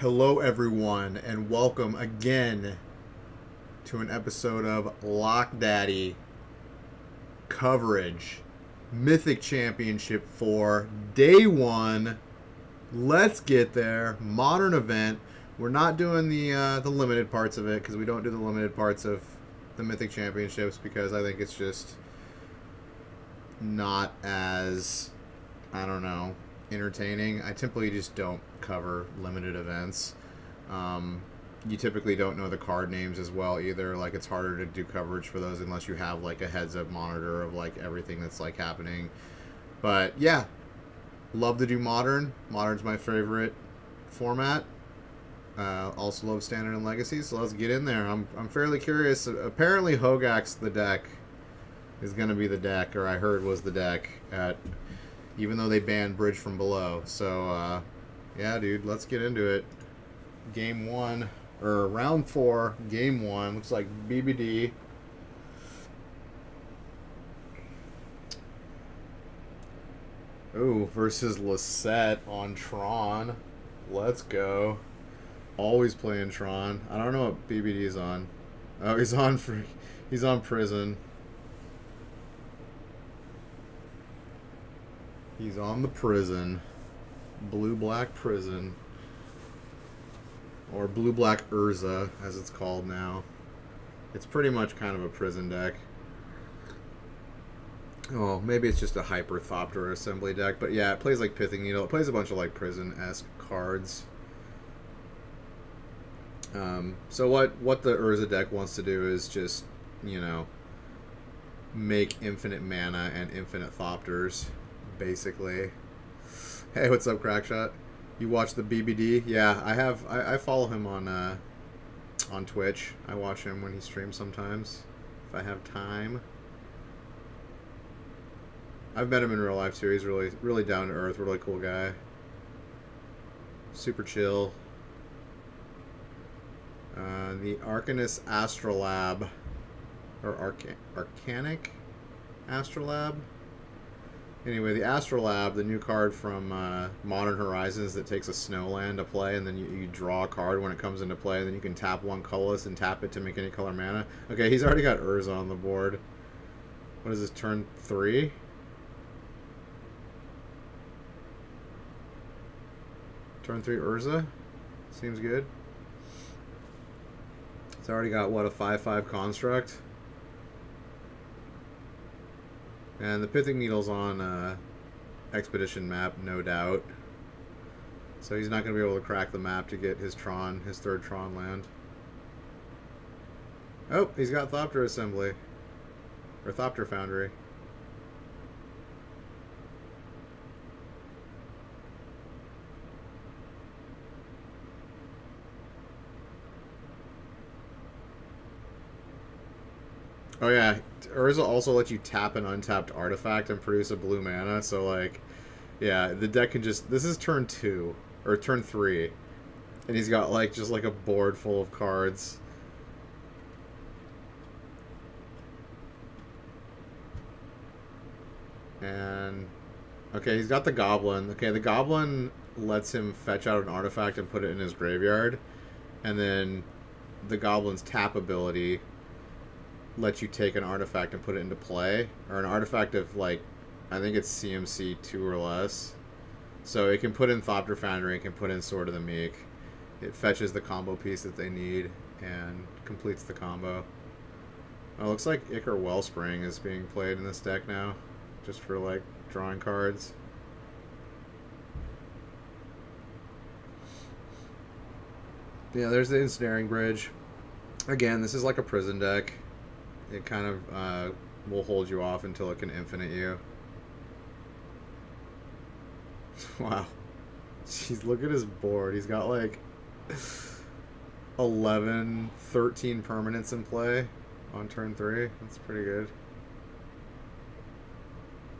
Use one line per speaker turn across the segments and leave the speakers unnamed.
Hello, everyone, and welcome again to an episode of Lock Daddy coverage. Mythic Championship 4, day one. Let's get there. Modern event. We're not doing the uh, the limited parts of it because we don't do the limited parts of the Mythic Championships because I think it's just not as I don't know entertaining. I typically just don't cover limited events. Um, you typically don't know the card names as well either. Like it's harder to do coverage for those unless you have like a heads up monitor of like everything that's like happening. But yeah, love to do modern. Modern's my favorite format. Uh, also love standard and legacy. So let's get in there. I'm I'm fairly curious. Apparently Hogaak's the deck is going to be the deck, or I heard was the deck at even though they banned Bridge from Below. So, uh, yeah, dude, let's get into it. Game one, or round four, game one. Looks like BBD. Ooh, versus Lisette on Tron. Let's go. Always playing Tron. I don't know what BBD's on. Oh, he's on he's on prison. He's on the prison. Blue black prison. Or blue black Urza, as it's called now. It's pretty much kind of a prison deck. Oh, maybe it's just a Hyperthopter assembly deck, but yeah, it plays like Pithing Needle. It plays a bunch of like prison-esque cards. Um, so what what the Urza deck wants to do is just, you know, make infinite mana and infinite Thopters basically. Hey, what's up, Crackshot? You watch the BBD? Yeah, I have. I, I follow him on uh, on Twitch. I watch him when he streams sometimes, if I have time. I've met him in real life too. He's really, really down to earth. Really cool guy. Super chill. Uh, the Arcanus Astrolab, or Arca Arcanic Astrolab. Anyway, the Astrolab, the new card from uh, Modern Horizons that takes a snowland to play, and then you, you, draw a card when it comes into play, and then you can tap one colorless and tap it to make any color mana. Okay, he's already got Urza on the board. What is this, turn three? Turn three Urza? Seems good. It's already got, what, a 5-5 construct? And the Pithing Needle's on uh, Expedition map, no doubt. So he's not going to be able to crack the map to get his Tron, his third Tron land. Oh, he's got Thopter Assembly. Or Thopter Foundry. Oh yeah, Urza also lets you tap an untapped artifact and produce a blue mana. So like, yeah, the deck can just. This is turn two or turn three, and he's got like just like a board full of cards. And okay, he's got the goblin. Okay, the goblin lets him fetch out an artifact and put it in his graveyard, and then the goblin's tap ability lets you take an artifact and put it into play, or an artifact of like, I think it's CMC two or less. So it can put in Thopter Foundry, it can put in Sword of the Meek. It fetches the combo piece that they need and completes the combo. Oh, looks like Ichor Wellspring is being played in this deck now, just for like drawing cards. Yeah, there's the Ensnaring Bridge. Again, this is like a prison deck it kind of uh, will hold you off until it can infinite you. wow. Jeez, look at his board. He's got like 11, 13 permanents in play on turn 3. That's pretty good.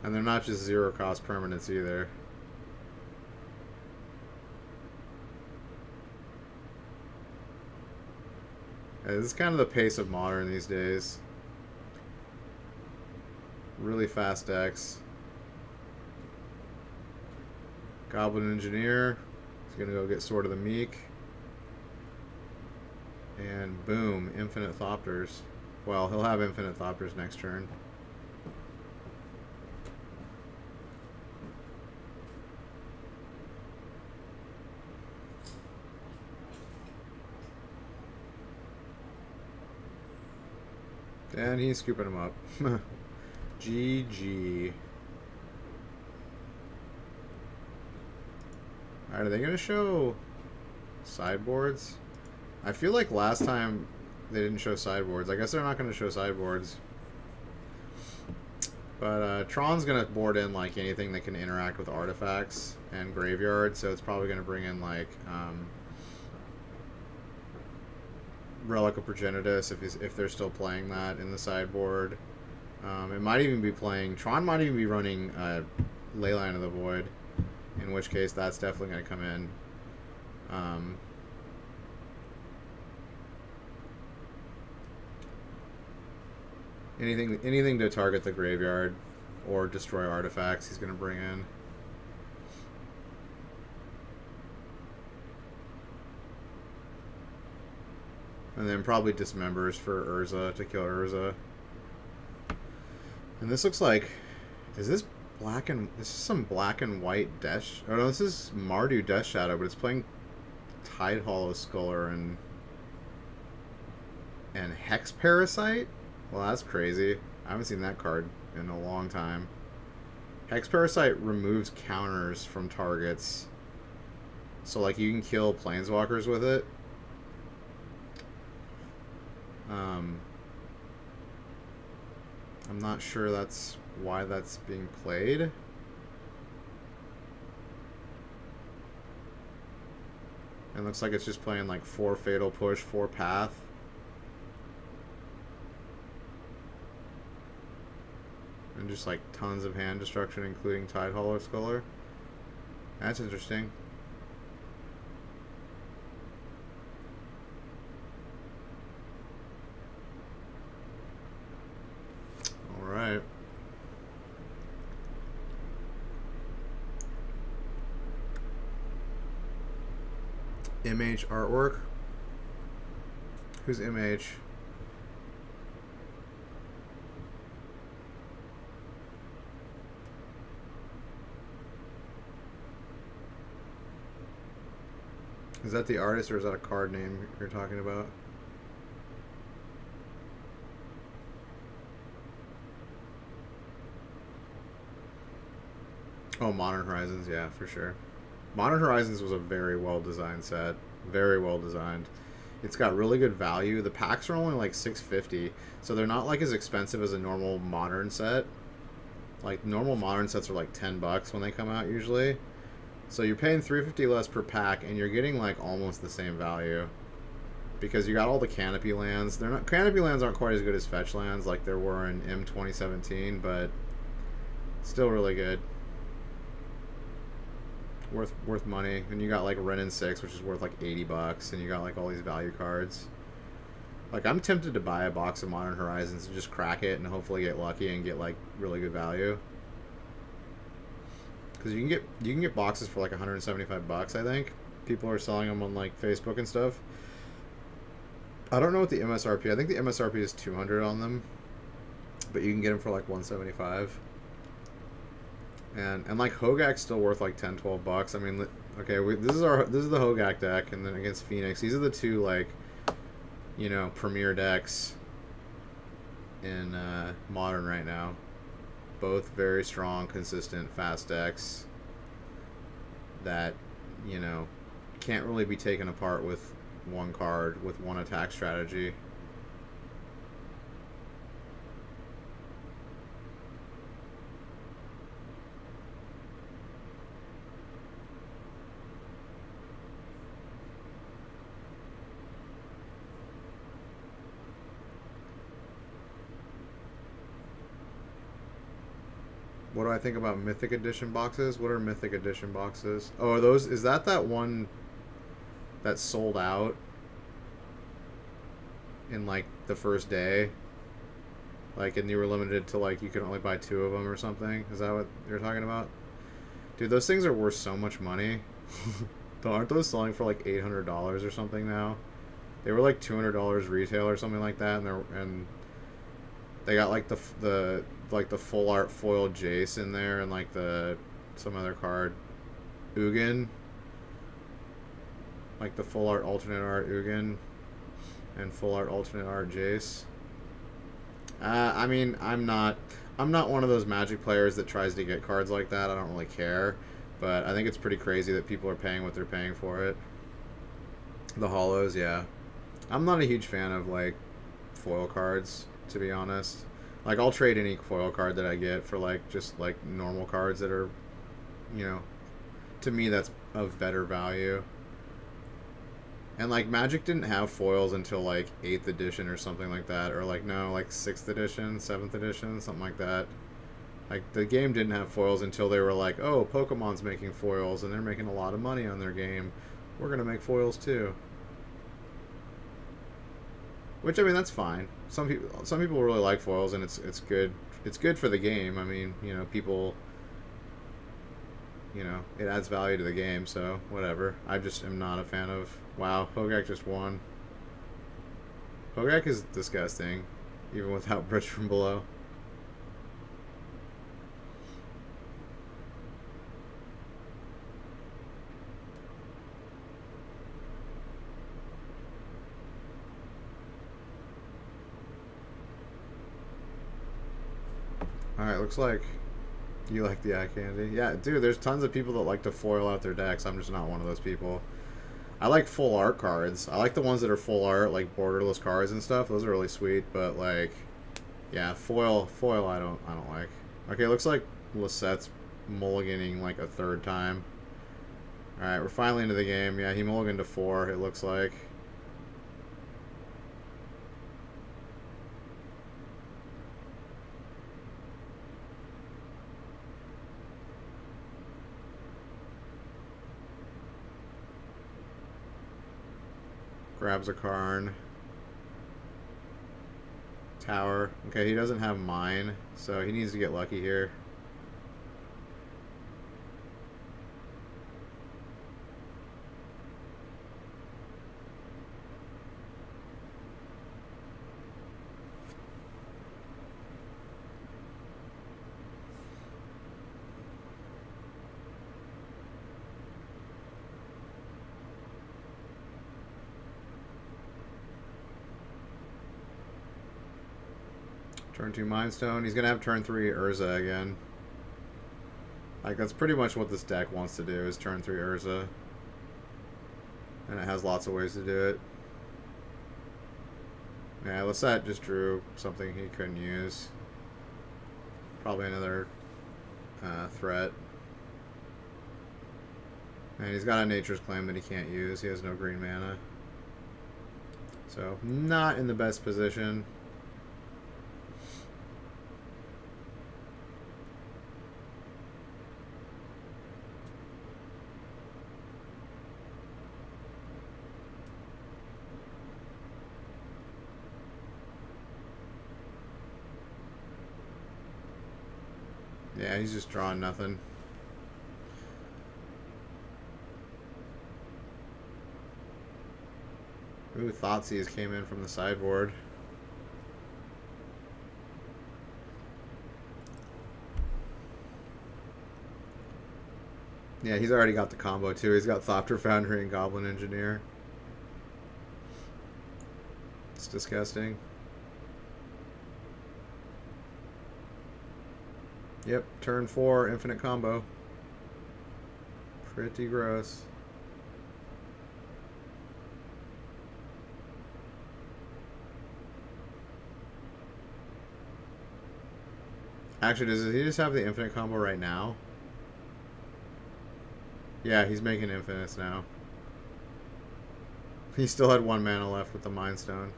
And they're not just zero cost permanents either. Yeah, this is kind of the pace of modern these days. Really fast decks. Goblin Engineer. He's going to go get Sword of the Meek. And boom, infinite Thopters. Well, he'll have infinite Thopters next turn. And he's scooping him up. GG. Alright, are they going to show sideboards? I feel like last time they didn't show sideboards. I guess they're not going to show sideboards. But uh, Tron's going to board in like anything that can interact with artifacts and graveyard, so it's probably going to bring in like um, Relic of Progenitus if, if they're still playing that in the sideboard. Um, it might even be playing, Tron might even be running uh, Leyline of the Void, in which case that's definitely going to come in. Um, Anything anything to target the graveyard or destroy artifacts he's going to bring in. And then probably dismembers for Urza to kill Urza. And this looks like is this black and this is some black and white Death Oh no, this is Mardu Death Shadow, but it's playing Tidehollow Sculler and and Hex Parasite? Well, that's crazy. I haven't seen that card in a long time. Hex Parasite removes counters from targets. So, like, you can kill Planeswalkers with it. Um, I'm not sure that's why that's being played. It looks like it's just playing like four Fatal Push, four Path. And just like tons of hand destruction, including Tidehollow Sculler. That's interesting. Alright. MH artwork. Who's image? Is that the artist or is that a card name you're talking about? Oh, Modern Horizons, yeah, for sure. Modern Horizons was a very well designed set. Very well designed. It's got really good value. The packs are only like 650, so they're not like as expensive as a normal modern set. Like normal modern sets are like 10 bucks when they come out usually. So you're paying 350 less per pack, and you're getting like almost the same value because you got all the canopy lands. They're not canopy lands aren't quite as good as fetch lands like there were in M 2017, but still really good. Worth worth money, and you got like Wrenn and Six, which is worth like 80 bucks, and you got like all these value cards. Like I'm tempted to buy a box of Modern Horizons and just crack it and hopefully get lucky and get like really good value because you can get you can get boxes for like 175 bucks. I think people are selling them on like Facebook and stuff. I don't know what the MSRP. I think the MSRP is 200 on them, but you can get them for like 175. And and like Hogaak's still worth like 10, 12 bucks. I mean, okay, we, this is our this is the Hogaak deck, and then against Phoenix, these are the two like, you know, premier decks in uh, modern right now. Both very strong, consistent, fast decks that, you know, can't really be taken apart with one card, with one attack strategy. What do I think about Mythic Edition boxes? What are Mythic Edition boxes? Oh, those is that that one that sold out in like the first day? Like, and you were limited to like you could only buy two of them or something. Is that what you're talking about? Dude, those things are worth so much money. Aren't those selling for like eight hundred dollars or something now? They were like two hundred dollars retail or something like that, and they're and they got like the the like the full art foil Jace in there, and like the some other card, Ugin. Like the full art alternate art Ugin, and full art alternate art Jace. Uh, I mean, I'm not. I'm not one of those Magic players that tries to get cards like that. I don't really care, but I think it's pretty crazy that people are paying what they're paying for it. The hollows, yeah. I'm not a huge fan of like foil cards, to be honest. Like I'll trade any foil card that I get for like just like normal cards that are, you know, to me that's of better value. And like Magic didn't have foils until like eighth edition or something like that, or like no, like sixth edition, seventh edition, something like that. Like the game didn't have foils until they were like, oh, Pokemon's making foils and they're making a lot of money on their game. We're gonna make foils too. Which I mean, that's fine. Some people, some people really like foils, and it's it's good. It's good for the game. I mean, you know, people. You know, it adds value to the game, so whatever. I just am not a fan of. Wow, Hogaak just won. Hogaak is disgusting, even without Bridge from Below. Alright, looks like you like the eye candy. Yeah, dude, there's tons of people that like to foil out their decks. I'm just not one of those people. I like full art cards. I like the ones that are full art, like borderless cards and stuff. Those are really sweet, but like, yeah, foil, foil, I don't, I don't like. Okay, looks like Lisette's mulliganing like a third time. All right, we're finally into the game. Yeah, he mulliganed to four. It looks like. Grabs a Karn. Tower. Okay, he doesn't have mine, so he needs to get lucky here. 2 Mind Stone. He's going to have turn 3 Urza again. Like, that's pretty much what this deck wants to do, is turn 3 Urza. And it has lots of ways to do it. Yeah, Lisette just drew something he couldn't use. Probably another uh, threat. And he's got a Nature's Claim that he can't use. He has no green mana. So, not in the best position. Yeah, he's just drawing nothing. Ooh, Thoughtseize came in from the sideboard. Yeah, he's already got the combo too. He's got Thopter Foundry and Goblin Engineer. It's disgusting. Yep, turn four, infinite combo. Pretty gross. Actually, does he just have the infinite combo right now? Yeah, he's making infinites now. He still had one mana left with the Mind Stone.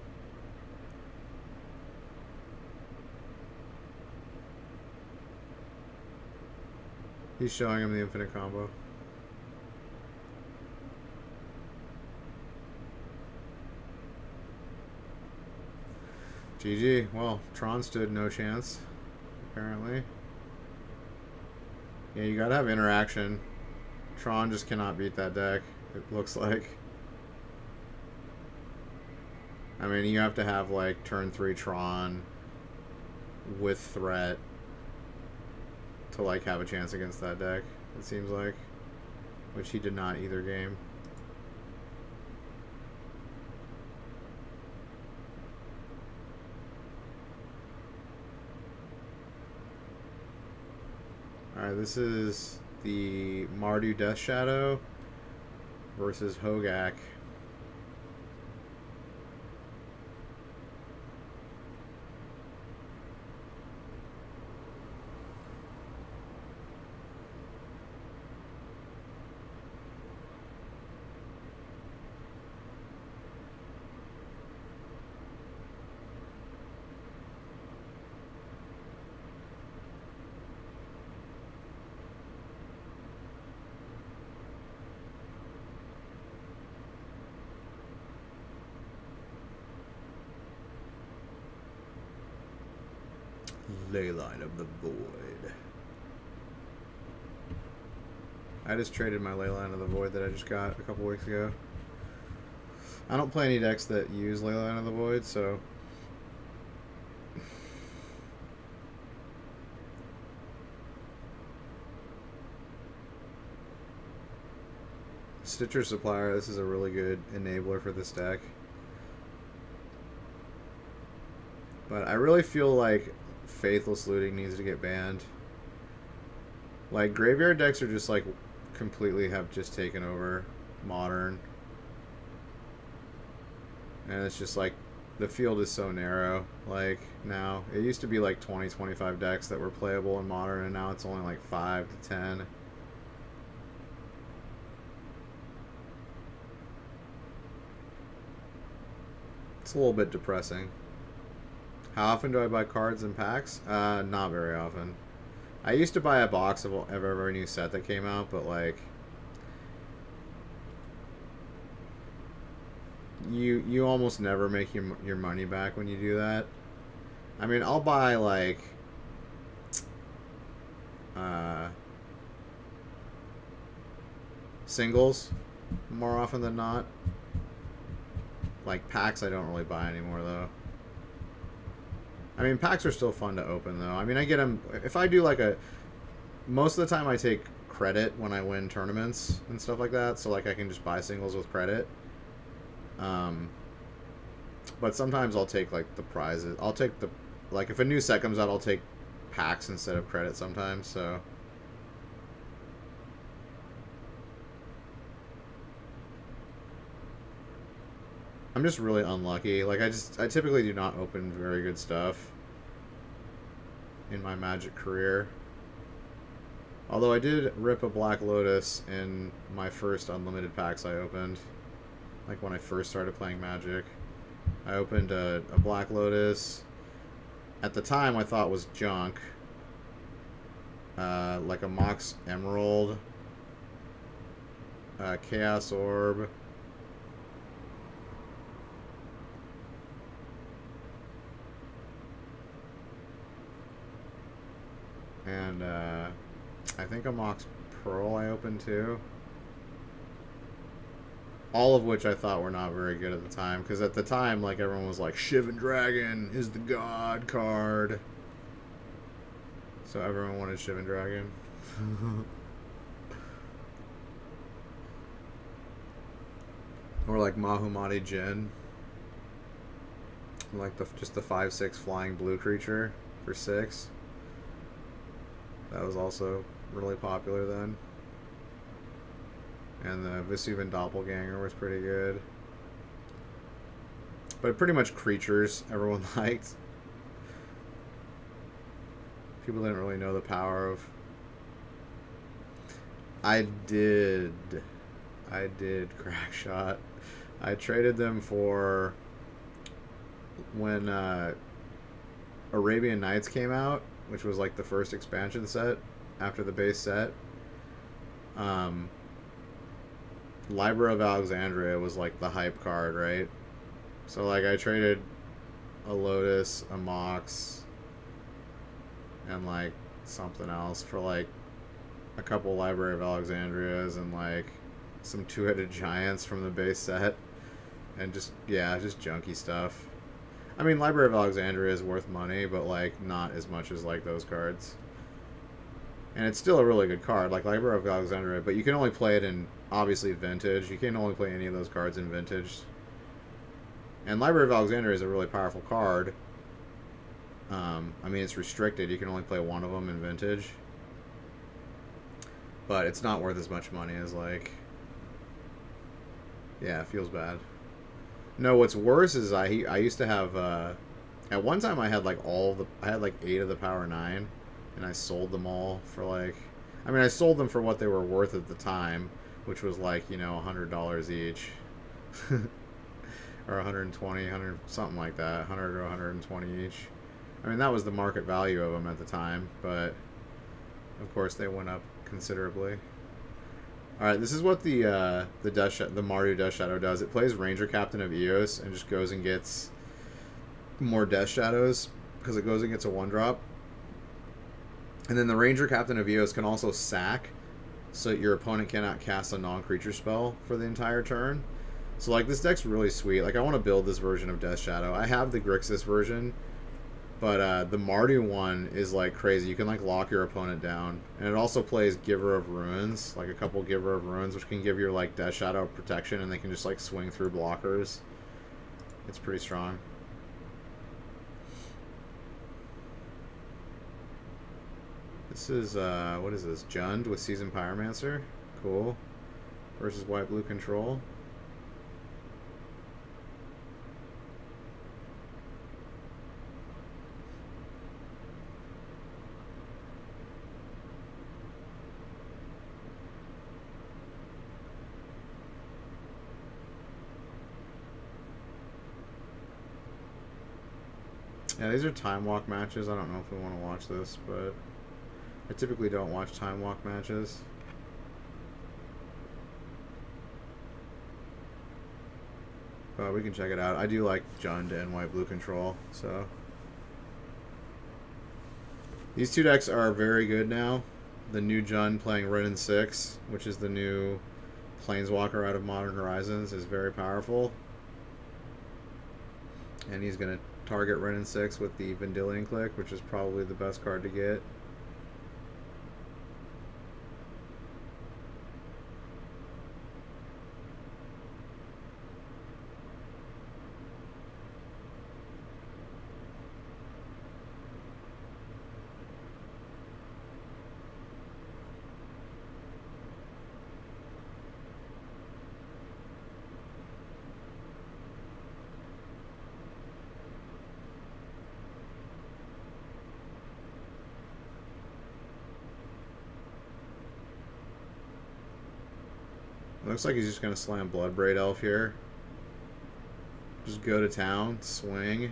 He's showing him the infinite combo. GG. Well, Tron stood no chance, apparently. Yeah, you gotta have interaction. Tron just cannot beat that deck, it looks like. I mean, you have to have like turn three Tron with threat to like have a chance against that deck. It seems like, which he did not either game. Alright, this is the Mardu Death Shadow versus Hogaak. Leyline of the Void. I just traded my Leyline of the Void that I just got a couple weeks ago. I don't play any decks that use Leyline of the Void, so... Stitcher Supplier, this is a really good enabler for this deck. But I really feel like Faithless Looting needs to get banned. Like, graveyard decks are just, like, completely have just taken over Modern. And it's just, like, the field is so narrow, like, now. It used to be, like, 20, 25 decks that were playable in Modern, and now it's only, like, 5 to 10. It's a little bit depressing. How often do I buy cards and packs? Uh, not very often. I used to buy a box of every new set that came out, but like, you you almost never make your your money back when you do that. I mean, I'll buy like, uh, singles more often than not. Like packs, I don't really buy anymore though. I mean, packs are still fun to open, though. I mean, I get them... If I do, like, a... Most of the time I take credit when I win tournaments and stuff like that, so, like, I can just buy singles with credit. Um, but sometimes I'll take, like, the prizes. I'll take the... Like, if a new set comes out, I'll take packs instead of credit sometimes, so... I'm just really unlucky. Like, I just, I typically do not open very good stuff in my Magic career. Although I did rip a Black Lotus in my first unlimited packs I opened. Like when I first started playing Magic. I opened a, a Black Lotus. At the time, I thought was junk. Uh, like a Mox Emerald. Uh, Chaos Orb. And uh, I think a Mox Pearl I opened too. All of which I thought were not very good at the time. Because at the time, like, everyone was like, Shivan Dragon is the god card. So everyone wanted Shivan Dragon. or like Mahamoti Djinn. Like the just the 5-6 flying blue creature for 6. That was also really popular then. And the Vesuvan Doppelganger was pretty good. But pretty much creatures everyone liked. People didn't really know the power of... I did. I did crack shot. I traded them for when uh, Arabian Nights came out which was like the first expansion set after the base set. Um, Library of Alexandria was like the hype card, right? So like I traded a Lotus, a Mox, and like something else for like a couple Library of Alexandrias and like some two-headed giants from the base set. and just yeah, just junky stuff. I mean, Library of Alexandria is worth money, but like not as much as like those cards. And it's still a really good card, like Library of Alexandria, but you can only play it in obviously vintage. You can't only play any of those cards in vintage. And Library of Alexandria is a really powerful card. Um, I mean, it's restricted. You can only play one of them in vintage. But it's not worth as much money as like. Yeah, it feels bad. No, what's worse is I I used to have uh, at one time I had like all the I had like eight of the Power Nine, and I sold them all for like, I mean I sold them for what they were worth at the time, which was like you know a hundred dollars each, or 120, 100 something like that, 100 or 120 each. I mean that was the market value of them at the time, but of course they went up considerably. All right, this is what the uh, the Sh- the Mardu Death Shadow does. It plays Ranger Captain of Eos and just goes and gets more Death Shadows because it goes and gets a one drop. And then the Ranger Captain of Eos can also sack, so your opponent cannot cast a non-creature spell for the entire turn. So like this deck's really sweet. Like I want to build this version of Death Shadow. I have the Grixis version, but uh, the Mardu one is like crazy. You can like lock your opponent down, and it also plays Giver of Ruins, like a couple Giver of Ruins, which can give your like Death Shadow protection, and they can just like swing through blockers. It's pretty strong. This is uh, what is this? Jund with Season Pyromancer, cool. Versus White Blue Control. Yeah, these are time walk matches. I don't know if we want to watch this, but I typically don't watch time walk matches. But we can check it out. I do like Jund and White Blue Control, so. These two decks are very good now. The new Jund playing Wrenn and 6, which is the new Planeswalker out of Modern Horizons, is very powerful. And he's going to target Wrenn and 6 with the Vendilion Clique, which is probably the best card to get. Looks like he's just going to slam Bloodbraid Elf here. Just go to town, swing.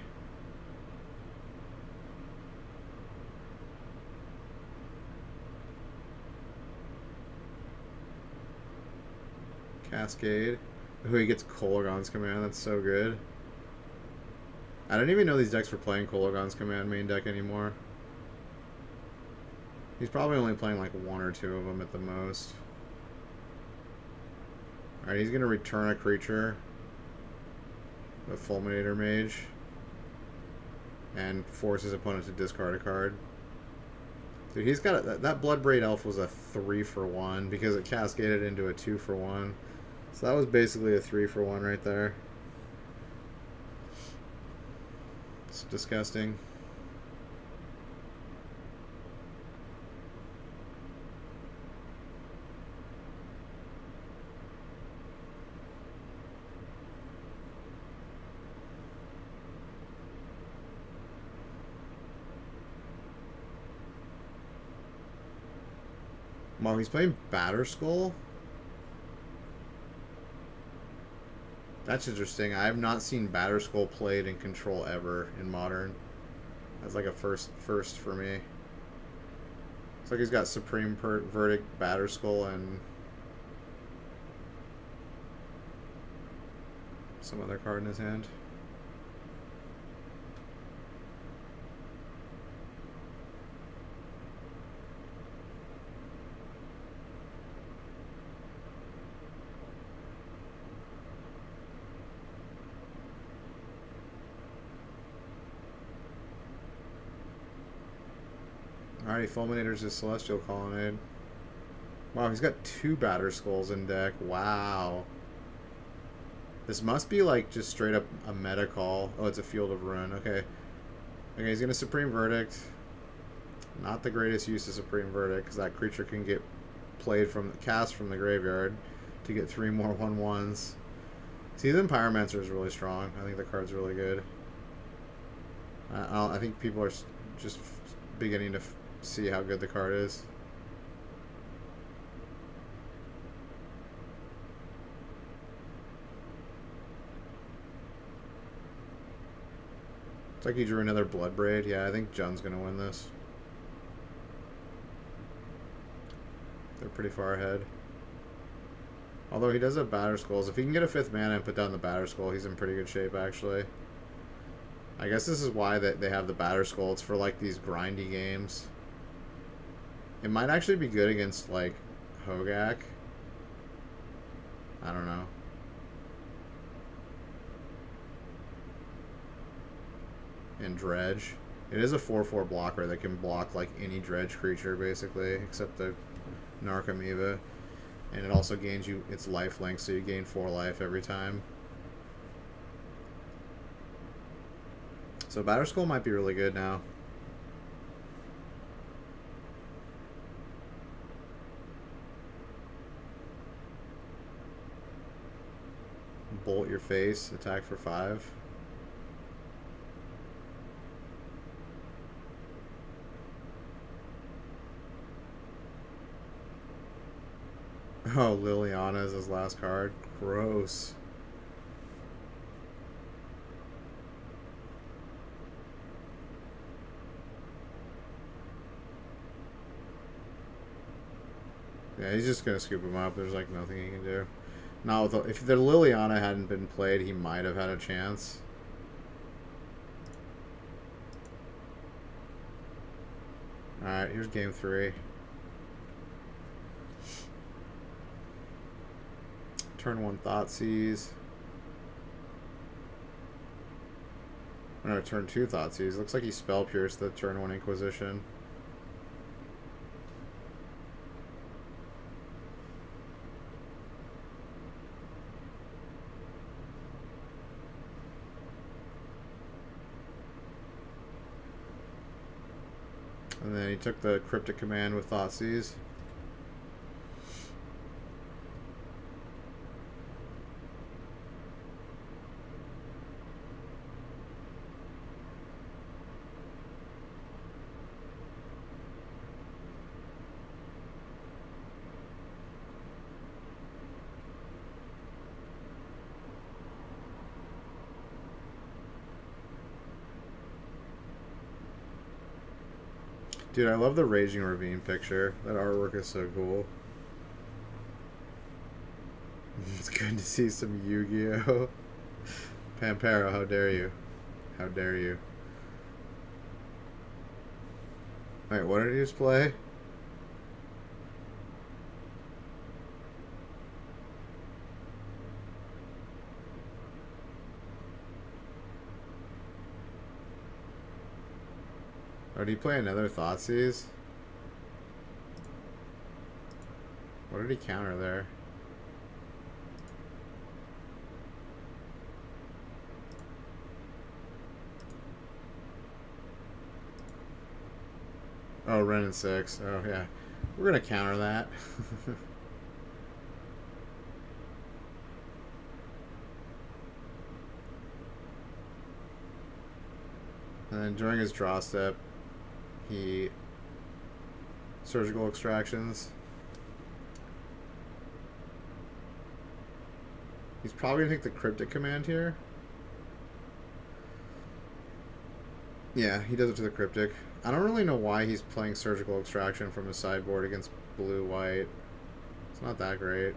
Cascade. Who he gets Kolaghan's Command, that's so good. I don't even know these decks were playing Kolaghan's Command main deck anymore. He's probably only playing like one or two of them at the most. Alright, he's going to return a creature. The Fulminator Mage. And force his opponent to discard a card. Dude, he's got a, that, that Bloodbraid Elf was a 3 for 1 because it cascaded into a 2 for 1. So that was basically a 3 for 1 right there. It's disgusting. He's playing Batterskull? That's interesting. I have not seen Batterskull played in Control ever in Modern. That's like a first first for me. It's like he's got Supreme per Verdict, Batterskull, and some other card in his hand. Alright, Fulminator's his Celestial Colonnade. Wow, he's got two Batterskulls in deck. Wow. This must be like just straight up a meta call. Oh, it's a Field of Ruin. Okay. Okay, he's gonna Supreme Verdict. Not the greatest use of Supreme Verdict, because that creature can get played from the cast from the graveyard to get three more one ones. See, Season Pyromancer is really strong. I think the card's really good. I, I think people are just beginning to see how good the card is. It's like he drew another Bloodbraid. Yeah, I think Jund's going to win this. They're pretty far ahead. Although he does have Batter Batterskulls. If he can get a fifth mana and put down the Batter Batterskull, he's in pretty good shape, actually. I guess this is why that they have the Batterskull. It's for, like, these grindy games. It might actually be good against, like, Hogaak. I don't know. and Dredge. It is a 4-4 blocker that can block like any Dredge creature basically, except the Narcomoeba. And it also gains you its life link, so you gain 4 life every time. So Batter Batterskull might be really good now. Bolt your face, attack for 5. Oh, Liliana is his last card. Gross. Yeah, he's just gonna scoop him up. There's like nothing he can do. Now, if the Liliana hadn't been played, he might have had a chance. Alright, here's game three. Turn one Thoughtseize. No, turn two Thoughtseize. Looks like he spell pierced the turn one Inquisition. And then he took the Cryptic Command with Thoughtseize. Dude, I love the Raging Ravine picture. That artwork is so cool. It's good to see some Yu-Gi-Oh! Pampero, how dare you? How dare you? Wait, what did he just play? Or did he play another Thoughtseize? What did he counter there? Oh, Wrenn and Six. Oh, yeah. We're going to counter that. and then during his draw step, he surgical extractions. He's probably gonna take the cryptic command here. Yeah, he does it to the cryptic. I don't really know why he's playing surgical extraction from his sideboard against blue white. It's not that great.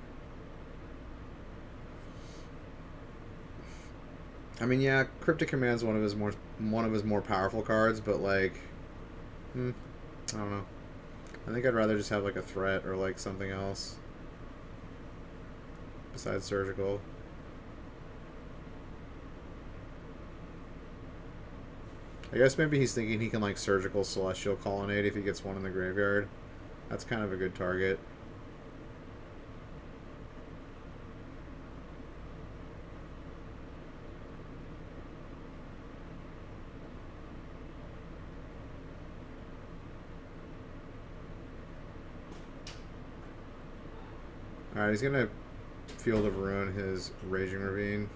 I mean, yeah, cryptic command's one of his more one of his more powerful cards, but like Hmm. I don't know. I think I'd rather just have like a threat or like something else. Besides surgical. I guess maybe he's thinking he can like surgical celestial colonnade if he gets one in the graveyard. That's kind of a good target. He's gonna Field of Ruin his Raging Ravine.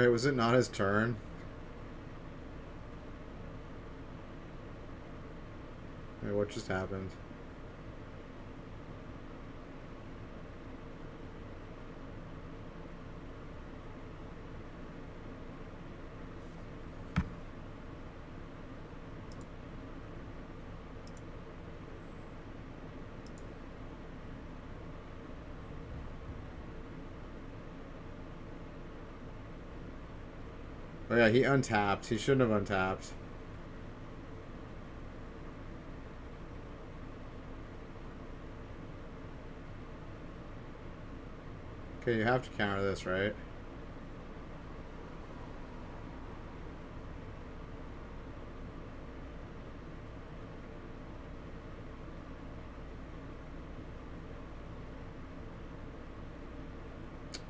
Wait, was it not his turn? Wait, what just happened? Yeah, he untapped. He shouldn't have untapped. Okay, you have to counter this, right?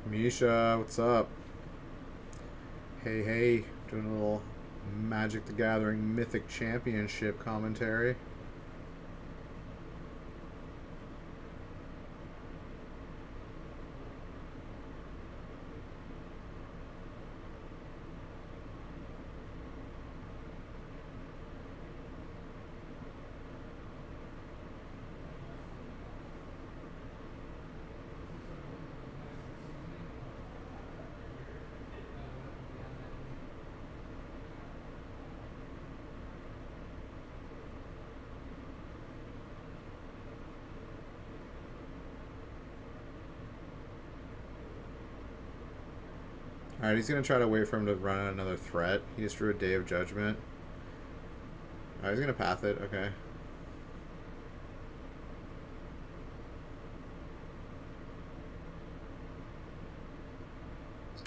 Misha, what's up? Hey, hey, doing a little Magic the Gathering Mythic Championship commentary. Alright, he's going to try to wait for him to run out another threat. He just drew a Day of Judgment. Alright, he's going to path it. Okay.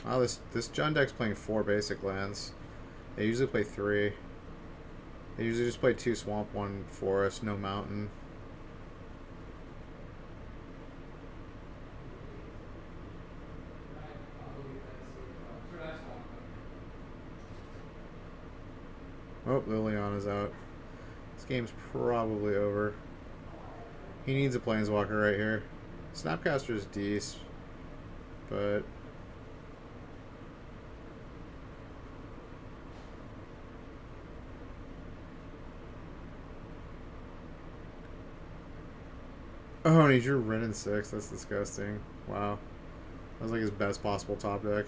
Oh, this this Jund deck's playing four basic lands. They usually play three. They usually just play two swamp, one forest, no mountain. Oh, Liliana's out. This game's probably over. He needs a Planeswalker right here. Snapcaster's decent, but... Oh, and he drew Wrenn and 6. That's disgusting. Wow. That was like his best possible top deck.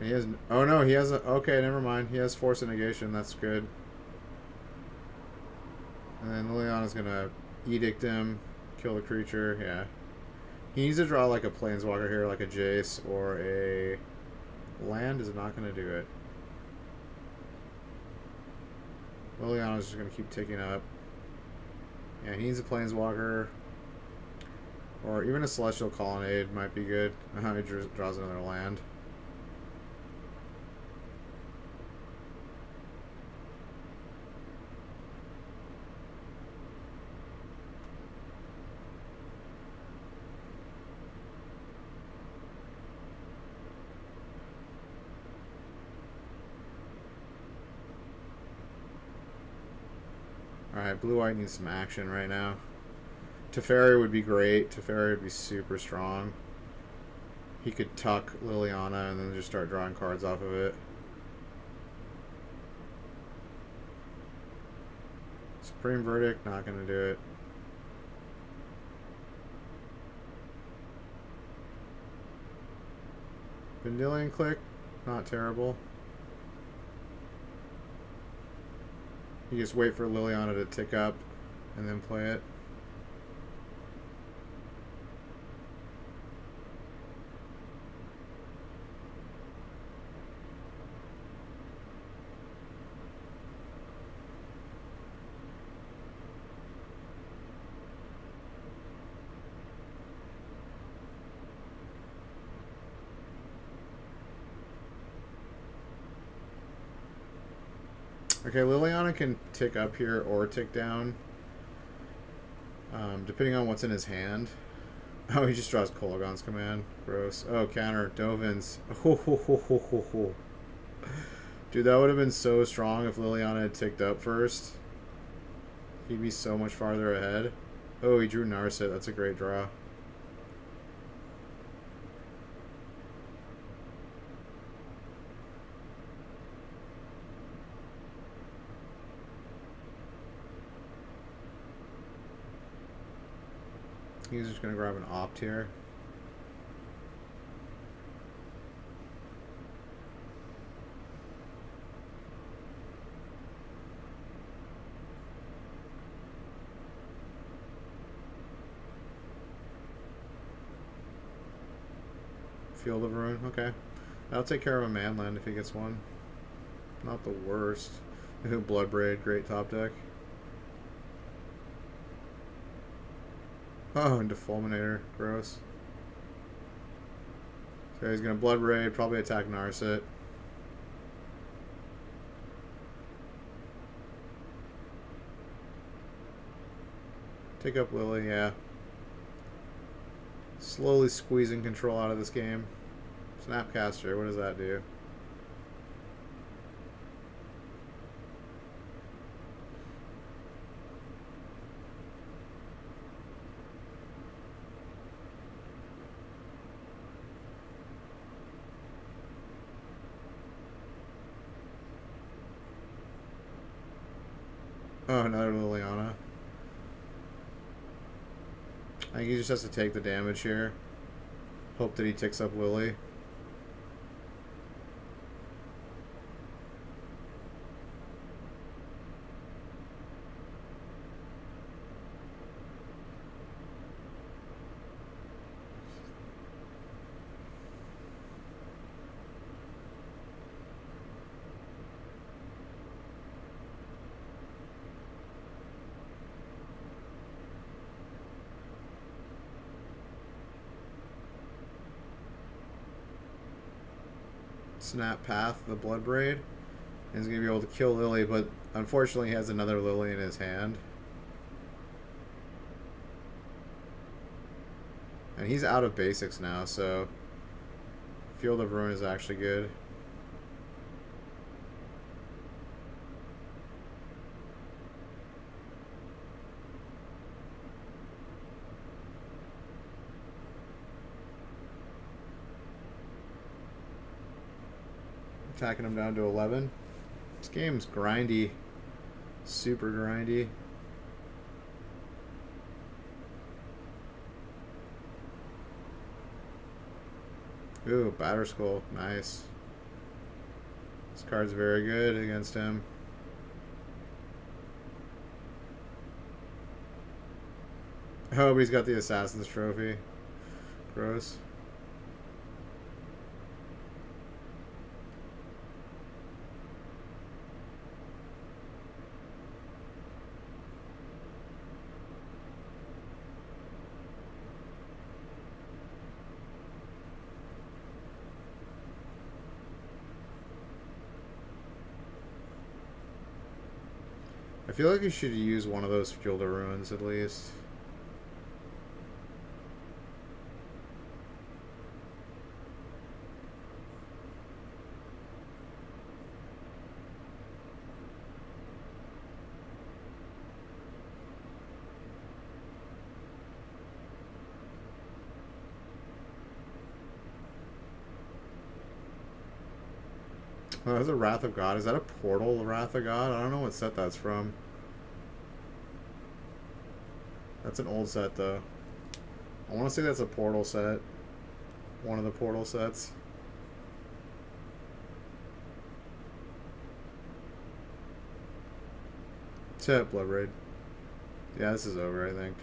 He has. Oh no, he has a. Okay, never mind. He has force of negation. That's good. And then Liliana's gonna edict him, kill the creature. Yeah. He needs to draw like a planeswalker here, like a Jace or a land. Is not gonna do it. Liliana's just gonna keep ticking up. Yeah, he needs a planeswalker. Or even a celestial colonnade might be good. he draws another land. Blue White needs some action right now. Teferi would be great. Teferi would be super strong. He could tuck Liliana and then just start drawing cards off of it. Supreme Verdict, not going to do it. Vendilion Clique, not terrible. You just wait for Liliana to tick up and then play it. Okay, Liliana can tick up here or tick down. Um, depending on what's in his hand. Oh, he just draws Kolaghan's command. Gross. Oh, counter. Dovin's. Oh, Dude, that would have been so strong if Liliana had ticked up first. He'd be so much farther ahead. Oh, he drew Narset. That's a great draw. He's just going to grab an opt here. Field of Ruin, okay. I'll take care of a manland if he gets one. Not the worst. Bloodbraid, great top deck. Oh, and Fulminator. Gross. So he's going to Bloodbraid, probably attack Narset. Take up Lily, yeah. Slowly squeezing control out of this game. Snapcaster, what does that do? Oh, another Liliana. I think he just has to take the damage here. Hope that he ticks up Lily. Snap Path, the Bloodbraid. And he's going to be able to kill Lily, but unfortunately he has another Lily in his hand. And he's out of basics now, so Field of Ruin is actually good. Attacking him down to 11. This game's grindy. Super grindy. Ooh, Batterskull. Nice. This card's very good against him. Oh, but he's got the Assassin's Trophy. Gross. Feel like you should use one of those of Ruins at least. Oh, that's a Wrath of God. Is that a portal, Wrath of God? I don't know what set that's from. That's an old set, though. I want to say that's a portal set. One of the portal sets. Tip, Bloodbraid. Yeah, this is over, I think.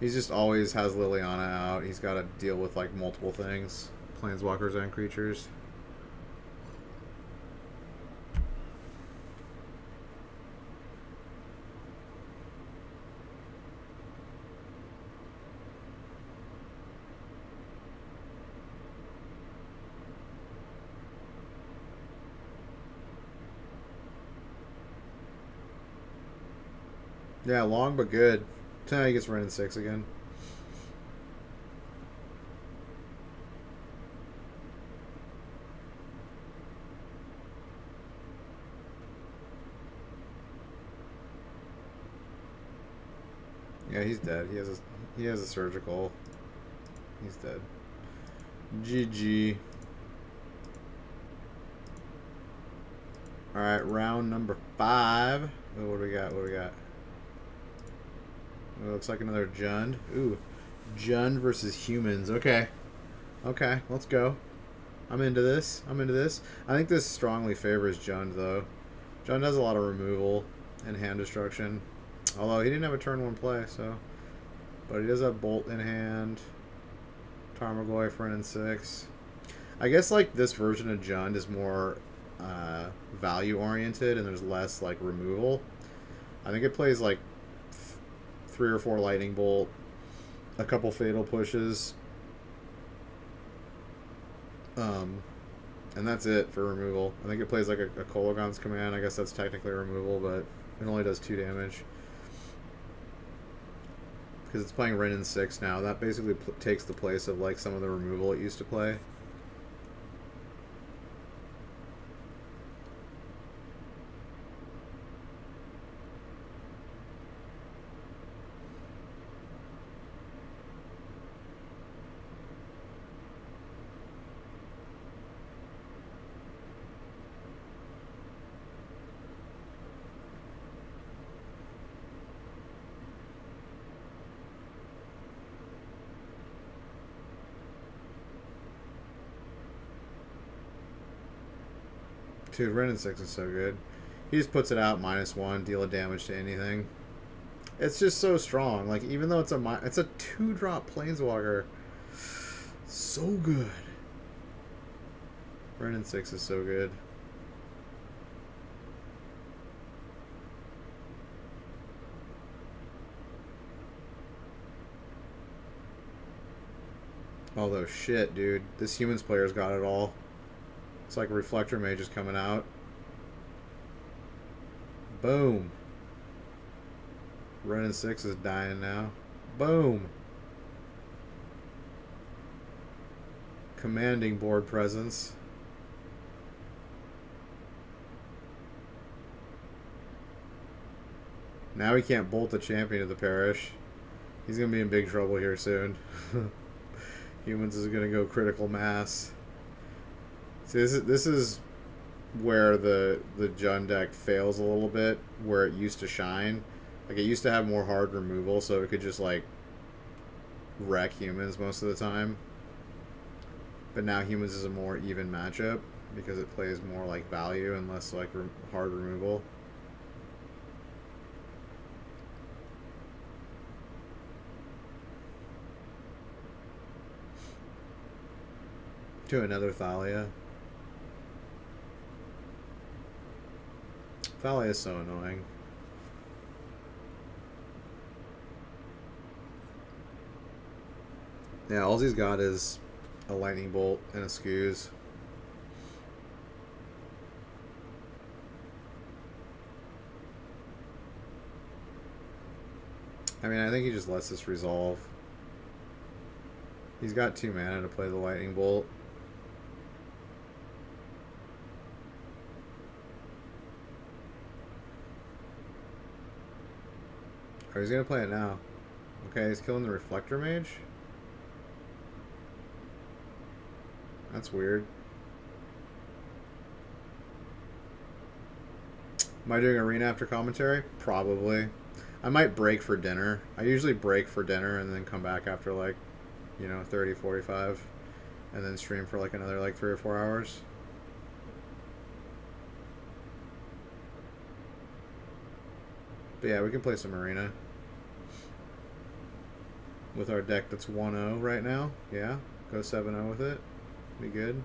He just always has Liliana out. He's got to deal with, like, multiple things. Planeswalkers and creatures. Yeah, long but good. Tonight he gets Wrenn and 6 again. Yeah, he's dead. He has a he has a surgical. He's dead. GG. All right, round number five. What do we got? What do we got? It looks like another Jund. Ooh, Jund versus humans. Okay, okay, let's go. I'm into this. I'm into this. I think this strongly favors Jund though. Jund has a lot of removal and hand destruction. Although he didn't have a turn one play, so. But he does have Bolt in hand. Tarmogoyf for an six. I guess like this version of Jund is more uh, value oriented and there's less like removal. I think it plays like three or four lightning bolt, a couple fatal pushes, um, and that's it for removal. I think it plays like a, a Kolaghan's command. I guess that's technically removal, but it only does two damage because it's playing Wrenn and 6 now. That basically takes the place of like some of the removal it used to play. Dude, Wrenn and 6 is so good. He just puts it out minus one, deal a damage to anything. It's just so strong. Like even though it's a it's a two drop planeswalker, so good. Wrenn and 6 is so good. Although shit, dude, this humans player's got it all. It's like Reflector Mage is coming out. Boom. Wrenn and 6 is dying now. Boom. Commanding board presence. Now he can't bolt the champion of the parish. He's going to be in big trouble here soon. Humans is going to go critical mass. See, this is this is where the the Jund deck fails a little bit, where it used to shine. Like it used to have more hard removal, so it could just like wreck humans most of the time. But now humans is a more even matchup because it plays more like value and less like re hard removal. To another Thalia. Thalia is so annoying. Yeah, all he's got is a lightning bolt and a Scuzz. I mean, I think he just lets this resolve. He's got two mana to play the lightning bolt. He's gonna play it now. Okay, he's killing the Reflector Mage? That's weird. Am I doing arena after commentary? Probably. I might break for dinner. I usually break for dinner and then come back after like, you know, 30, 45 and then stream for like another like three or four hours. But yeah, we can play some Arena. With our deck that's 1-0 right now. Yeah, go 7-0 with it. Be good.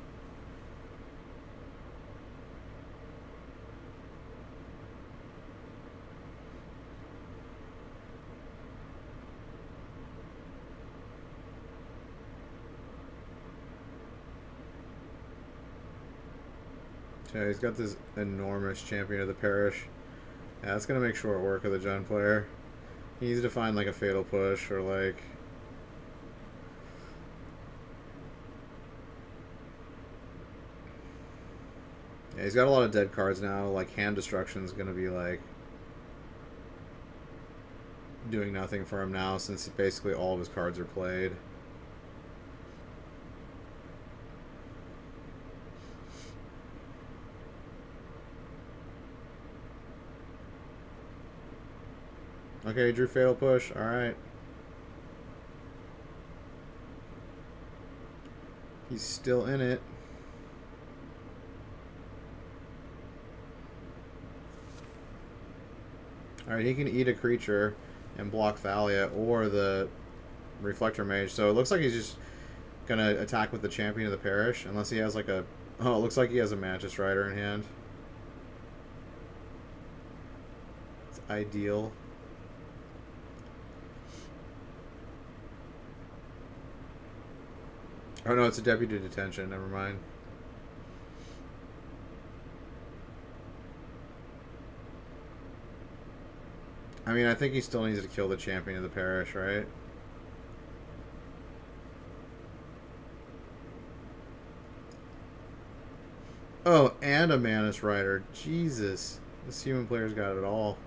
Yeah, he's got this enormous champion of the parish. Yeah, that's gonna make short work of the Jund player. He needs to find like a fatal push or like Yeah, he's got a lot of dead cards now. Like hand destruction is gonna be like doing nothing for him now since basically all of his cards are played. Okay, drew fatal push. Alright. He's still in it. Alright, he can eat a creature and block Thalia or the Reflector Mage. So it looks like he's just going to attack with the Champion of the Parish. Unless he has like a... Oh, it looks like he has a Mantis Rider in hand. It's ideal. Oh no, it's a deputy detention. Never mind. I mean, I think he still needs to kill the champion of the parish, right? Oh, and a Mantis Rider. Jesus. This human player's got it all.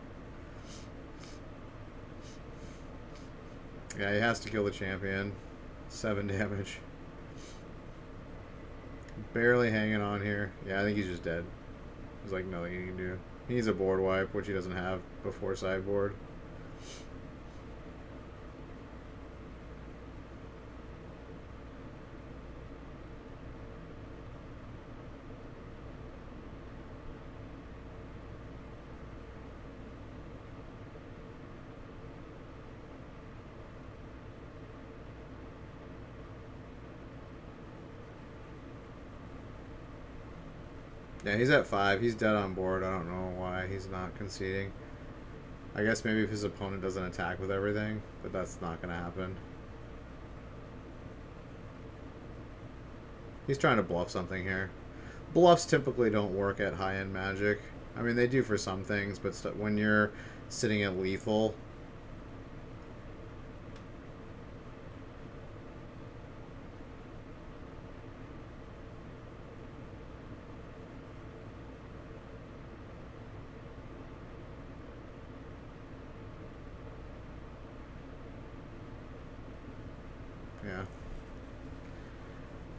Yeah, he has to kill the champion. Seven damage. Barely hanging on here. Yeah, I think he's just dead. There's like nothing he can do. He needs a board wipe, which he doesn't have before sideboard. He's at five. He's dead on board. I don't know why he's not conceding. I guess maybe if his opponent doesn't attack with everything, but that's not going to happen. He's trying to bluff something here. Bluffs typically don't work at high-end Magic. I mean, they do for some things, but when you're sitting at lethal,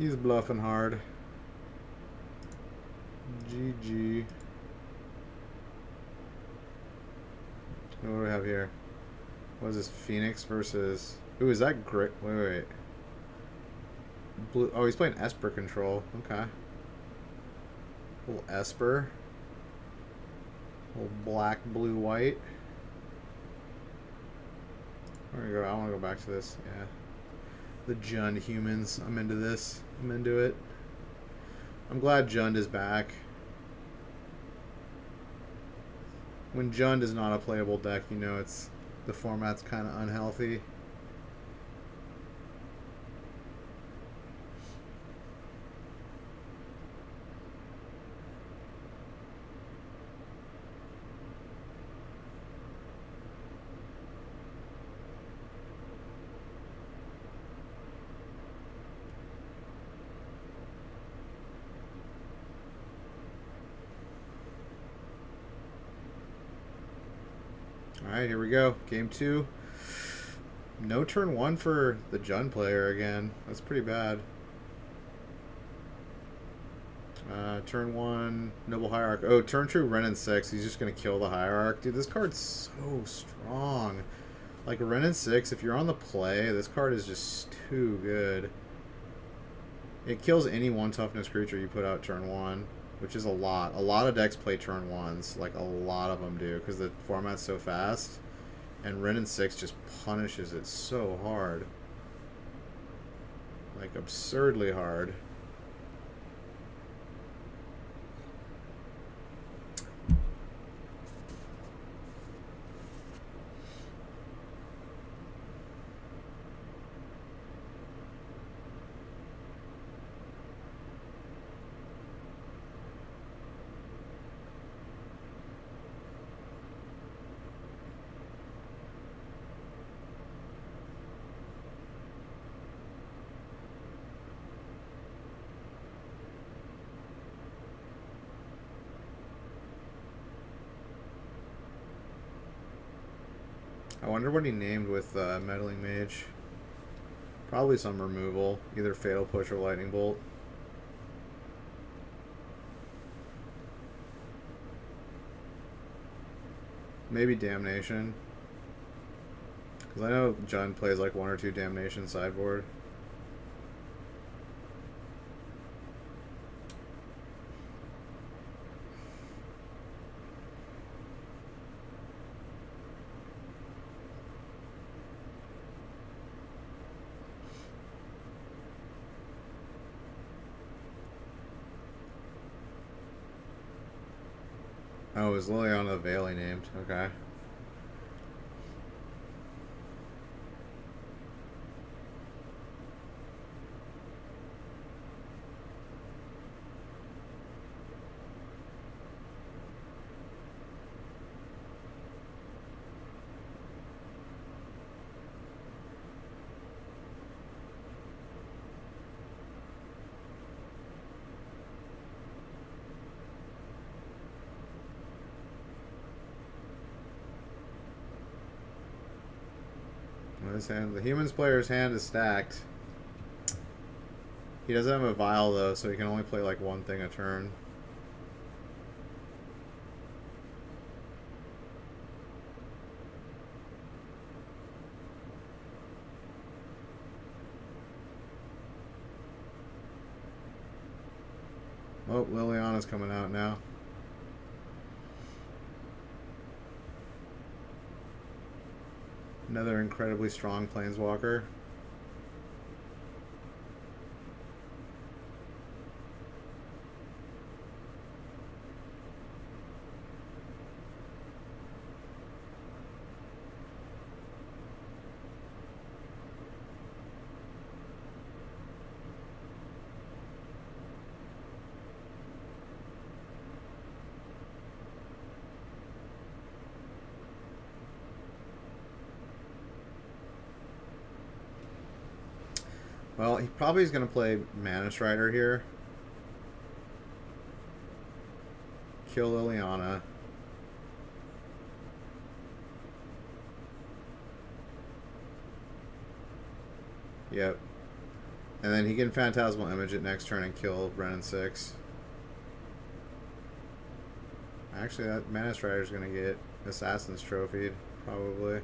He's bluffing hard. GG. What do we have here? What is this? Phoenix versus... Ooh, is that great? Wait, wait, wait. Blue... Oh, he's playing Esper control. Okay. Little Esper. Little black, blue, white. We go? I want to go back to this. Yeah. The Jund humans. I'm into this. I'm into it. I'm glad Jund is back. When Jund is not a playable deck, you know it's the format's kind of unhealthy. Alright, here we go. Game two. No turn one for the Jund player again. That's pretty bad. Uh, turn one, Noble Hierarch. Oh, turn two, Wrenn and 6. He's just going to kill the Hierarch. Dude, this card's so strong. Like, Wrenn and 6, if you're on the play, this card is just too good. It kills any one toughness creature you put out turn one. Which is a lot. A lot of decks play turn ones, like a lot of them do, because the format's so fast. And Wrenn and 6 just punishes it so hard. Like, absurdly hard. I wonder what he named with uh, Meddling Mage. Probably some removal, either Fatal Push or Lightning Bolt. Maybe Damnation. Because I know Jund plays like one or two Damnation sideboard. It was Liliana Veil he named. Okay. His hand, the human's player's hand is stacked. He doesn't have a vial though, so he can only play like one thing a turn. Oh, Liliana's coming out now. Another incredibly strong planeswalker. Well, he probably is going to play Mantis Rider here. Kill Liliana. Yep. And then he can Phantasmal Image it next turn and kill Wrenn and 6. Actually, that Strider is going to get Assassin's Trophied, probably.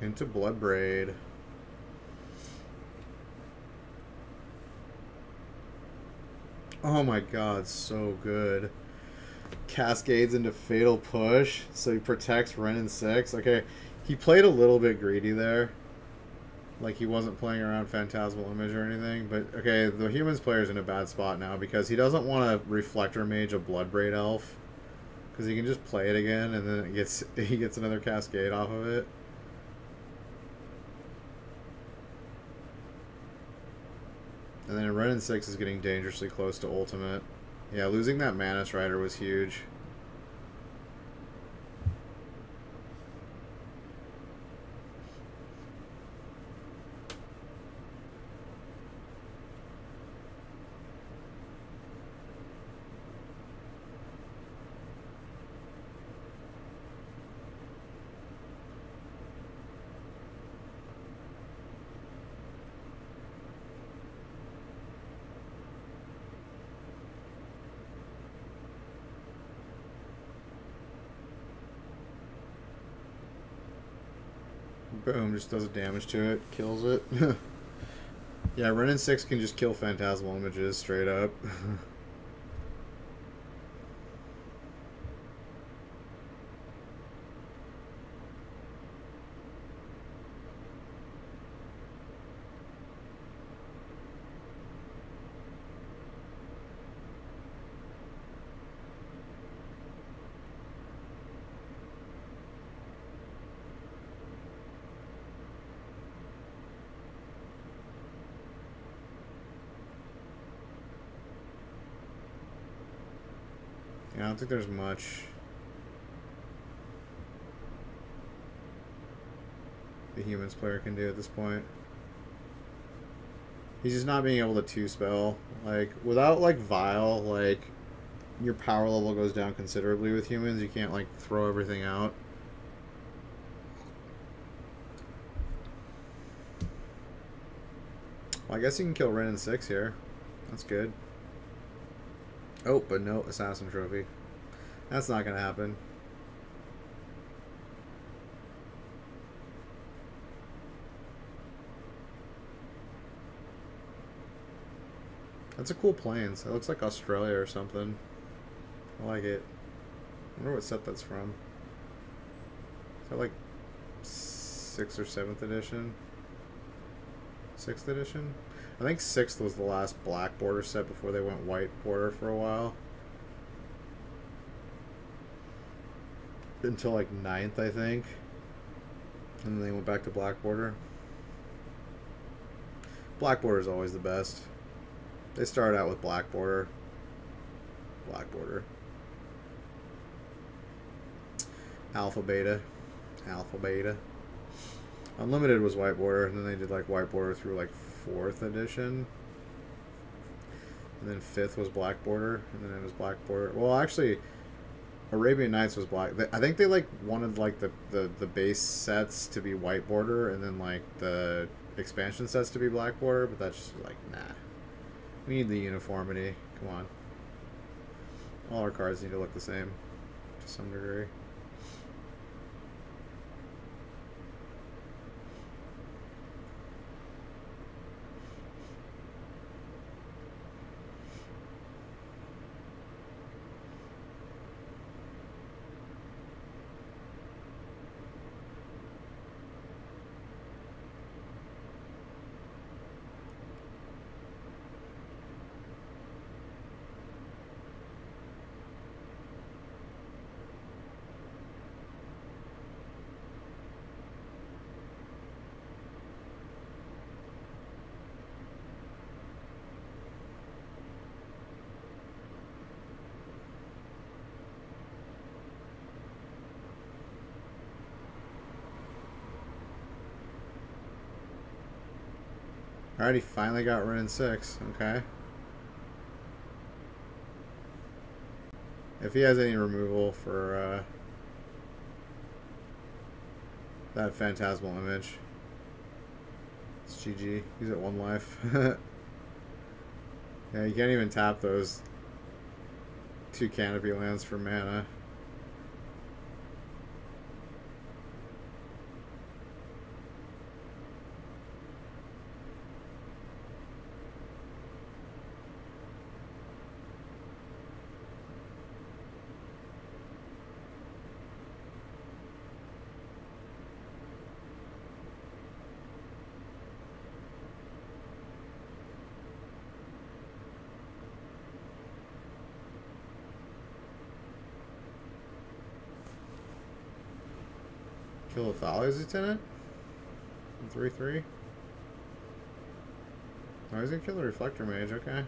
Into Bloodbraid. Oh my god, so good. Cascades into Fatal Push, so he protects Wrenn and 6. Okay, he played a little bit greedy there. Like he wasn't playing around Phantasmal Image or anything. But, okay, the Humans player's in a bad spot now because he doesn't want to Reflector Mage a Bloodbraid Elf. Because he can just play it again, and then it gets he gets another cascade off of it. And then Wrenn and 6 is getting dangerously close to ultimate. Yeah, losing that Mantis Rider was huge. Boom, just does damage to it, kills it. yeah, Wrenn and 6 can just kill Phantasmal images straight up. don't think there's much. The humans player can do at this point. He's just not being able to two spell. Like without like Vial, like your power level goes down considerably with humans. You can't like throw everything out. Well, I guess you can kill Wrenn and six here. That's good. Oh, but no assassin trophy. That's not gonna happen. That's a cool plains. It looks like Australia or something. I like it. I wonder what set that's from. Is that like sixth or seventh edition? Sixth edition? I think sixth was the last black border set before they went white border for a while. Until like ninth, I think. And then they went back to black border. Black border is always the best. They started out with black border. Black border. Alpha beta. Alpha beta. Unlimited was white border, and then they did like white border through like fourth edition. And then fifth was black border, and then it was black border. Well, actually, Arabian Nights was black. I think they like wanted like the, the, the base sets to be white border, and then like the expansion sets to be black border. But that's just like nah. We need the uniformity. Come on. All our cards need to look the same, to some degree. Alright, he finally got Wrenn and 6. Okay. If he has any removal for uh, that phantasmal image, it's GG. He's at one life. yeah, you can't even tap those two canopy lands for mana. Lieutenant? 3 3? Oh, he's gonna kill the Reflector Mage, okay.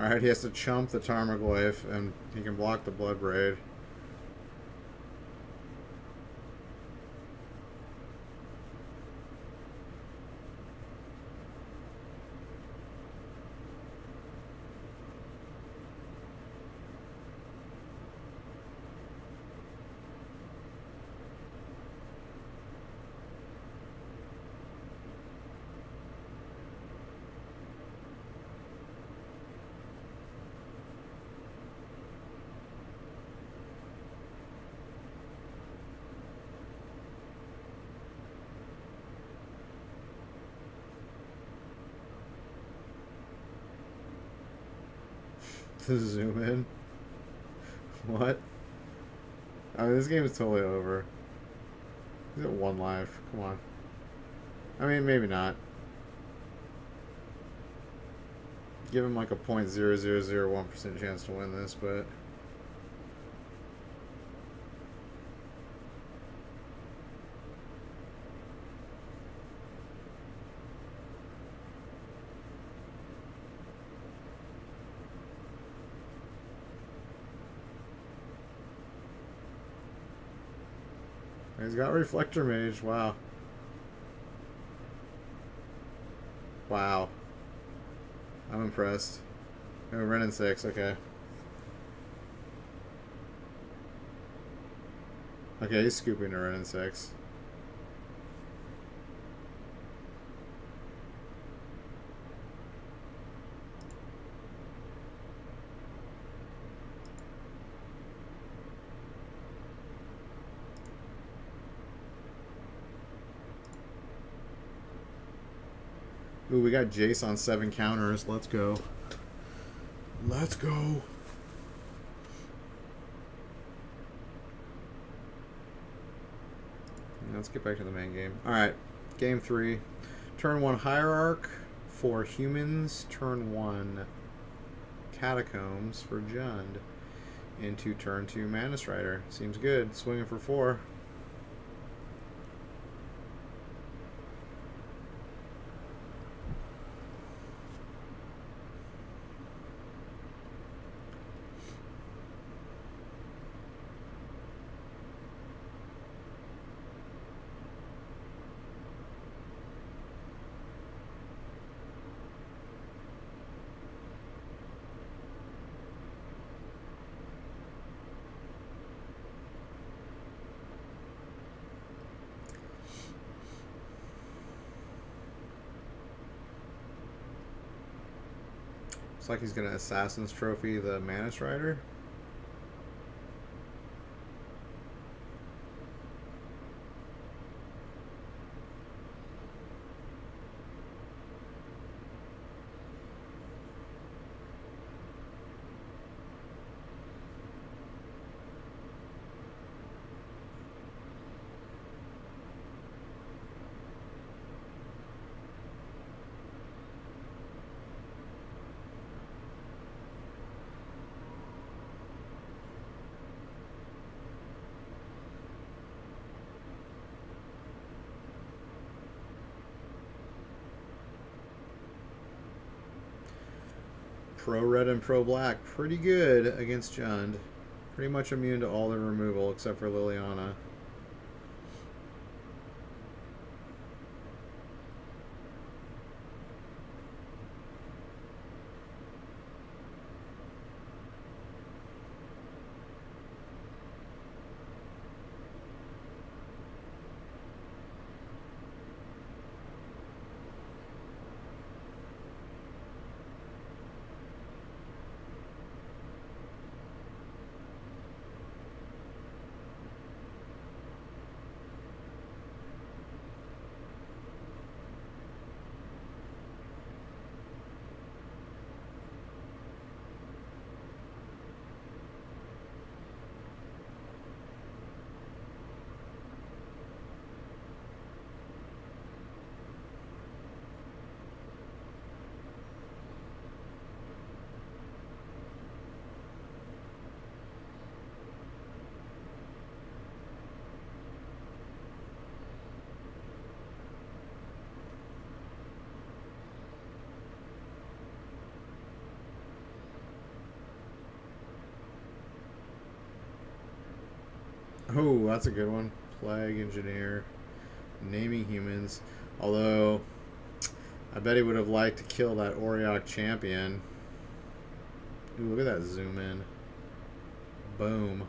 Alright, he has to chump the Tarmogoyf, and he can block the Bloodbraid. To zoom in. What? I mean, this game is totally over. He's at one life. Come on. I mean, maybe not. Give him like a 0.0001% chance to win this, but... He's got Reflector Mage. Wow. Wow. I'm impressed. Oh, Wrenn 6. Okay. Okay, he's scooping a Wrenn 6. We got Jace on seven counters. Let's go. Let's go. Let's get back to the main game. Alright, game three. Turn one Hierarch for humans. Turn one Catacombs for Jund. Into turn two Mantis Rider. Seems good. Swinging for four. Like he's gonna Assassin's Trophy the Mantis Rider. Pro Red and Pro Black, pretty good against Jund. Pretty much immune to all the removal except for Liliana. Oh, that's a good one. Plague Engineer. Naming humans. Although, I bet he would have liked to kill that Auriok champion. Ooh, look at that zoom in. Boom.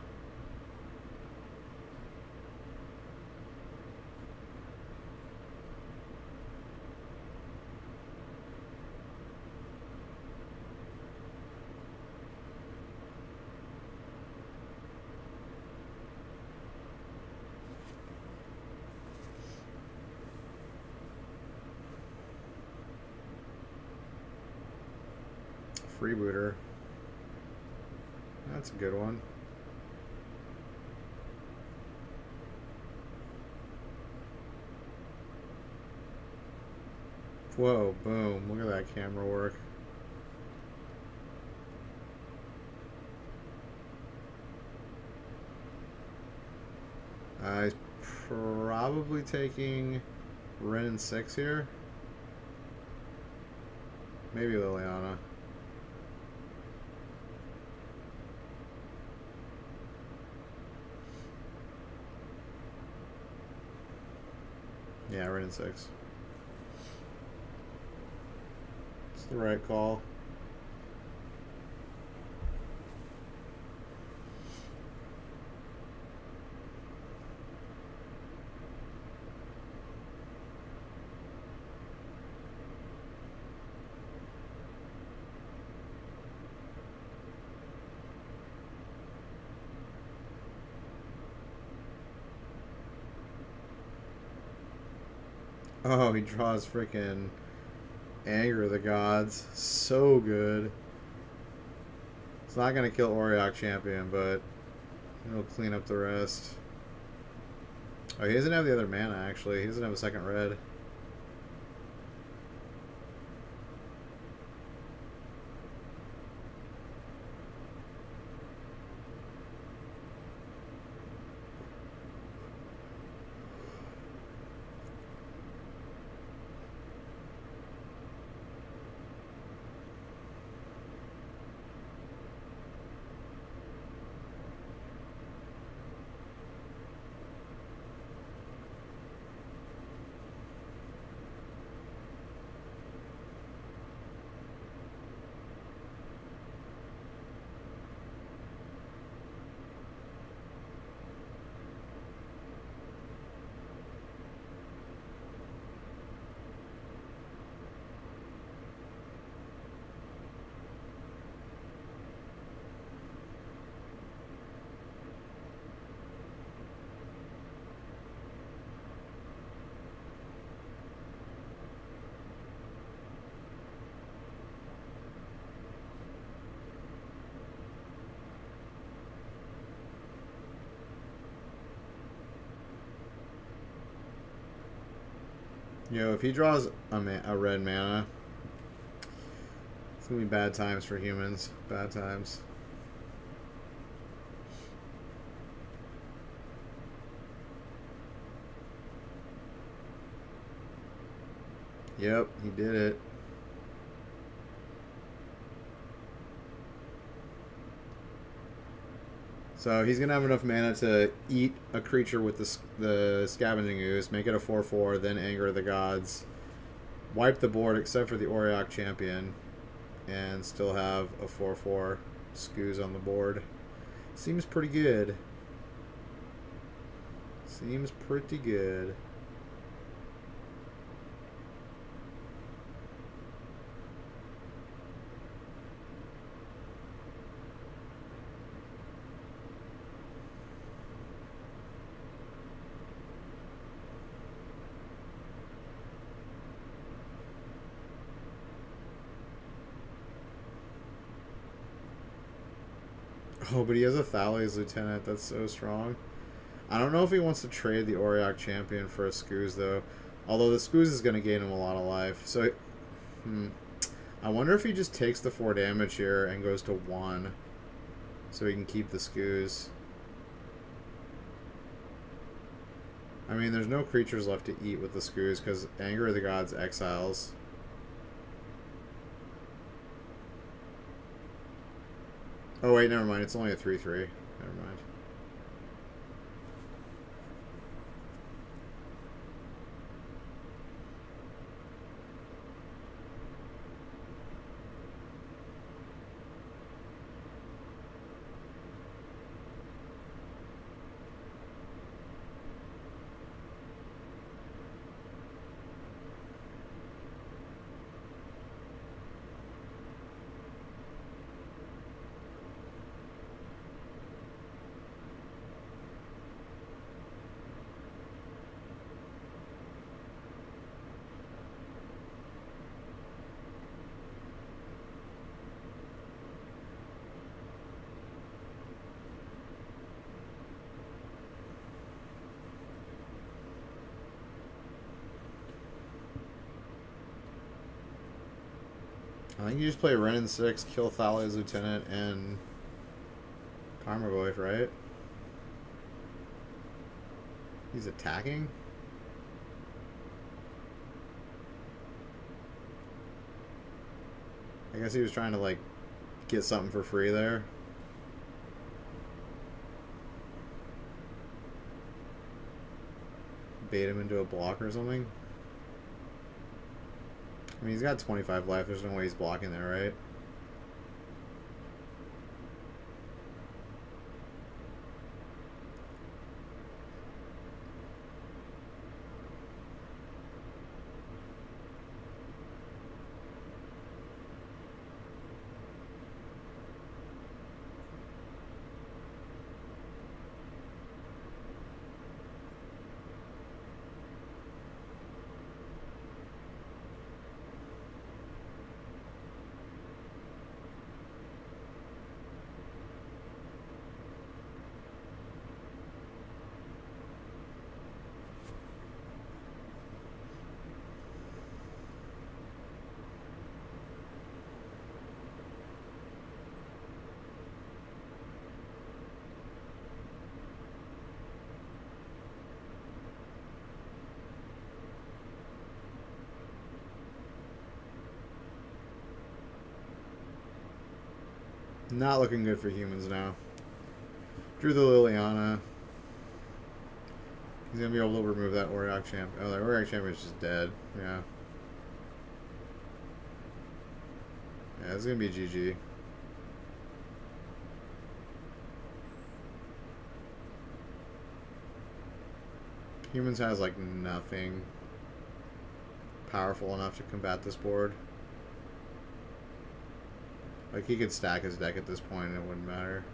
That's a good one. Whoa, boom. Look at that camera work. Uh, probably taking Wrenn and 6 here. Maybe Liliana. 6. It's the right call. Oh, he draws freaking Anger of the Gods. So good. It's not going to kill Auriok Champion, but it'll clean up the rest. Oh, he doesn't have the other mana, actually. He doesn't have a second red. If he draws a, a red mana, it's gonna be bad times for humans. Bad times. Yep, he did it. So he's gonna have enough mana to eat a creature with the the scavenging ooze, make it a four four, then anger the gods, wipe the board except for the Auriok champion, and still have a four four Scooze on the board. Seems pretty good. Seems pretty good. But he has a Thalia's Lieutenant. That's so strong. I don't know if he wants to trade the Auriok Champion for a Scooze, though. Although the Scooze is going to gain him a lot of life. So, hmm. I wonder if he just takes the 4 damage here and goes to 1. So he can keep the Scooze. I mean, there's no creatures left to eat with the Scooze because Anger of the Gods exiles. Oh wait, never mind. It's only a three three. Never mind. I think you just play Wrenn and 6, kill Thalia's Lieutenant, and Tarmogoyf, right? He's attacking? I guess he was trying to, like, get something for free there. Bait him into a block or something. I mean, he's got 25 life. There's no way he's blocking there, right? Not looking good for humans now. Drew the Liliana. He's gonna be able to remove that Auriok champ. Oh, that Auriok champ is just dead. Yeah. Yeah, it's gonna be GG. Humans has like nothing powerful enough to combat this board. Like, he could stack his deck at this point and it wouldn't matter.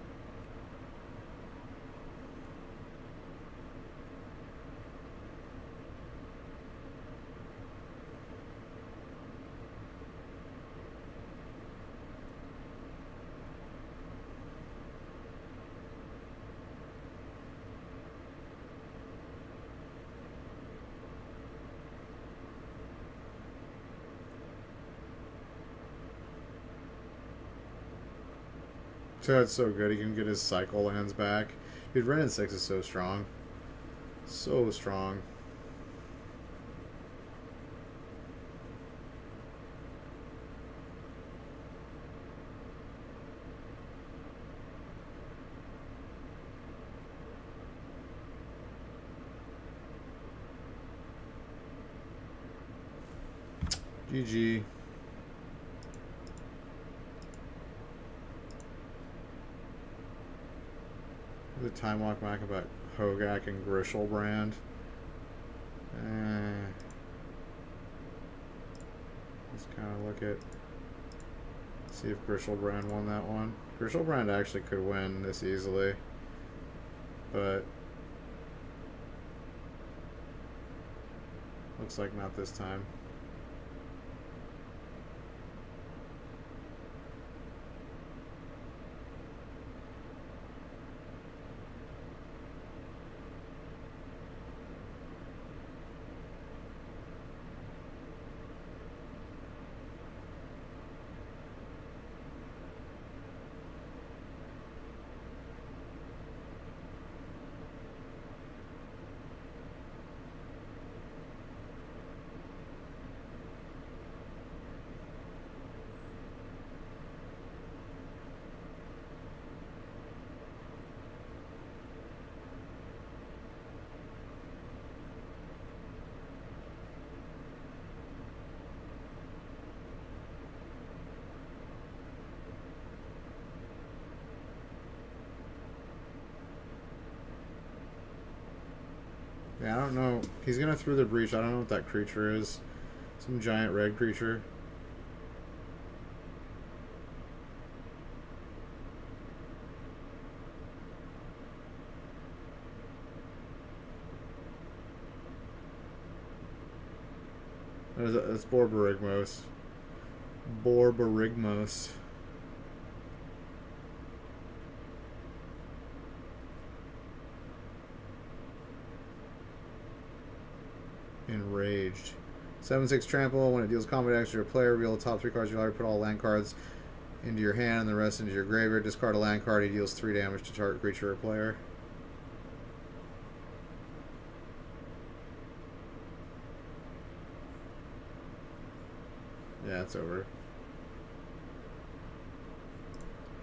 That's so good. He can get his cycle lands back. Dude, Wrenn and 6 is so strong. So strong. GG. The time walk back about Hogaak and Griselbrand. Eh. Let's kind of look at see if Griselbrand won that one. Griselbrand actually could win this easily, but looks like not this time. Yeah, I don't know. He's gonna through the breach. I don't know what that creature is. Some giant red creature. That's Borborygmos. Borborygmos. Seven six trample. When it deals combat damage to a player, reveal the top three cards of your library. Put all land cards into your hand and the rest into your graveyard. Discard a land card. He deals three damage to target creature or player. Yeah, it's over.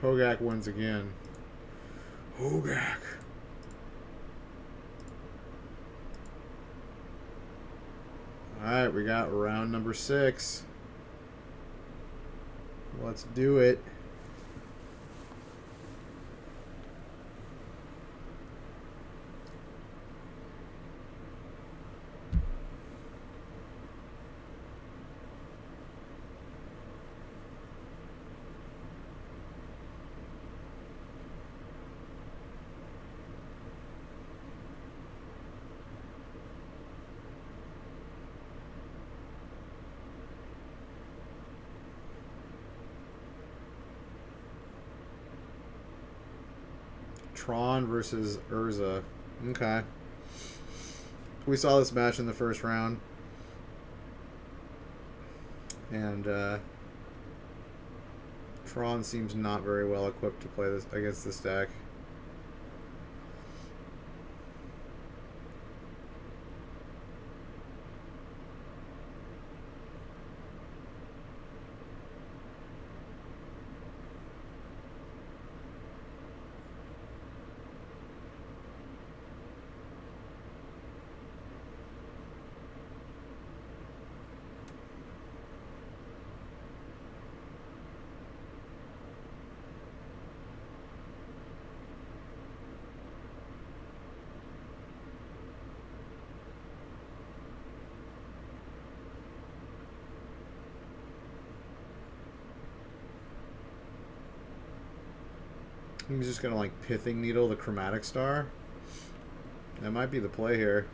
Hogaak wins again. Hogaak. Alright, we got round number six. Let's do it. Tron versus Urza. Okay. We saw this match in the first round. And uh, Tron seems not very well equipped to play this against this deck. He's just gonna like pithing needle the chromatic star. That might be the play here.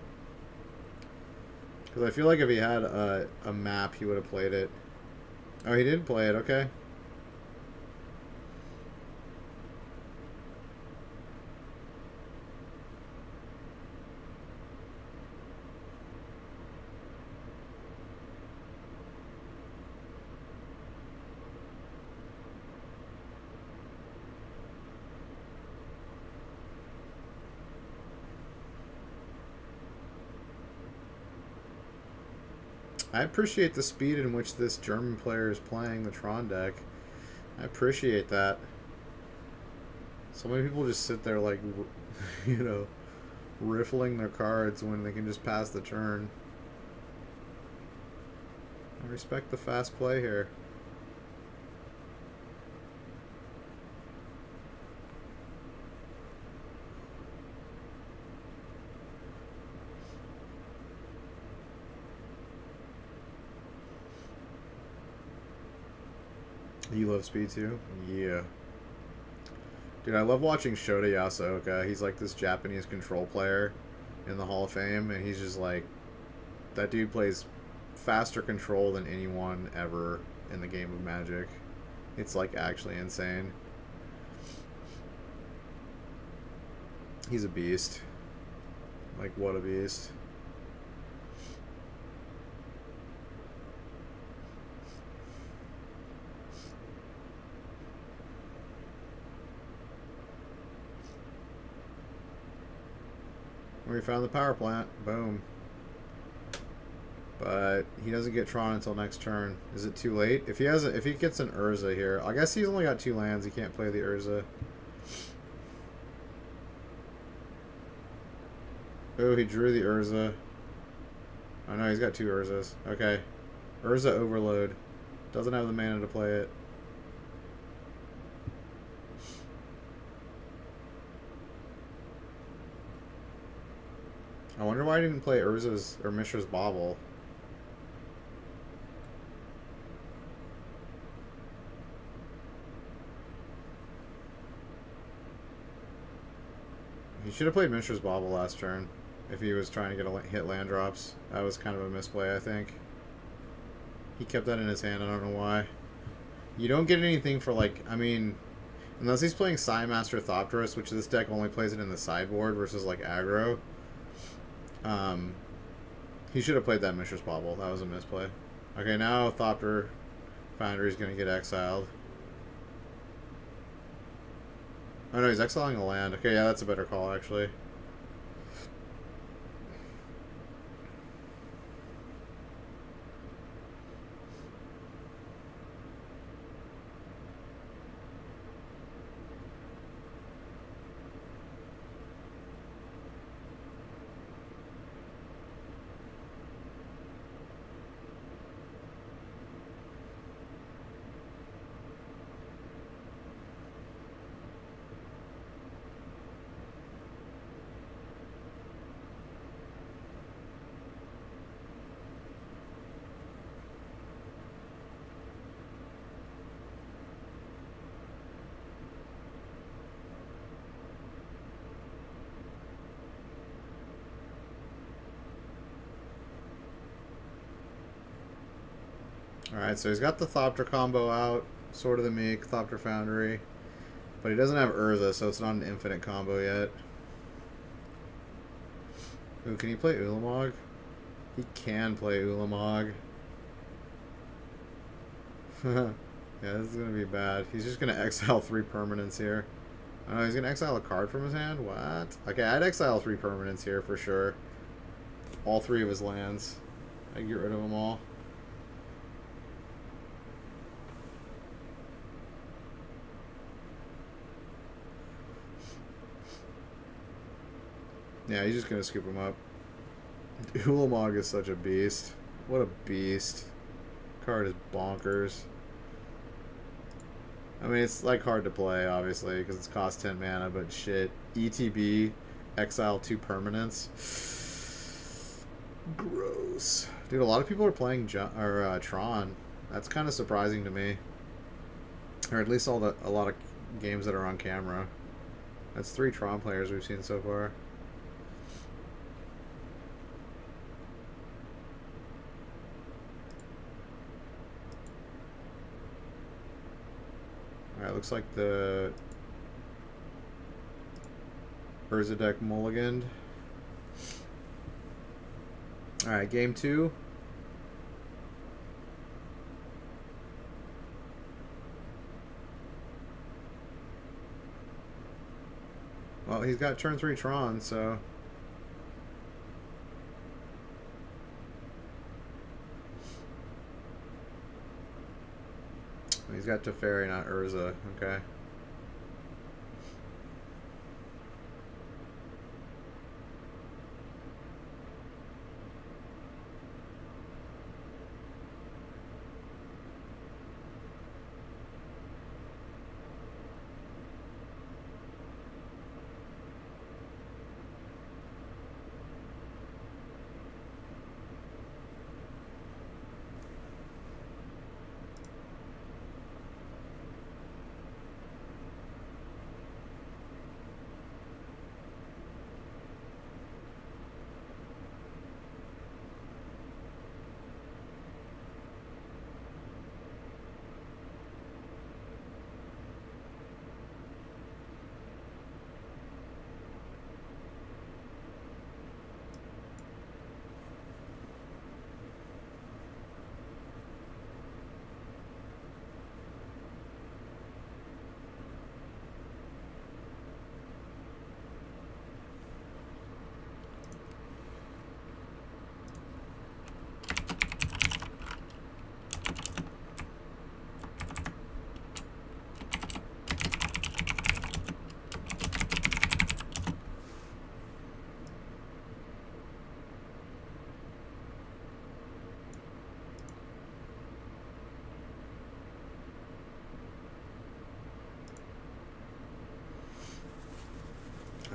Because I feel like if he had a, a map, he would have played it. Oh, he did play it. Okay. I appreciate the speed in which this German player is playing the Tron deck. I appreciate that. So many people just sit there like, you know, riffling their cards when they can just pass the turn. I respect the fast play here. Love speed too? Yeah. Dude, I love watching Shota Yasooka. He's like this Japanese control player in the Hall of Fame, and he's just like, that dude plays faster control than anyone ever in the game of Magic. It's like actually insane. He's a beast. Like, what a beast. We found the power plant. Boom. But he doesn't get Tron until next turn. Is it too late? If he has a, if he gets an Urza here, I guess he's only got two lands. He can't play the Urza. Oh, he drew the Urza. Oh no, he's got two Urzas. Okay. Urza Overload. Doesn't have the mana to play it. Wonder why I didn't play Urza's or Mishra's Bauble. He should have played Mishra's Bauble last turn if he was trying to get a hit land drops. That was kind of a misplay, I think. He kept that in his hand. I don't know why. You don't get anything for, like, I mean, unless he's playing Master Thopterist, which this deck only plays it in the sideboard versus, like, aggro. Um, He should have played that Mishra's Bauble. That was a misplay. Okay, now Thopter Foundry is going to get exiled. Oh no, he's exiling a land. Okay, yeah, that's a better call, actually. Alright, so he's got the Thopter combo out, Sword of the Meek, Thopter Foundry. But he doesn't have Urza, so it's not an infinite combo yet. Ooh, can he play Ulamog? He can play Ulamog. yeah, this is going to be bad. He's just going to exile three permanents here. Oh, he's going to exile a card from his hand? What? Okay, I'd exile three permanents here for sure. All three of his lands. I'd get rid of them all. Yeah, he's just gonna scoop him up. Ulamog is such a beast. What a beast. Card is bonkers. I mean, it's like hard to play, obviously, because it's cost 10 mana, but shit. ETB, exile two permanents. Gross. Dude, a lot of people are playing or uh, Tron. That's kind of surprising to me. Or at least all the a lot of games that are on camera. That's three Tron players we've seen so far. Alright, looks like the Urza deck mulliganed. Alright, game two. Well, he's got turn three Tron, so He's got Teferi, not Urza. Okay.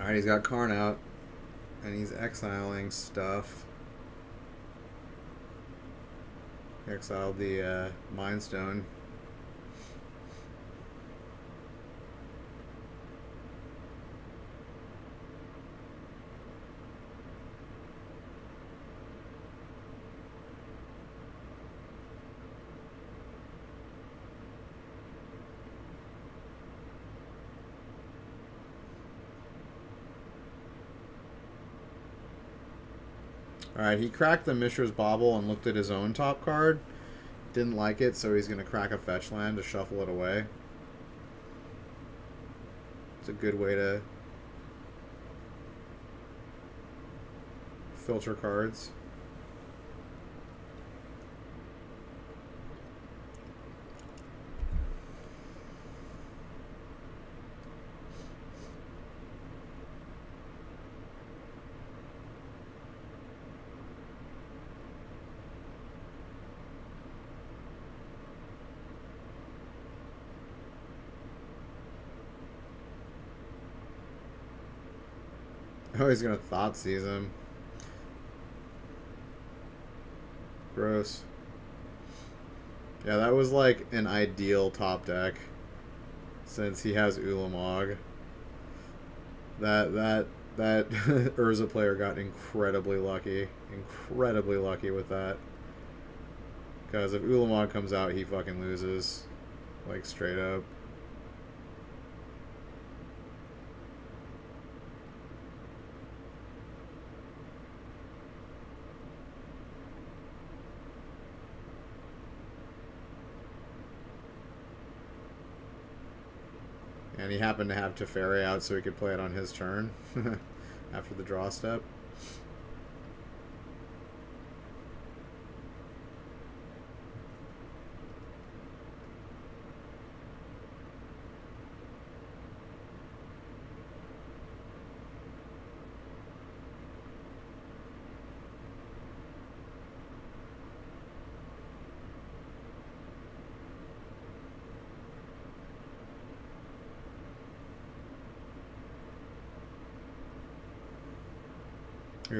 Alright, he's got Karn out. And he's exiling stuff. He exiled the uh, Mind Stone. Alright, he cracked the Mishra's Bauble and looked at his own top card. Didn't like it, so he's going to crack a fetch land to shuffle it away. It's a good way to filter cards. Oh, he's gonna Thoughtseize him. Gross. Yeah, that was like an ideal top deck. Since he has Ulamog. That that that Urza player got incredibly lucky. Incredibly lucky with that. Because if Ulamog comes out, he fucking loses. Like, straight up. And he happened to have Teferi out so he could play it on his turn after the draw step.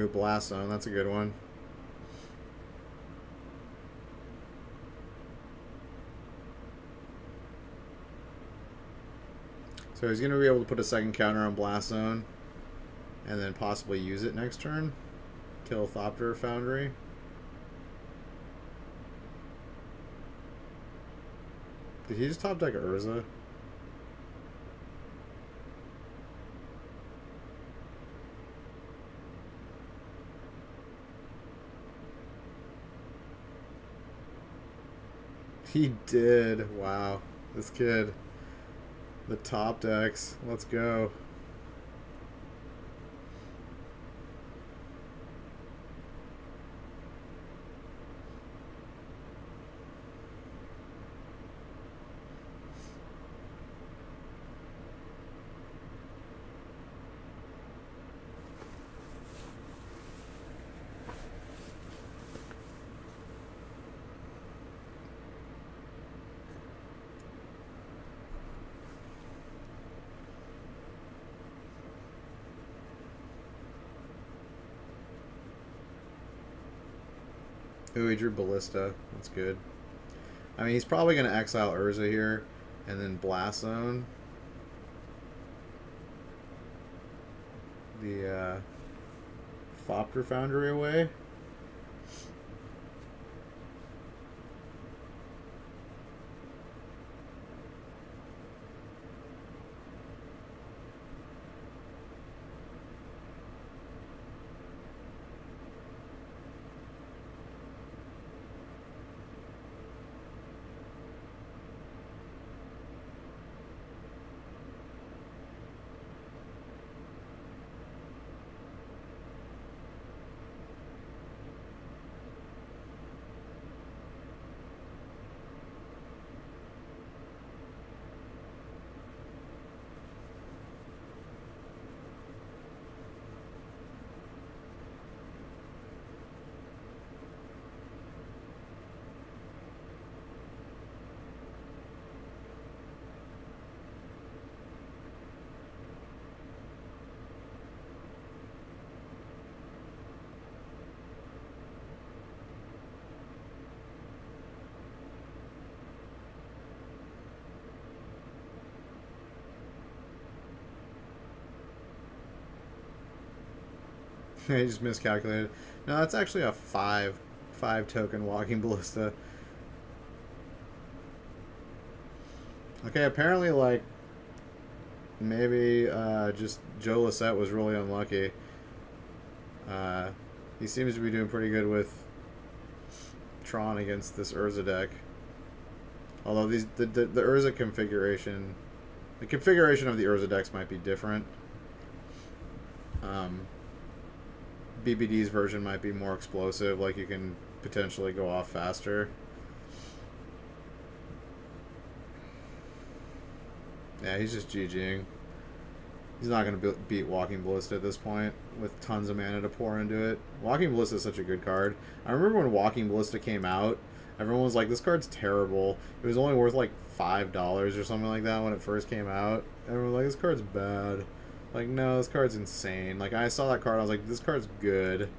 Ooh, Blast Zone, that's a good one. So he's going to be able to put a second counter on Blast Zone and then possibly use it next turn. Kill Thopter Foundry. Did he just top deck Urza? He did. Wow. This kid. The top decks. Let's go. Drew Ballista. That's good. I mean, he's probably going to exile Urza here and then Blast Zone. The uh, Thopter Foundry away. I just miscalculated. No, that's actually a five, five token walking ballista. Okay, apparently, like, maybe uh, just Joe Lossett was really unlucky. Uh, He seems to be doing pretty good with Tron against this Urza deck. Although these the, the, the Urza configuration, the configuration of the Urza decks might be different. Um, BBD's version might be more explosive, like you can potentially go off faster. Yeah, he's just GGing. He's not going to be- beat Walking Ballista at this point with tons of mana to pour into it. Walking Ballista is such a good card. I remember when Walking Ballista came out, everyone was like, this card's terrible. It was only worth like $5 or something like that when it first came out. Everyone was like, this card's bad. Like, no, this card's insane. Like, I saw that card, I was like, this card's good.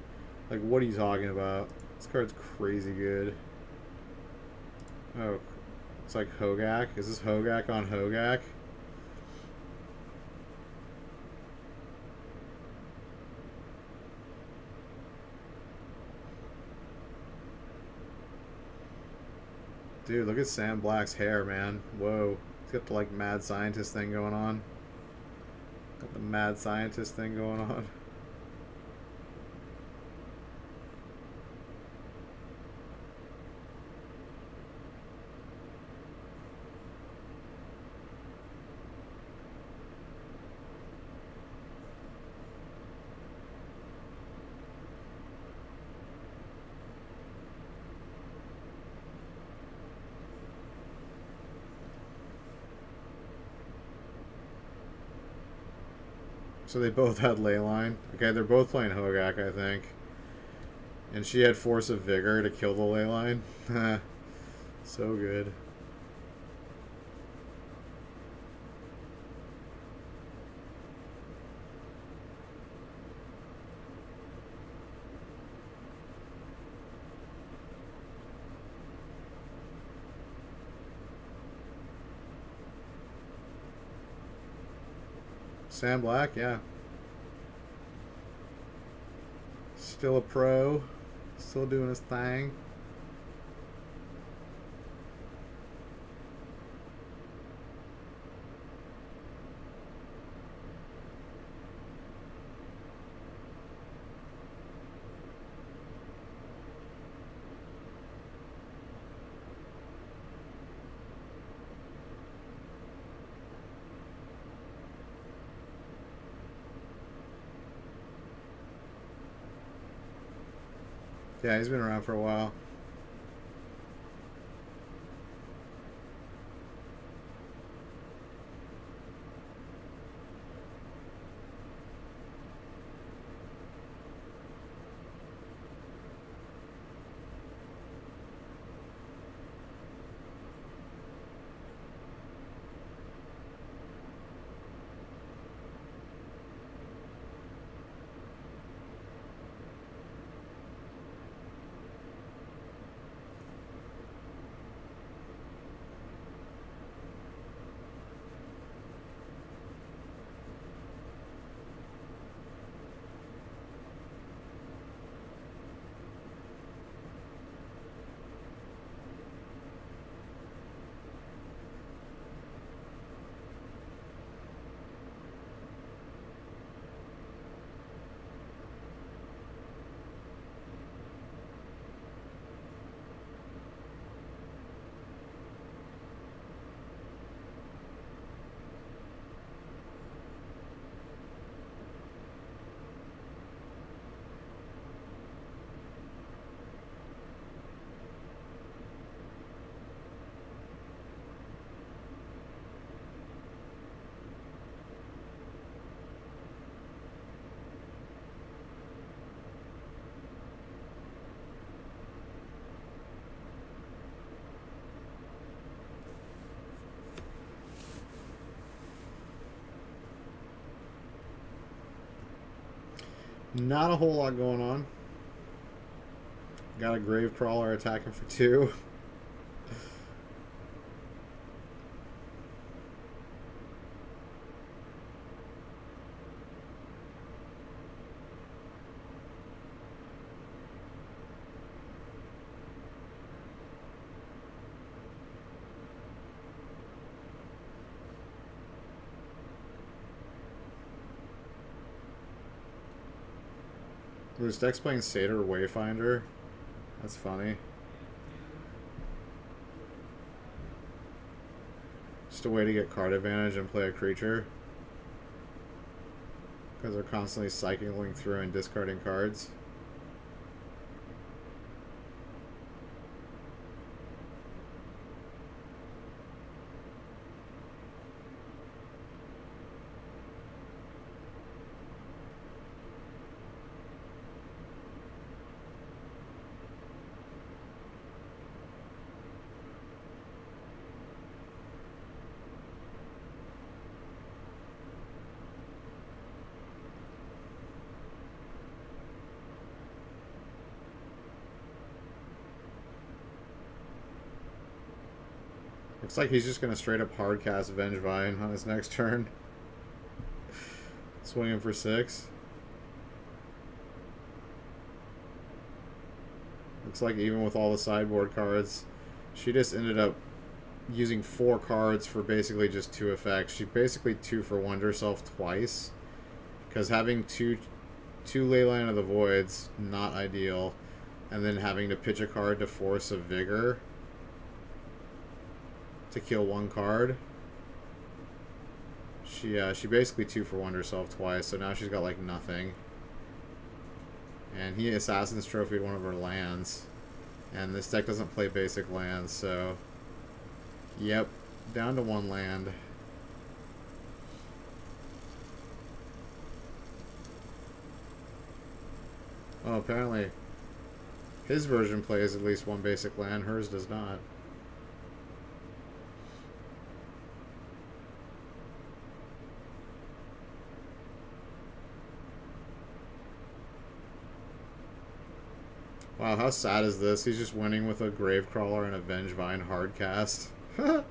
Like, what are you talking about? This card's crazy good. Oh, it's like Hogaak. Is this Hogaak on Hogaak? Dude, look at Sam Black's hair, man. Whoa. He's got the, like, mad scientist thing going on. Got the mad scientist thing going on. So they both had Leyline. Okay, they're both playing Hogaak, I think. And she had Force of Vigor to kill the Leyline. so good. Sam Black, yeah. Still a pro. Still doing his thing. Yeah, he's been around for a while. Not a whole lot going on. Got a Gravecrawler attacking for two. Was deck's playing Satyr Wayfinder? That's funny. Just a way to get card advantage and play a creature. Because they're constantly cycling through and discarding cards. Like he's just going to straight up hard cast Vengevine on his next turn. Swinging for six. Looks like even with all the sideboard cards, she just ended up using four cards for basically just two effects. She basically two for one herself twice. Because having two two Leyline of the Voids, not ideal. And then having to pitch a card to Force of Vigor to kill one card. She uh, she basically two for one herself twice, so now she's got like nothing. And he Assassin's Trophied one of her lands. And this deck doesn't play basic lands, so... Yep, down to one land. Oh, apparently his version plays at least one basic land, hers does not. Wow, how sad is this? He's just winning with a Gravecrawler and a Vengevine hardcast.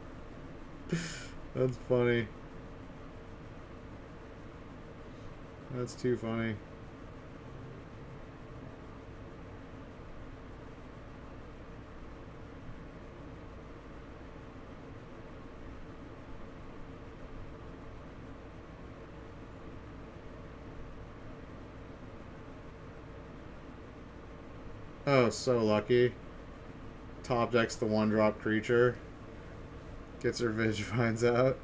That's funny. That's too funny. Oh, so lucky. Top decks the one drop creature. Gets her Vengevines out.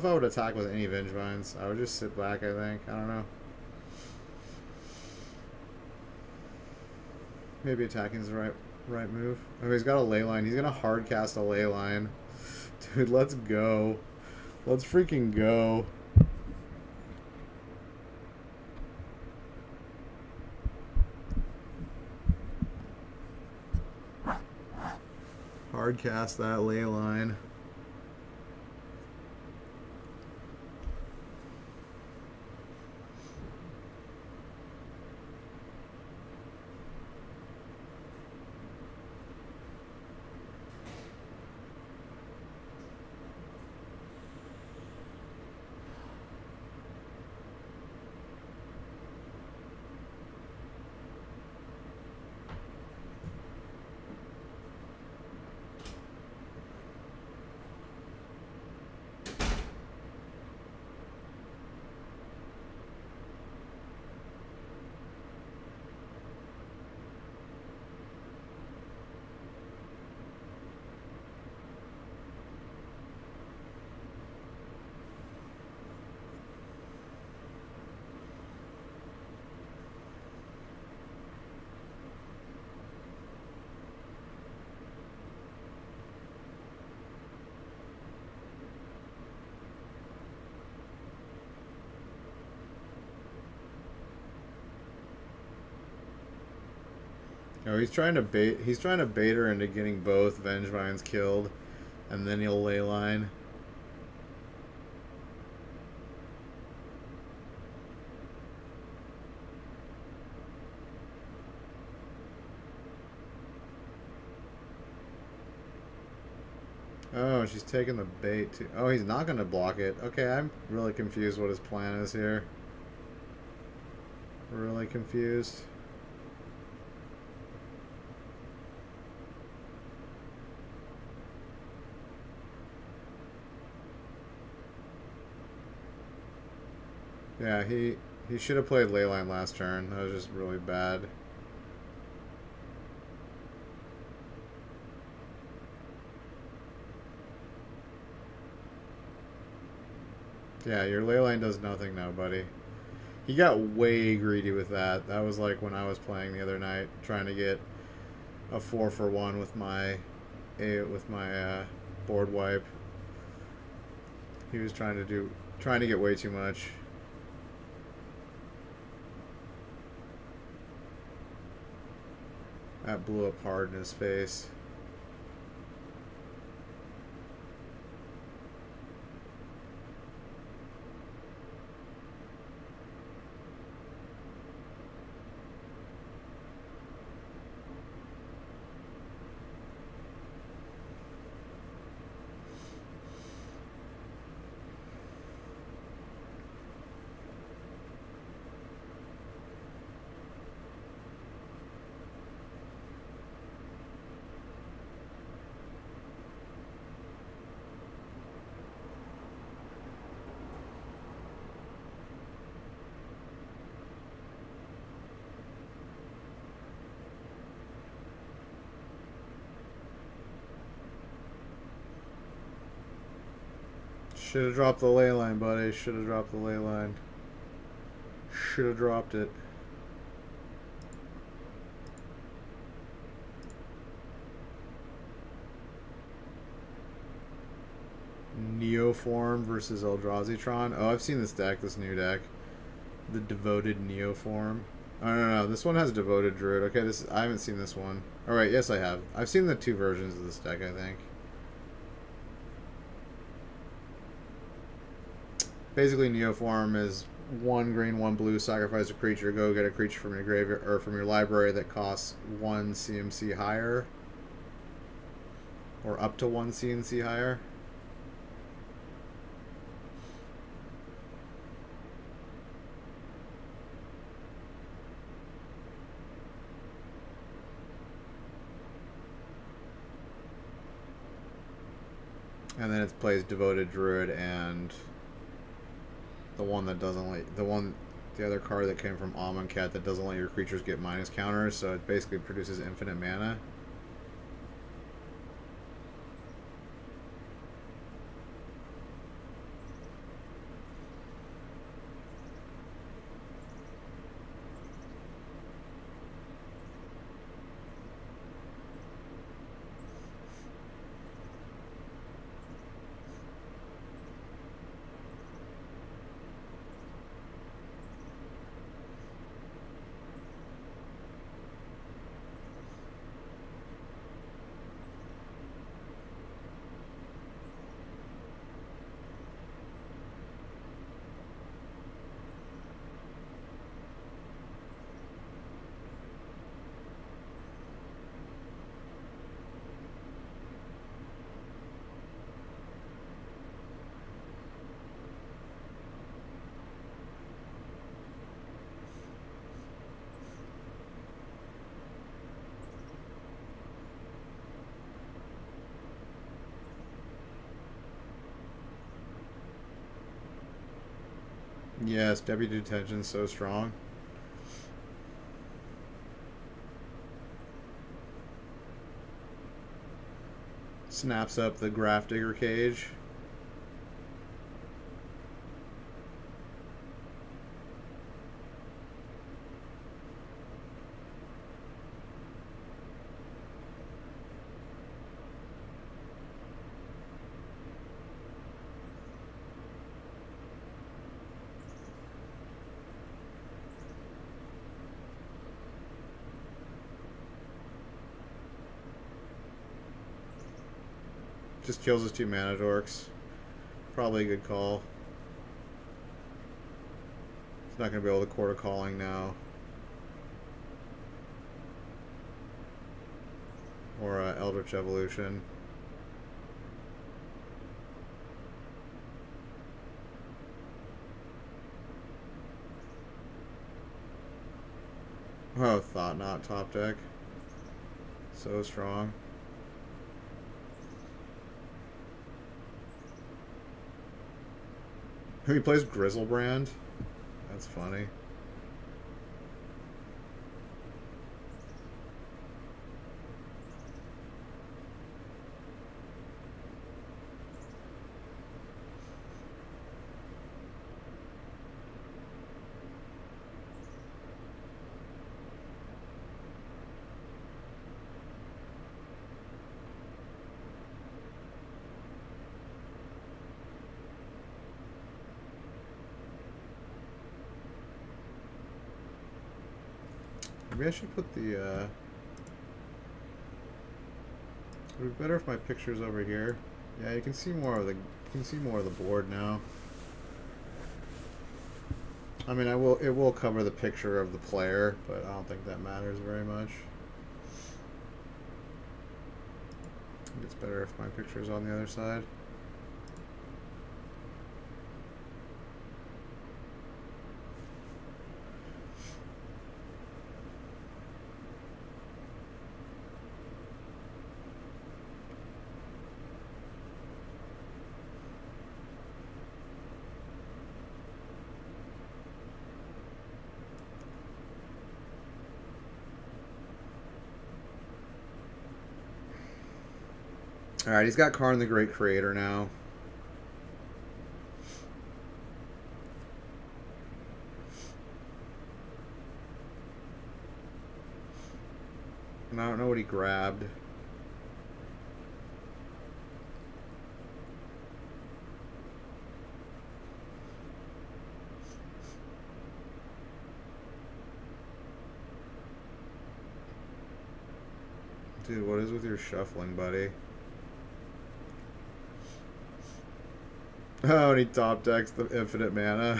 If I would attack with any Vengevines. I would just sit back, I think. I don't know. Maybe attacking is the right right move. Oh, he's got a Leyline. He's gonna hard cast a Leyline. Dude, let's go. Let's freaking go. Hard cast that Leyline. he's trying to bait. He's trying to bait her into getting both Vengevines killed, and then he'll Leyline. Oh, she's taking the bait too. Oh, he's not going to block it. Okay, I'm really confused what his plan is here. Really confused. Yeah, he he should have played Leyline last turn. That was just really bad. Yeah, your Leyline does nothing now, buddy. He got way greedy with that. That was like when I was playing the other night, trying to get a four for one with my with my uh, board wipe. He was trying to do trying to get way too much. That blew up hard in his face. Should have dropped the Leyline, buddy. Should have dropped the Leyline. Should have dropped it. Neoform versus Eldrazi Oh, I've seen this deck, this new deck. The Devoted Neoform. Oh, no, no, this one has Devoted Druid. Okay, this I haven't seen this one. Alright, yes I have. I've seen the two versions of this deck, I think. Basically Neoform is one green, one blue, sacrifice a creature, go get a creature from your graveyard or from your library that costs one CMC higher. Or up to one CMC higher. And then it plays Devoted Druid and the one that doesn't let the one the other card that came from Amonkhet that doesn't let your creatures get minus counters, so it basically produces infinite mana. Yes, deputy detention so strong. Snaps up the Grafdigger cage. kills his two mana dorks. Probably a good call. He's not going to be able to Chord of Calling now. Or uh, Eldritch Evolution. Oh, Thought-Knot top deck. So strong. He plays Griselbrand? That's funny. Maybe I should put the, uh... It would be better if my picture's over here. Yeah, you can see more of the you can see more of the board now. I mean, I will it will cover the picture of the player, but I don't think that matters very much. it's better if my picture's on the other side. Alright, he's got Karn the Great Creator now. And I don't know what he grabbed. Dude, what is with your shuffling, buddy? Oh, and he top decks the infinite mana.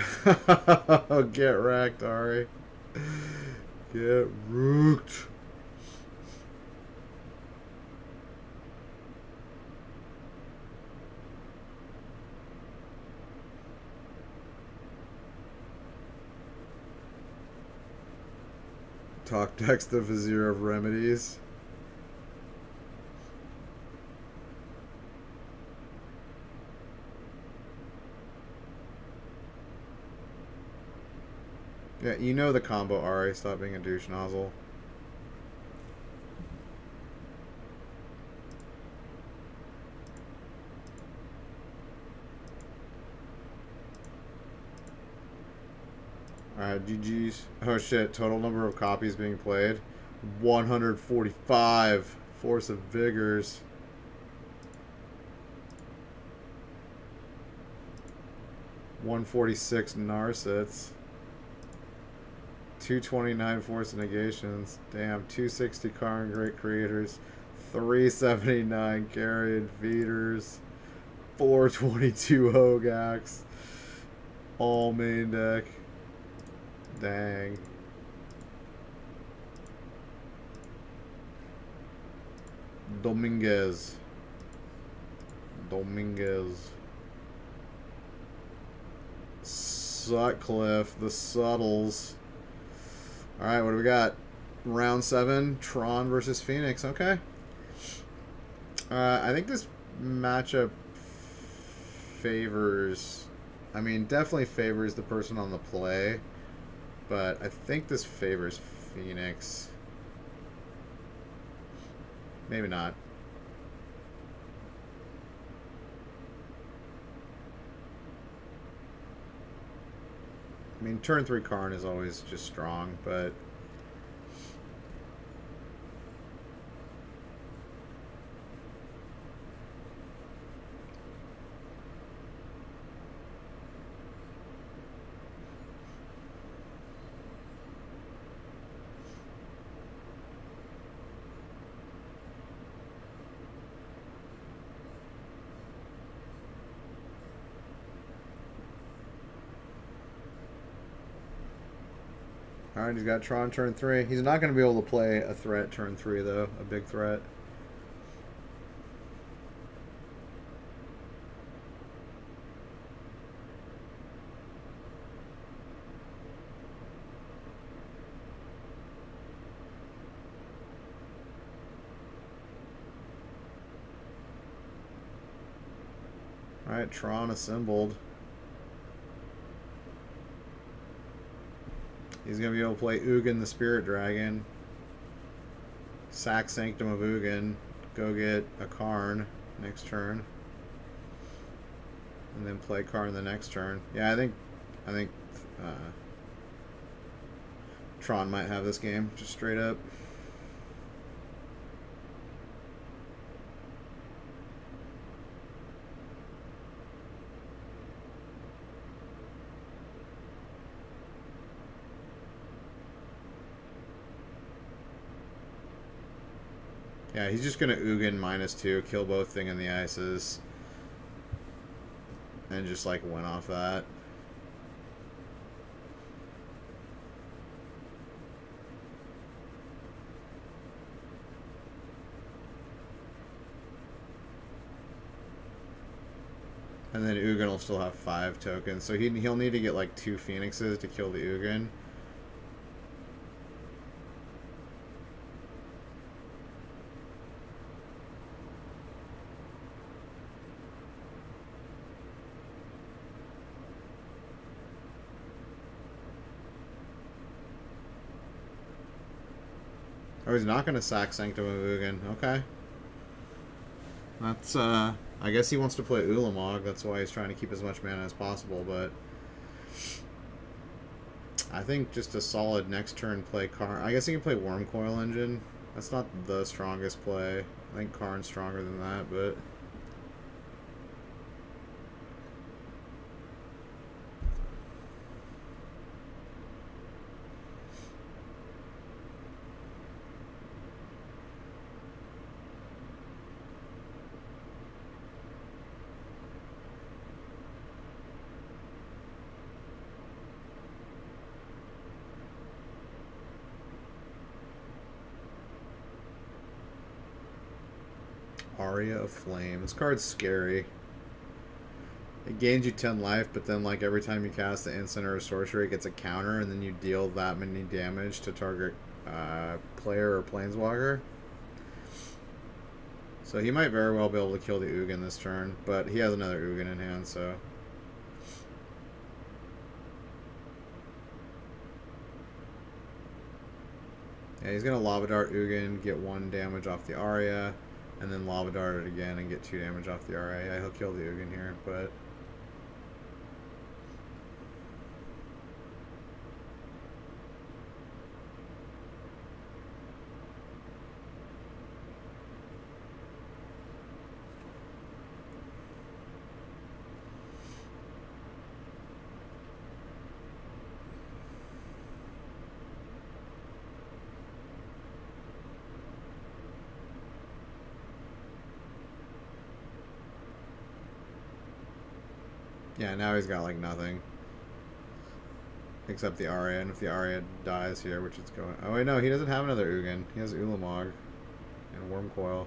Get wrecked, Ari. Get rooked. Talk decks the Vizier of Remedies. You know the combo, Ari. Stop being a douche nozzle. Uh, Alright, GG's. Oh shit, total number of copies being played. 145. Force of Vigors. One forty six Narsets. 229 Force Negations. Damn, 260 Karn Great Creators. 379 Carrion Feeders. 422 Hogaaks. All main deck. Dang. Dominguez. Dominguez. Sutcliffe, the Subtles. All right, what do we got? Round seven, Tron versus Phoenix. Okay. Uh, I think this matchup favors. I mean, definitely favors the person on the play, but I think this favors Phoenix. Maybe not. I mean, turn three Karn is always just strong, but Alright, he's got Tron turn 3. He's not going to be able to play a threat turn 3, though. A big threat. Alright, Tron assembled. He's going to be able to play Ugin the Spirit Dragon. Sack Sanctum of Ugin. Go get a Karn next turn. And then play Karn the next turn. Yeah, I think I think uh, Tron might have this game, just straight up. Yeah, he's just gonna Ugin minus two, kill both thing in the ices. And just like went off that. And then Ugin will still have five tokens, so he, he'll need to get like two Phoenixes to kill the Ugin. He's not going to sack Sanctum of Ugin. Okay. That's, uh... I guess he wants to play Ulamog. That's why he's trying to keep as much mana as possible, but... I think just a solid next turn play Karn. I guess he can play Wurmcoil Engine. That's not the strongest play. I think Karn's stronger than that, but... Aria Flame. This card's scary. It gains you 10 life, but then like every time you cast an instant or a sorcery, it gets a counter, and then you deal that many damage to target uh, player or planeswalker. So he might very well be able to kill the Ugin this turn, but he has another Ugin in hand, so... Yeah, he's gonna Lava Dart Ugin, get one damage off the Aria. And then Lava Dart it again and get two damage off the Aria. He'll kill the Ugin here, but... Yeah, now he's got like nothing. Except the Aria, and if the Aria dies here, which it's going... Oh wait, no, he doesn't have another Ugin. He has Ulamog and Wurmcoil.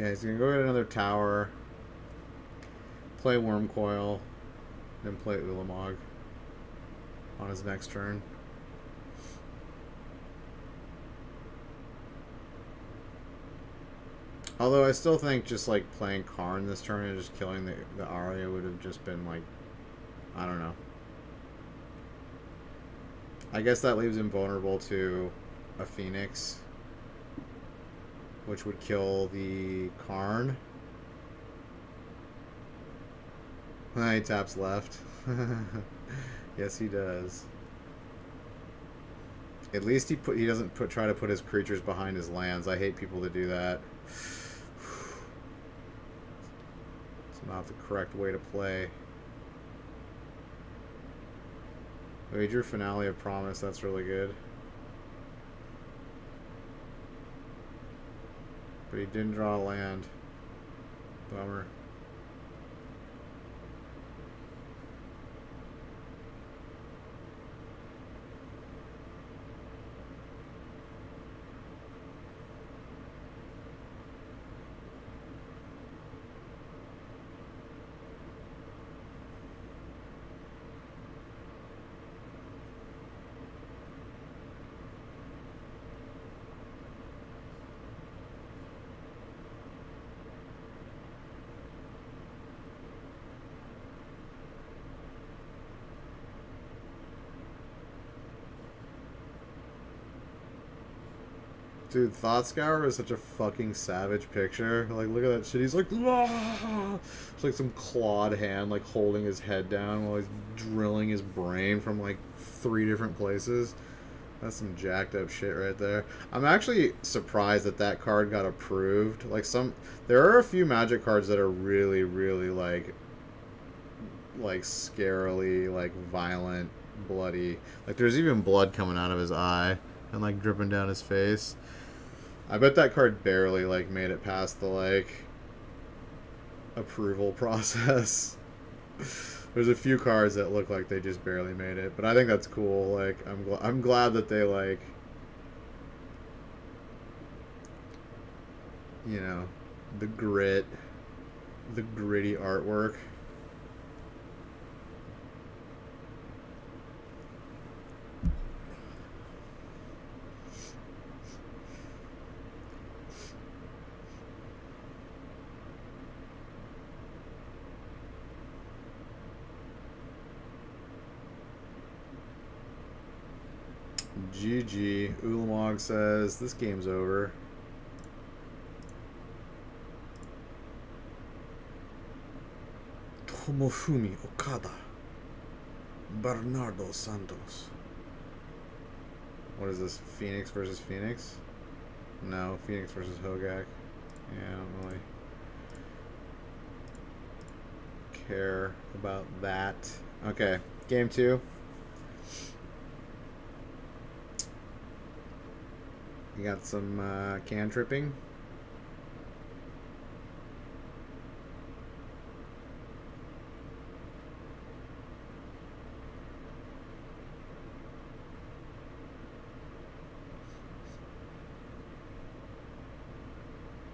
Yeah, he's gonna go get another tower, play Wurmcoil, then play Ulamog on his next turn. Although I still think just like playing Karn this turn and just killing the, the Aria would have just been like, I don't know. I guess that leaves him vulnerable to a Phoenix which would kill the Karn. He taps left. yes, he does. At least he put he doesn't put try to put his creatures behind his lands. I hate people that do that. It's not the correct way to play. Wager finale of promise. That's really good. But he didn't draw land. Bummer. Dude, Thought Scour is such a fucking savage picture. Like, look at that shit. He's like, ah! It's like some clawed hand, like, holding his head down while he's drilling his brain from, like, three different places. That's some jacked up shit right there. I'm actually surprised that that card got approved. Like, some... There are a few Magic cards that are really, really, like... Like, scarily, like, violent, bloody. Like, there's even blood coming out of his eye and, like, dripping down his face. I bet that card barely like made it past the like approval process. There's a few cards that look like they just barely made it, but I think that's cool. Like I'm gl- I'm glad that they like you know, the grit, the gritty artwork. GG. Ulamog says, this game's over. Tomofumi Okada. Bernardo Santos. What is this? Phoenix versus Phoenix? No, Phoenix versus Hogaak. Yeah, I don't really care about that. Okay, game two. You got some uh, cantripping.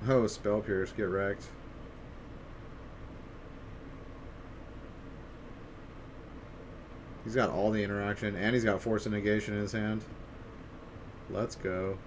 Oh, Spell Pierce, get wrecked. He's got all the interaction, and he's got Force of Negation in his hand. Let's go.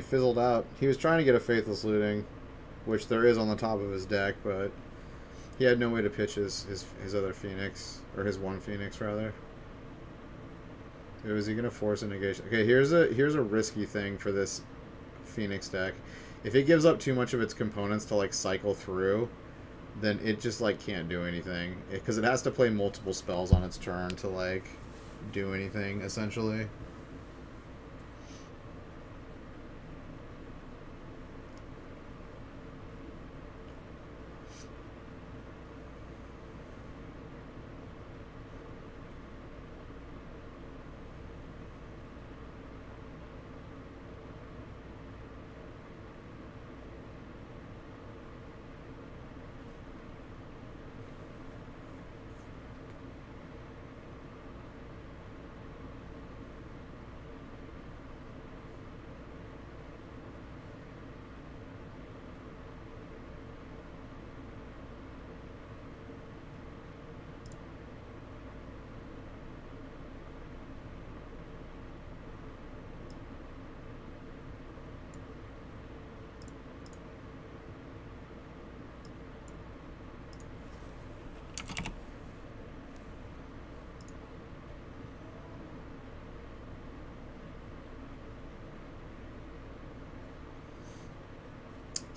Fizzled out. He was trying to get a Faithless Looting, which there is on the top of his deck, but he had no way to pitch his, his, his other Phoenix, or his one Phoenix, rather. Was he going to force a negation? Okay, here's a here's a risky thing for this Phoenix deck. If it gives up too much of its components to, like, cycle through, then it just, like, can't do anything. Because it, it has to play multiple spells on its turn to, like, do anything, essentially.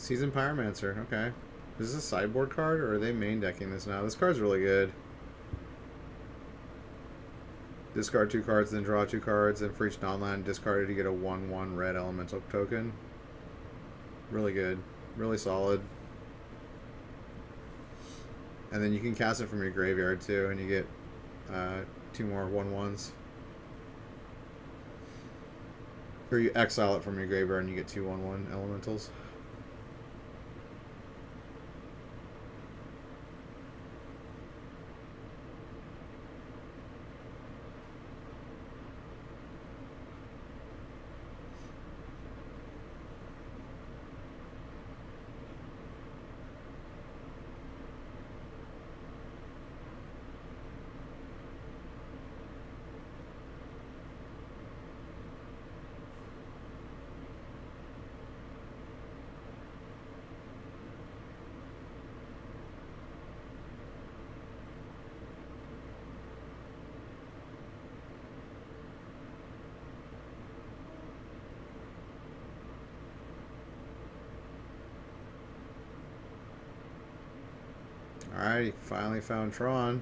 Season Pyromancer, okay. Is this a sideboard card, or are they main decking this now? This card's really good. Discard two cards, then draw two cards, and for each non-land discarded, you get a 1-1 red elemental token. Really good. Really solid. And then you can cast it from your graveyard too, and you get uh, two more 1-1s. Or you exile it from your graveyard and you get two 1-1 elementals. Alright, finally found Tron.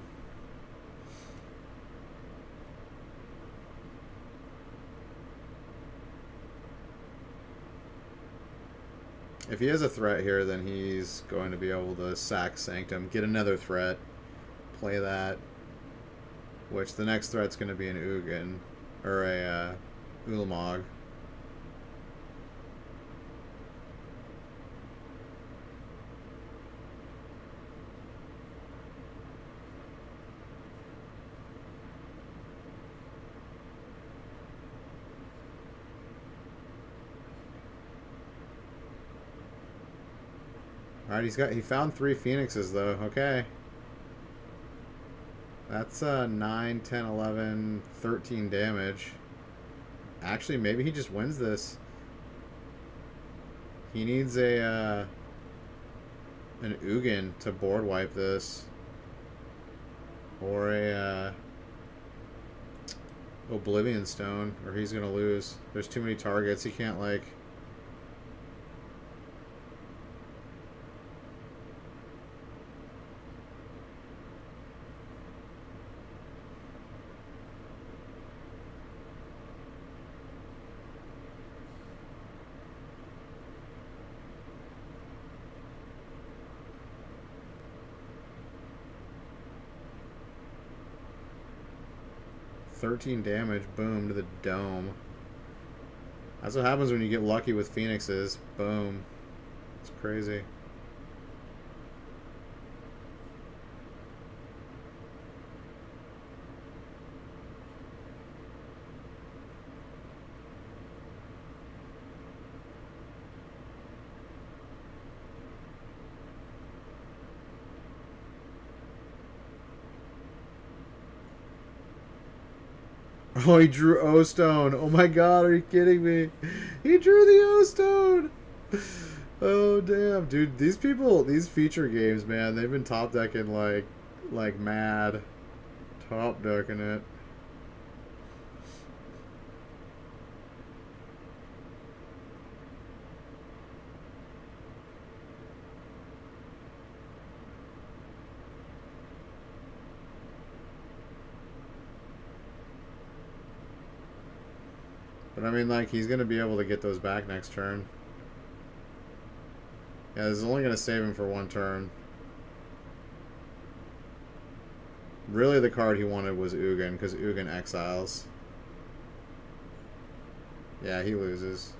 If he has a threat here, then he's going to be able to sack Sanctum, get another threat, play that, which the next threat's going to be an Ugin, or a uh, Ulamog. Alright, he's got he found three phoenixes though. Okay. That's uh 9, 10, 11, 13 damage. Actually, maybe he just wins this. He needs a uh an Ugin to board wipe this. Or a uh Oblivion Stone, or he's gonna lose. There's too many targets. He can't like Thirteen damage, boom, to the dome. That's what happens when you get lucky with phoenixes. Boom. It's crazy. Oh, he drew O Stone. Oh my god, are you kidding me? He drew the O Stone. Oh damn, dude! These people, these feature games, man, they've been top decking like, like mad. Top decking it. I mean, like, he's going to be able to get those back next turn. Yeah, this is only going to save him for one turn. Really, the card he wanted was Ugin, because Ugin exiles. Yeah, he loses.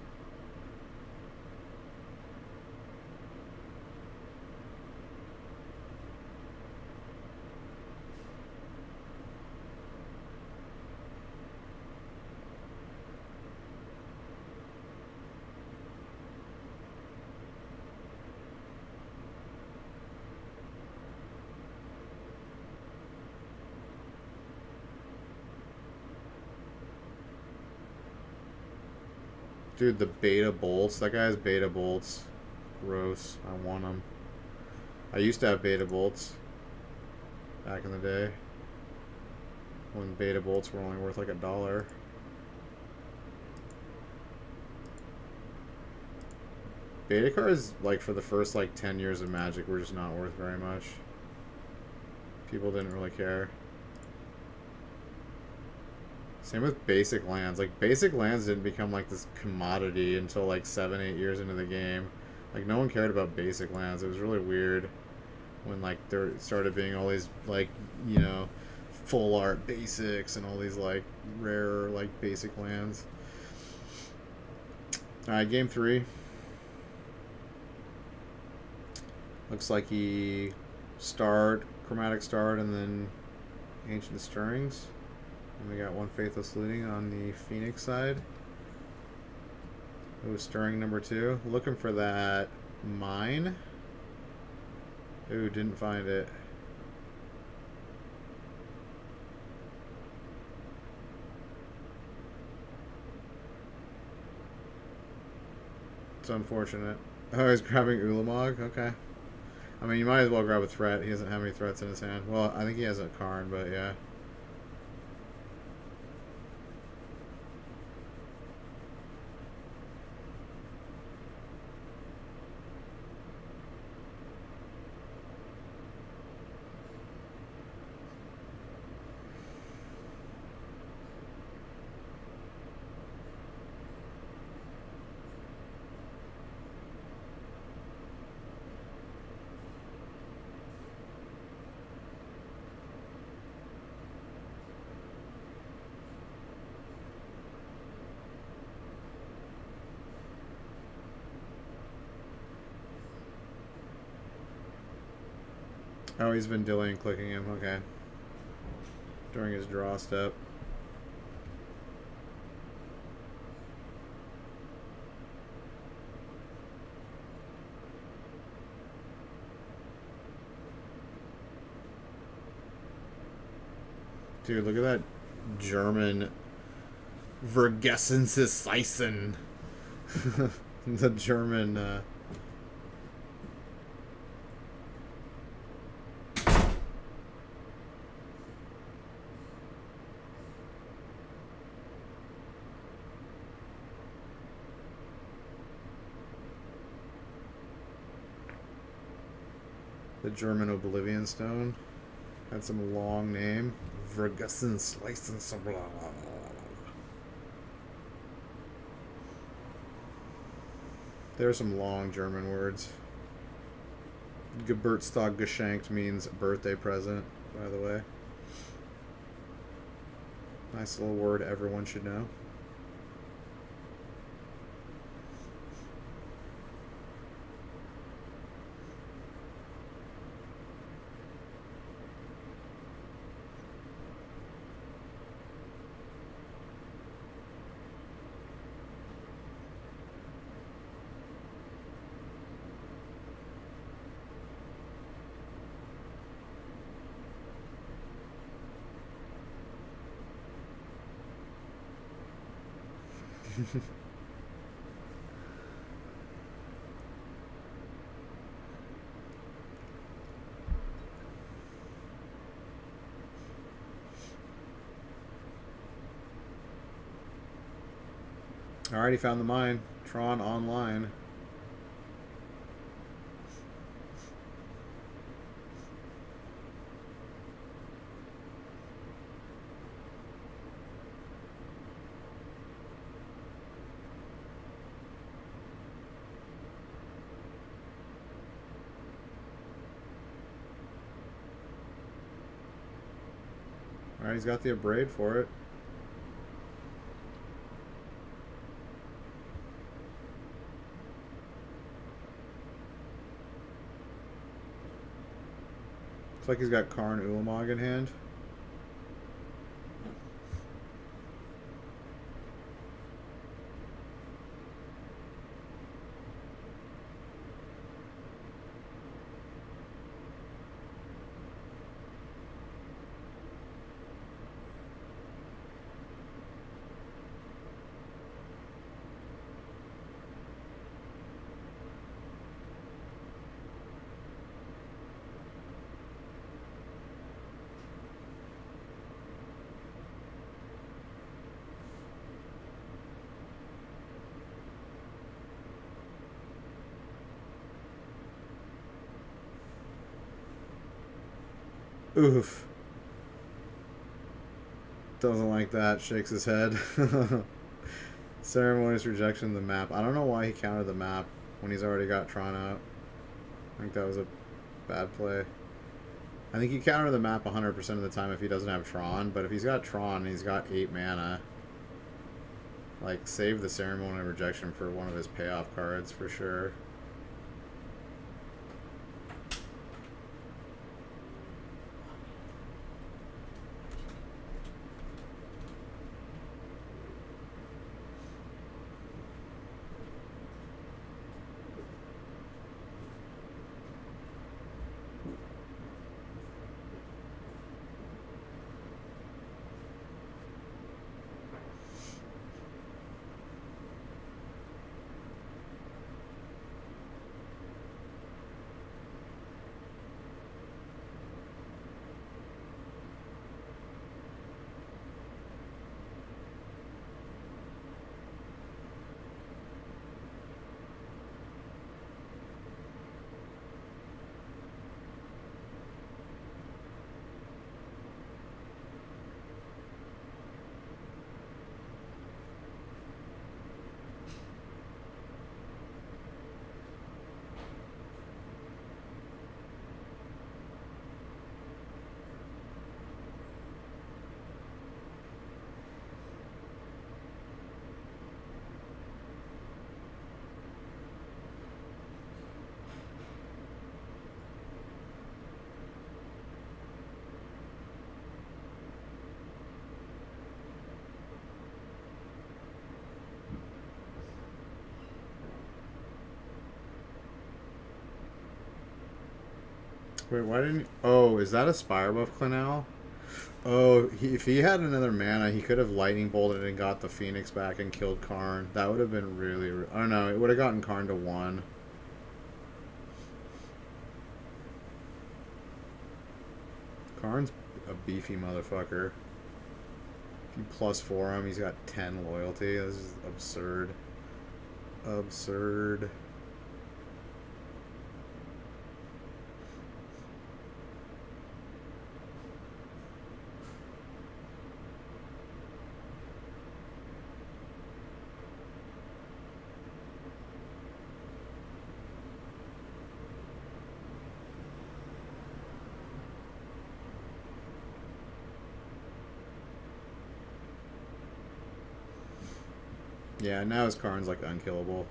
Dude, the beta bolts. That guy has beta bolts. Gross. I want them. I used to have beta bolts. Back in the day. When beta bolts were only worth like a dollar. Beta cards, like, for the first, like, 10 years of Magic were just not worth very much. People didn't really care. Same with basic lands. Like basic lands didn't become like this commodity until like seven, eight years into the game. Like no one cared about basic lands. It was really weird when like there started being all these like you know full art basics and all these like rare like basic lands. All right, game three. Looks like he starred, chromatic starred, and then ancient stirrings. And we got one faithless looting on the Phoenix side. Ooh, stirring number two. Looking for that mine. Ooh, didn't find it. It's unfortunate. Oh, he's grabbing Ulamog? Okay. I mean, you might as well grab a threat. He doesn't have any threats in his hand. Well, I think he has a Karn, but yeah. Oh, he's been delaying clicking him. Okay. During his draw step. Dude, look at that German Vergessenseisen. the German uh, German Oblivion Stone. Had some long name. Vergessen Slicen There are some long German words. Geburtstag geschenkt means birthday present, by the way. Nice little word everyone should know. I already found the mine. Tron online. Alright, he's got the abrade for it. Looks like he's got Karn Ulamog in hand. Oof. Doesn't like that. Shakes his head. Ceremonious rejection of the map. I don't know why he countered the map when he's already got Tron out. I think that was a bad play. I think he counter the map 100% of the time if he doesn't have Tron, but if he's got Tron and he's got 8 mana, like, save the Ceremonial Rejection for one of his payoff cards for sure. Wait, why didn't? He... Oh, is that a Spirebluff Canal? Oh, he, if he had another mana, he could have Lightning Bolted and got the Phoenix back and killed Karn. That would have been really. I don't oh, know. It would have gotten Karn to one. Karn's a beefy motherfucker. If you plus four him, he's got ten loyalty. This is absurd. Absurd. Yeah, now his Karn's like unkillable.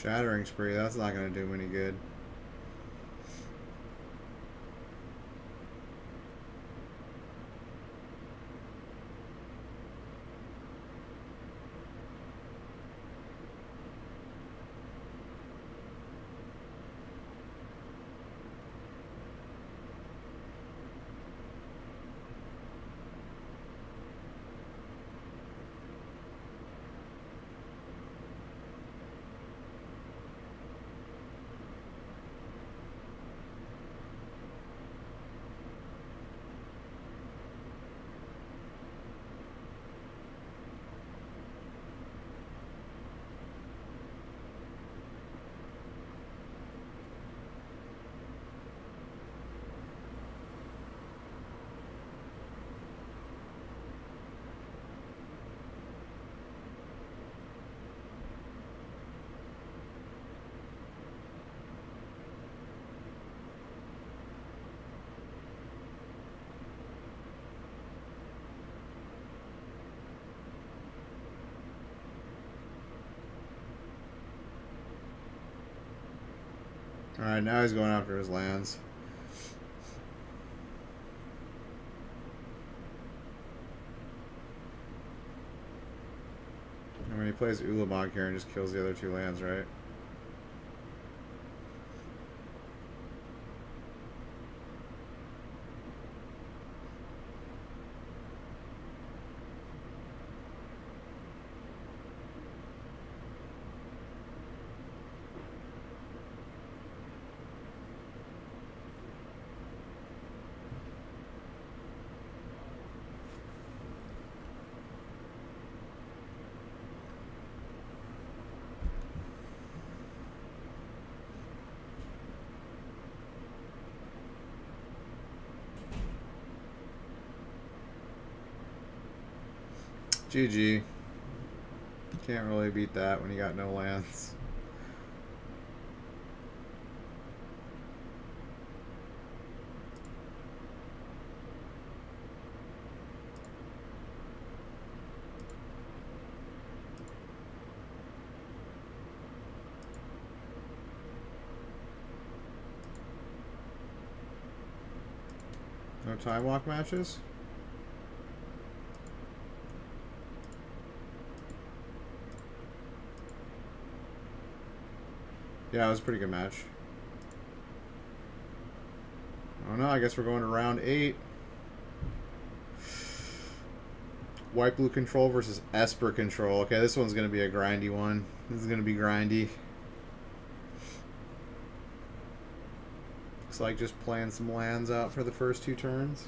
Shattering Spree, that's not going to do any good. Alright, now he's going after his lands. And when he plays Ulamog here and just kills the other two lands, right? GG. Can't really beat that when you got no lands. No time walk matches? Yeah, it was a pretty good match. Oh no, I guess we're going to round eight. White blue control versus Esper control. Okay, this one's going to be a grindy one. This is going to be grindy. Looks like just playing some lands out for the first two turns.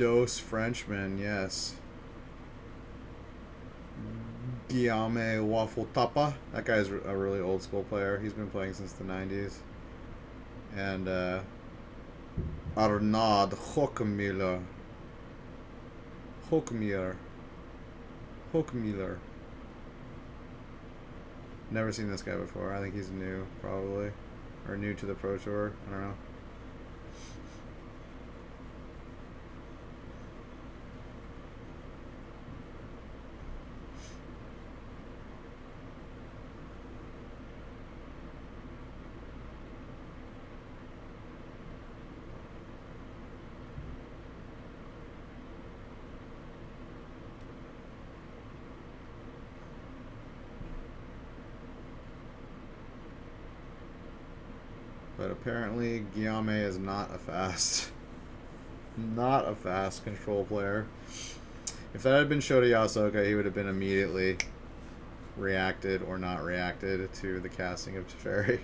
Dos Frenchman, yes. Guillaume Wafo-Tapa. That guy's a really old school player. He's been playing since the 90s. And uh, Arnaud Hocquemiller. Hocquemiller. Hocquemiller. Never seen this guy before. I think he's new, probably. Or new to the Pro Tour. I don't know. But apparently Guillaume is not a fast, not a fast control player. If that had been Shota Yasooka, he would have been immediately reacted or not reacted to the casting of Teferi.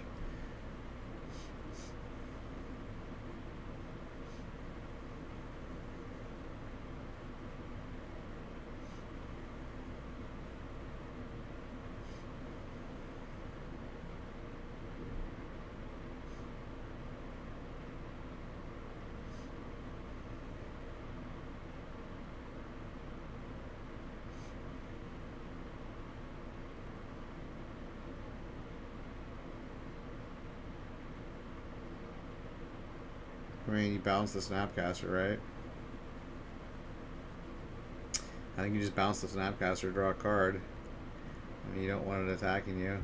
Bounce the Snapcaster, right? I think you just bounce the Snapcaster, draw a card. And you don't want it attacking you.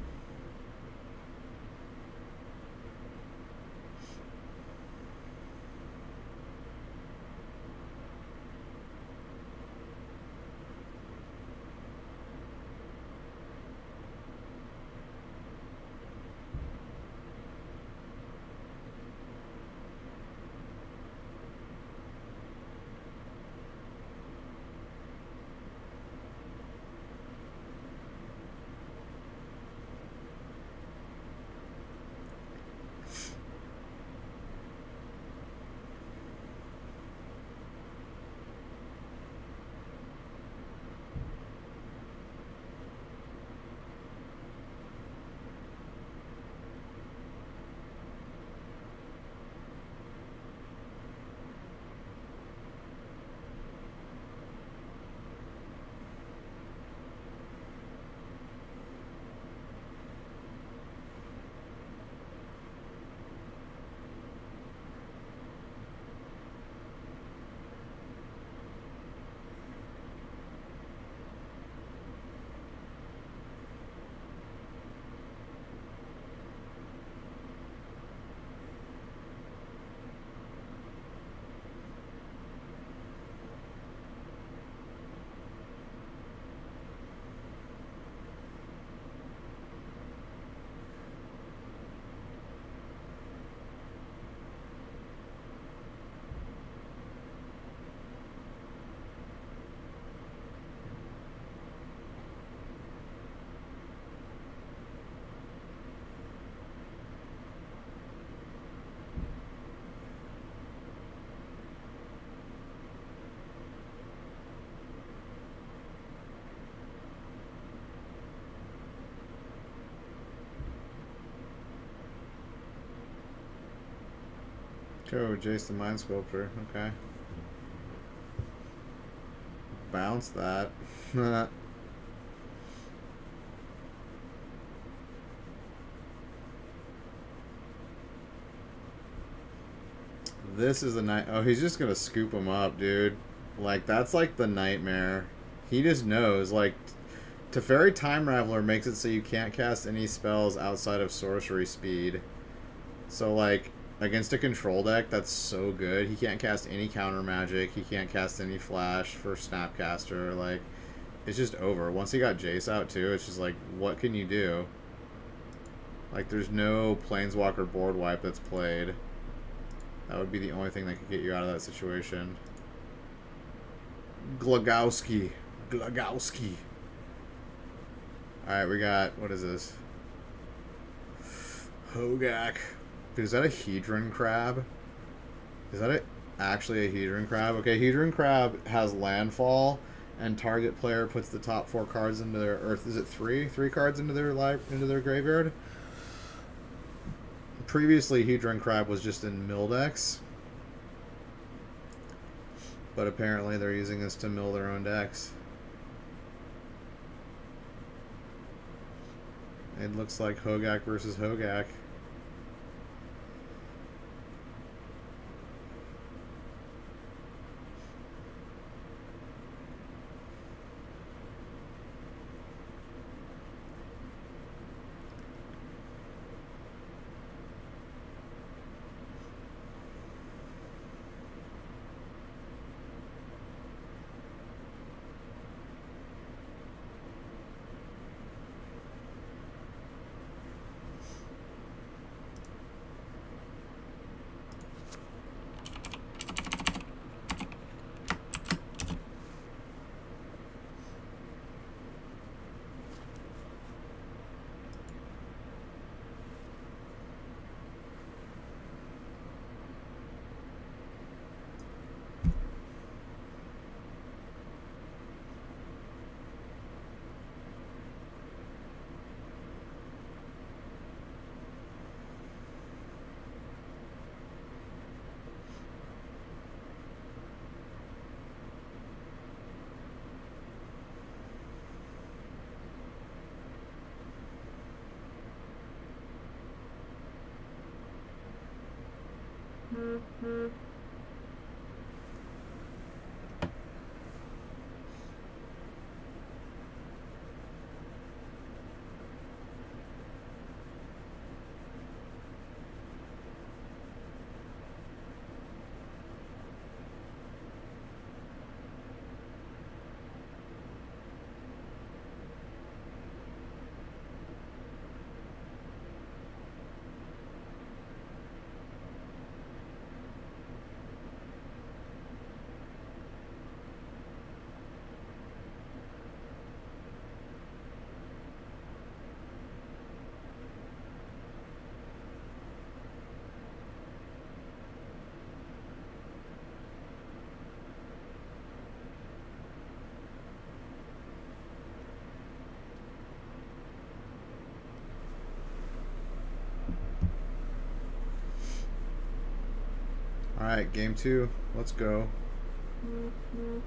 Jace, the Mind Sculptor. Okay. Bounce that. this is a night. Oh, he's just gonna scoop him up, dude. Like that's like the nightmare. He just knows. Like, Teferi Time Raveler makes it so you can't cast any spells outside of sorcery speed. So like against a control deck, that's so good. He can't cast any counter magic. He can't cast any flash for Snapcaster. Like, it's just over. Once he got Jace out too, it's just like, what can you do? Like, there's no Planeswalker board wipe that's played. That would be the only thing that could get you out of that situation. Glagowski. Glagowski. Alright, we got, what is this? Hogaak. Dude, is that a Hedron crab? Is that a, actually a Hedron crab? Okay, Hedron crab has landfall, and target player puts the top four cards into their earth. Is it three? Three cards into their life into their graveyard. Previously, Hedron crab was just in mill decks, but apparently they're using this to mill their own decks. It looks like Hogaak versus Hogaak. Alright, game two. Let's go. Mm-hmm.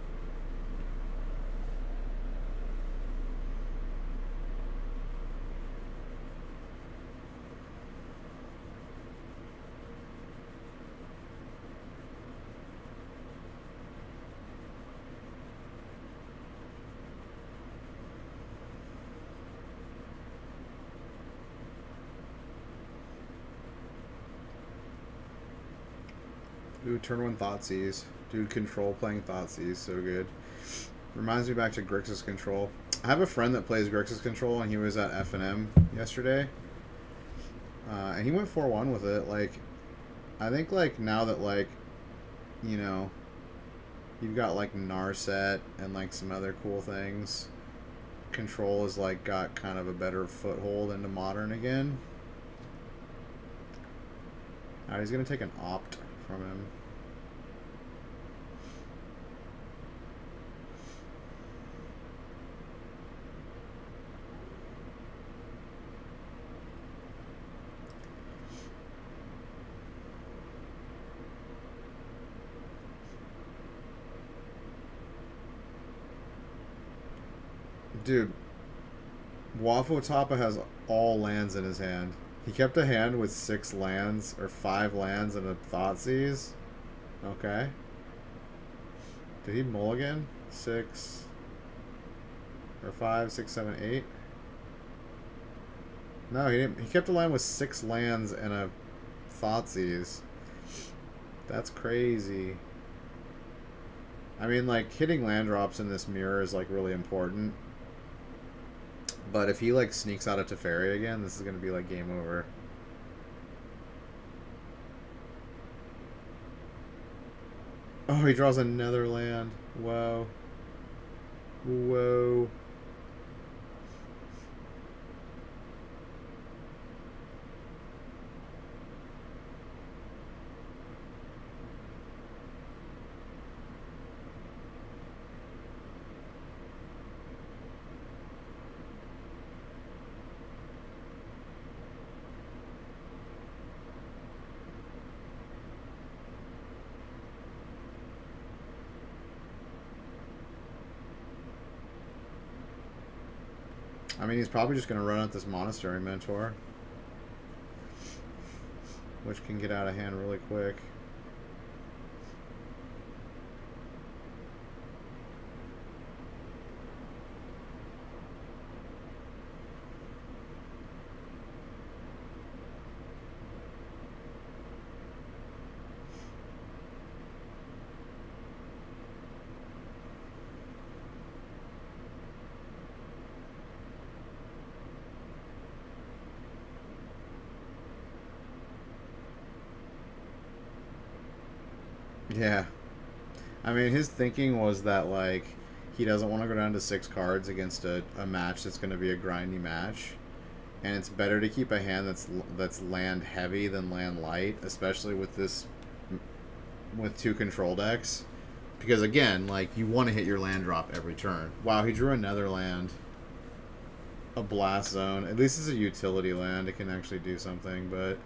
Dude, turn one Thoughtseize. Dude, control playing Thoughtseize, so good. Reminds me back to Grixis Control. I have a friend that plays Grixis Control, and he was at FNM yesterday. Uh, and he went 4-1 with it. Like, I think, like, now that, like, you know, you've got, like, Narset and, like, some other cool things, Control has, like, got kind of a better foothold into Modern again. Alright, he's going to take an Opt from him. Dude, Wafo-Tapa has all lands in his hand. He kept a hand with six lands, or five lands and a Thoughtseize. Okay. Did he mulligan? Six. Or five, six, seven, eight? No, he didn't. He kept a line with six lands and a Thoughtseize. That's crazy. I mean, like, hitting land drops in this mirror is, like, really important. But if he, like, sneaks out of Teferi again, this is going to be, like, game over. Oh, he draws another land. Whoa. Whoa. I mean, he's probably just going to run out this Monastery Mentor. Which can get out of hand really quick. Yeah. I mean, his thinking was that, like, he doesn't want to go down to six cards against a, a match that's going to be a grindy match. And it's better to keep a hand that's that's land heavy than land light, especially with this with two control decks. Because again, like you want to hit your land drop every turn. Wow, he drew another land. A blast zone. At least it's a utility land. It can actually do something, but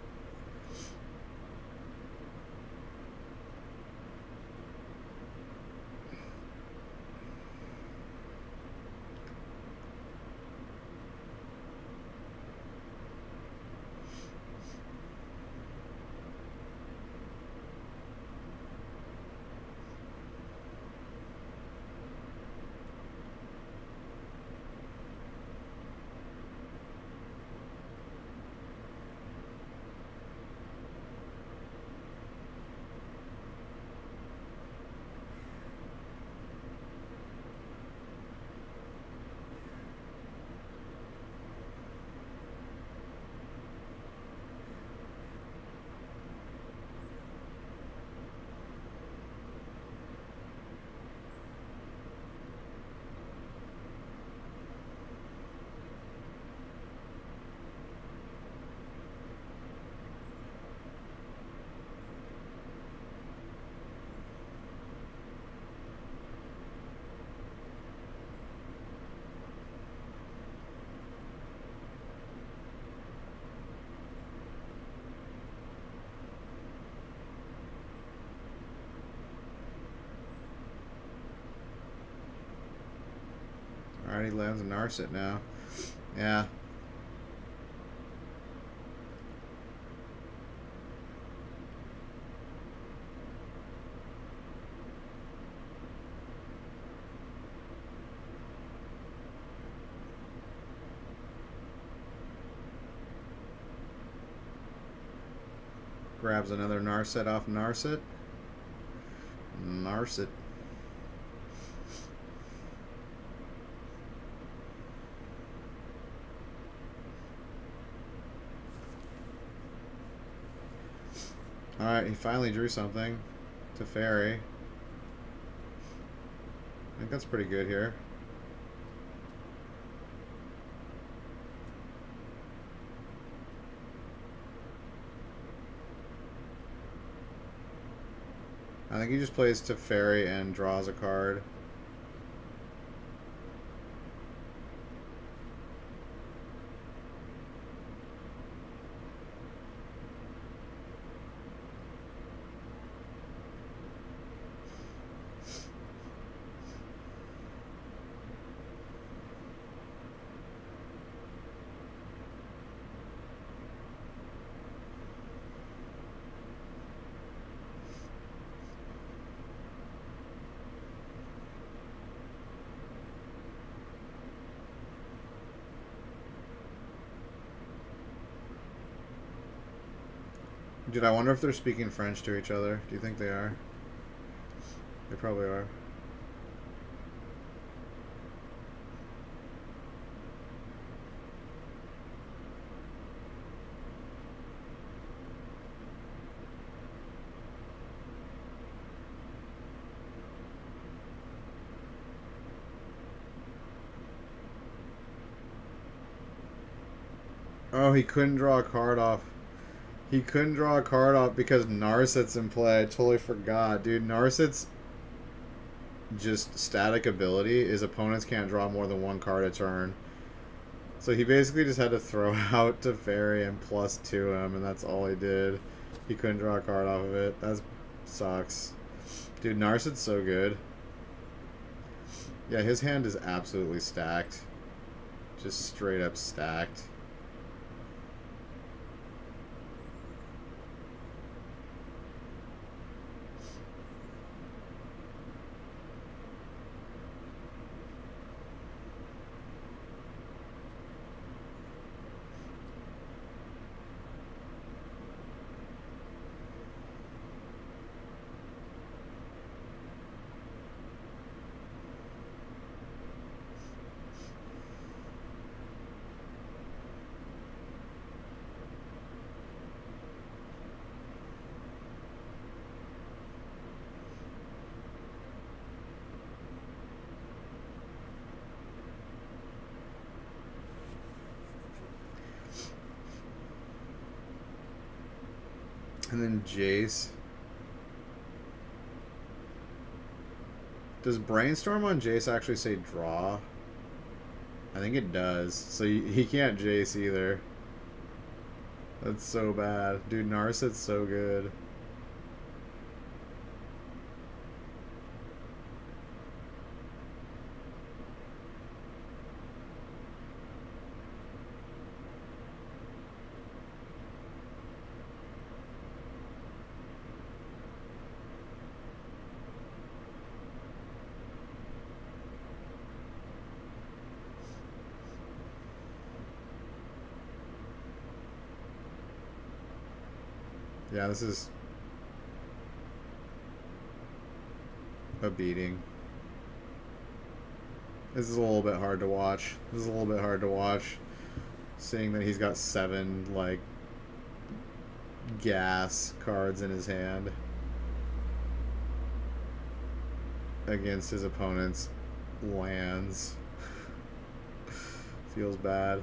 He lands a Narset now. Yeah. Grabs another Narset off Narset. Narset. Alright, he finally drew something. Teferi. I think that's pretty good here. I think he just plays Teferi and draws a card. Dude, I wonder if they're speaking French to each other. Do you think they are? They probably are. Oh, he couldn't draw a card off. He couldn't draw a card off because Narset's in play. I totally forgot. Dude, Narset's just static ability is opponents can't draw more than one card a turn. So he basically just had to throw out to Teferi and plus to him, and that's all he did. He couldn't draw a card off of it. That sucks. Dude, Narset's so good. Yeah, his hand is absolutely stacked. Just straight up stacked. And then Jace. Does Brainstorm on Jace actually say draw? I think it does. So he can't Jace either. That's so bad. Dude, Narset's so good. Yeah, this is a beating. This is a little bit hard to watch. This is a little bit hard to watch. Seeing that he's got seven, like, gas cards in his hand against his opponent's lands. Feels bad.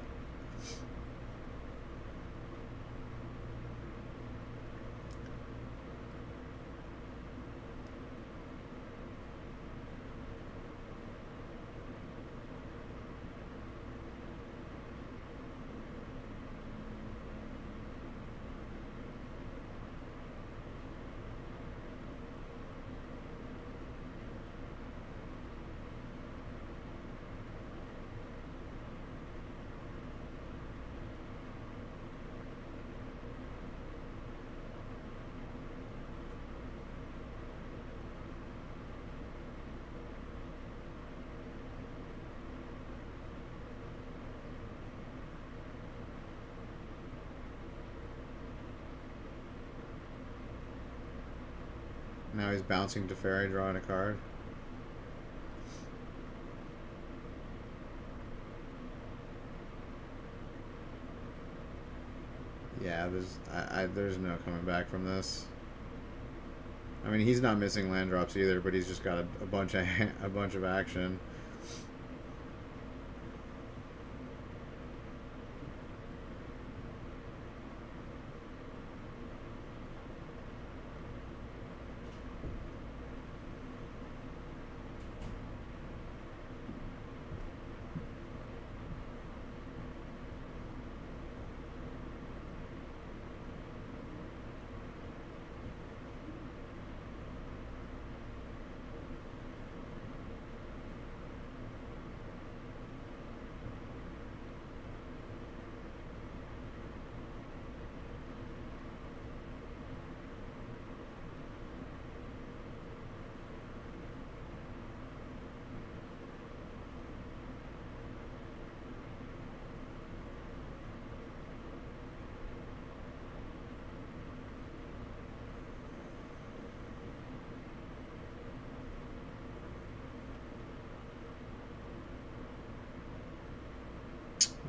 Bouncing Teferi, drawing a card. Yeah, there's I, I, there's no coming back from this. I mean, he's not missing land drops either, but he's just got a, a bunch of a bunch of action.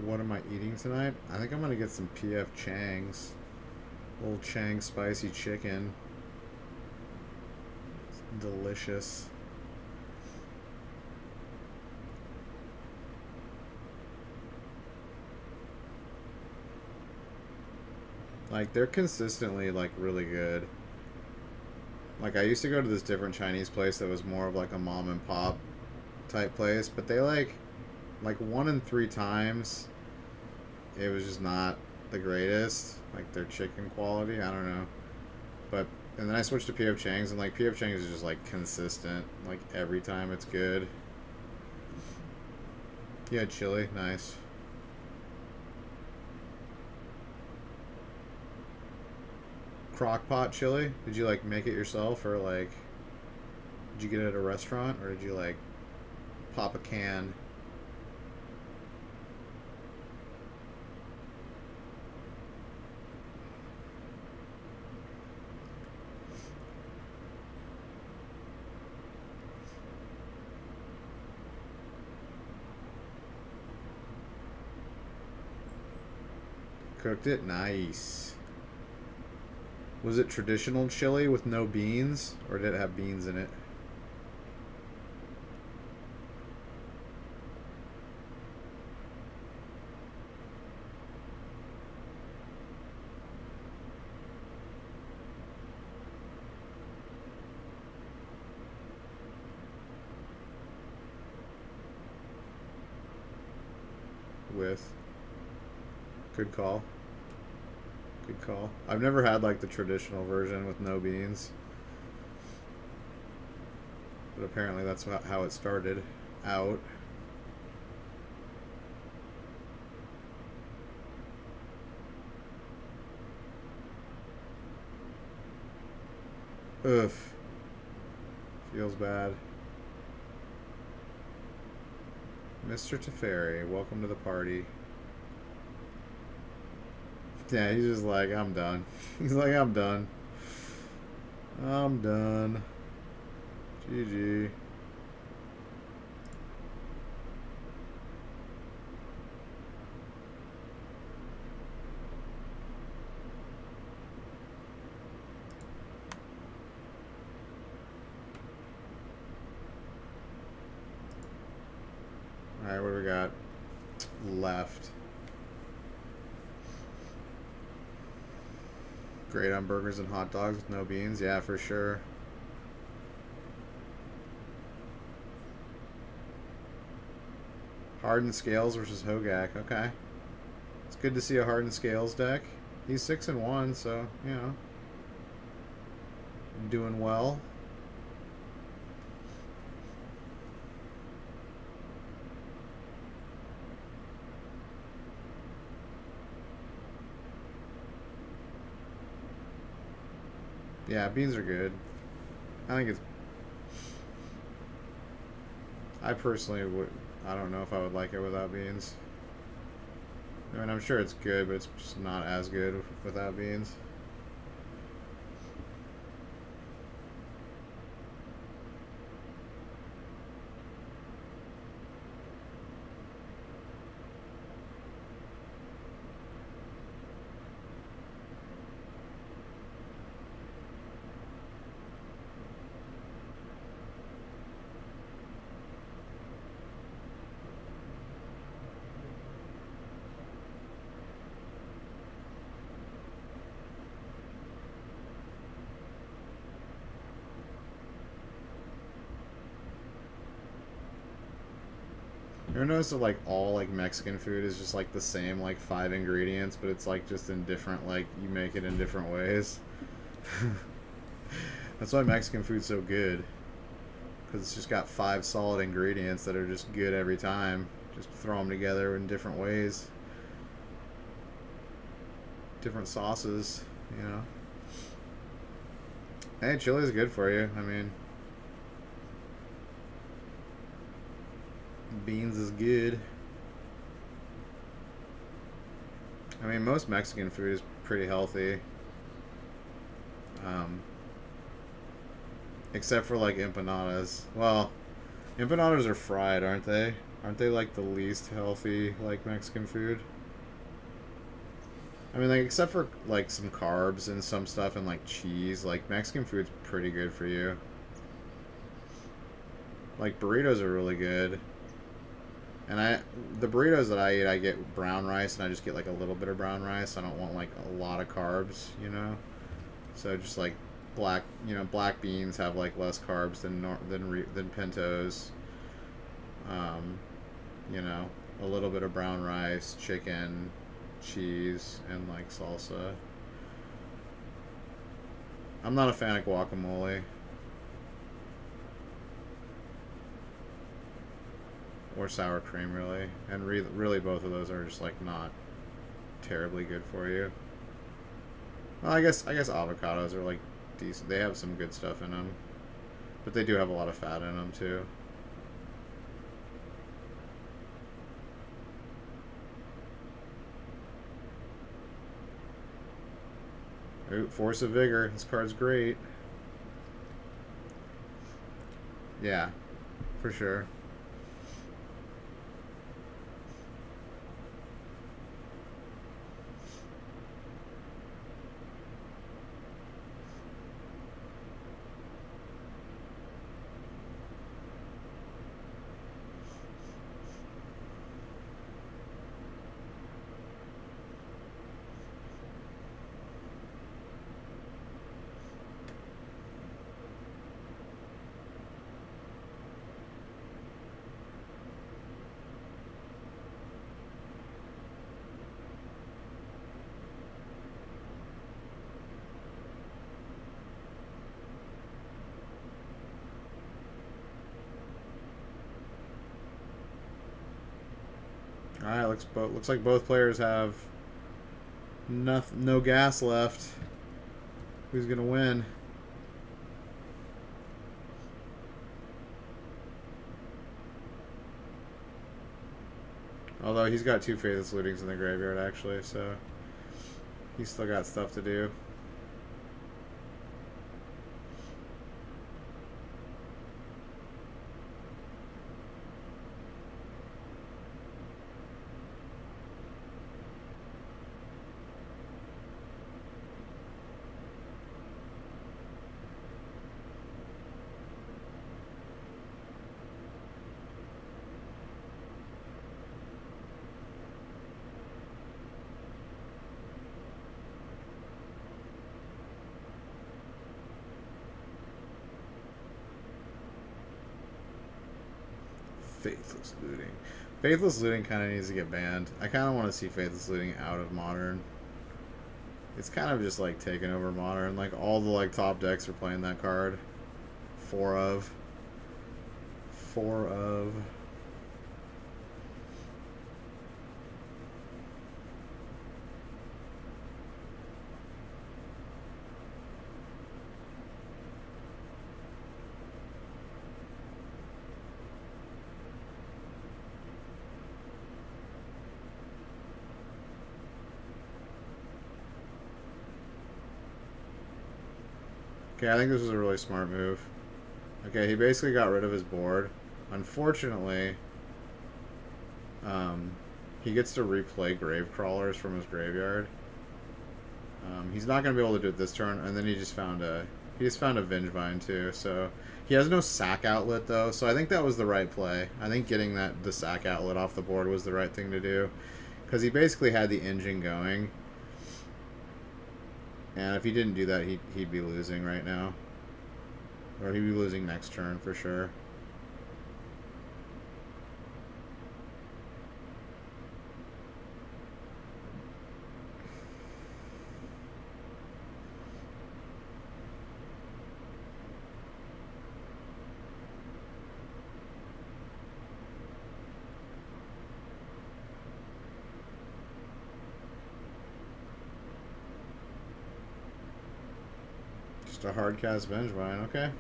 What am I eating tonight? I think I'm gonna get some PF Chang's. Old Chang spicy chicken. It's delicious. Like they're consistently like really good. Like I used to go to this different Chinese place that was more of like a mom and pop type place, but they like like one in three times it was just not the greatest. Like their chicken quality, I don't know. But and then I switched to PF Chang's and like PF Chang's is just like consistent. Like every time it's good. Yeah, chili, nice. crock pot chili? Did you like make it yourself or like did you get it at a restaurant or did you like pop a can? Cooked it nice. Was it traditional chili with no beans, or did it have beans in it? With. Good call. I've never had like the traditional version with no beans. But apparently that's how it started out. Ugh. Feels bad. Mr. Teferi, welcome to the party. Yeah, he's just like, I'm done. He's like, I'm done. I'm done. GG. Alright, what do we got left? Burgers and hot dogs with no beans. Yeah, for sure. Hardened Scales versus Hogaak. Okay. It's good to see a Hardened Scales deck. He's 6 and 1, so, you know. Doing well. Yeah, beans are good. I think it's. I personally would. I don't know if I would like it without beans. I mean, I'm sure it's good, but it's just not as good without beans. You ever notice that like all like Mexican food is just like the same like five ingredients, but it's like just in different like you make it in different ways. That's why Mexican food's so good, because it's just got five solid ingredients that are just good every time. Just throw them together in different ways, different sauces, you know. Hey, chili's good for you. I mean. Beans is good. I mean, most Mexican food is pretty healthy. Um, except for like empanadas. Well, empanadas are fried, aren't they? Aren't they like the least healthy like Mexican food? I mean, like except for like some carbs and some stuff and like cheese, like Mexican food's pretty good for you. Like burritos are really good. And I, the burritos that I eat, I get brown rice, and I just get like a little bit of brown rice. I don't want like a lot of carbs, you know. So just like black, you know, black beans have like less carbs than than than pintos. Um, you know, a little bit of brown rice, chicken, cheese, and like salsa. I'm not a fan of guacamole. Or sour cream really and re- really both of those are just like not terribly good for you well i guess i guess avocados are like decent they have some good stuff in them but they do have a lot of fat in them too Ooh, Force of Vigor. This card's great. Yeah, for sure. All right, looks looks like both players have no no gas left. Who's gonna win? Although he's got two Faithless Lootings in the graveyard, actually, so he's still got stuff to do. Faithless Looting. Faithless Looting kind of needs to get banned. I kind of want to see Faithless Looting out of Modern. It's kind of just like taking over Modern. Like all the like top decks are playing that card. Four of. Four of. Okay, I think this was a really smart move. Okay, he basically got rid of his board. Unfortunately, um, he gets to replay Gravecrawlers from his graveyard. Um, he's not going to be able to do it this turn, and then he just found a he just found a Vengevine too. So he has no sack outlet though. So I think that was the right play. I think getting that the sack outlet off the board was the right thing to do, because he basically had the engine going. And if he didn't do that, he'd, he'd be losing right now. Or he'd be losing next turn for sure. A hard okay.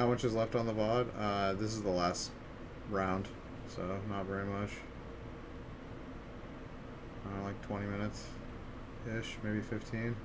How much is left on the VOD? Uh, this is the last round, so not very much. Uh, like 20 minutes ish, maybe 15.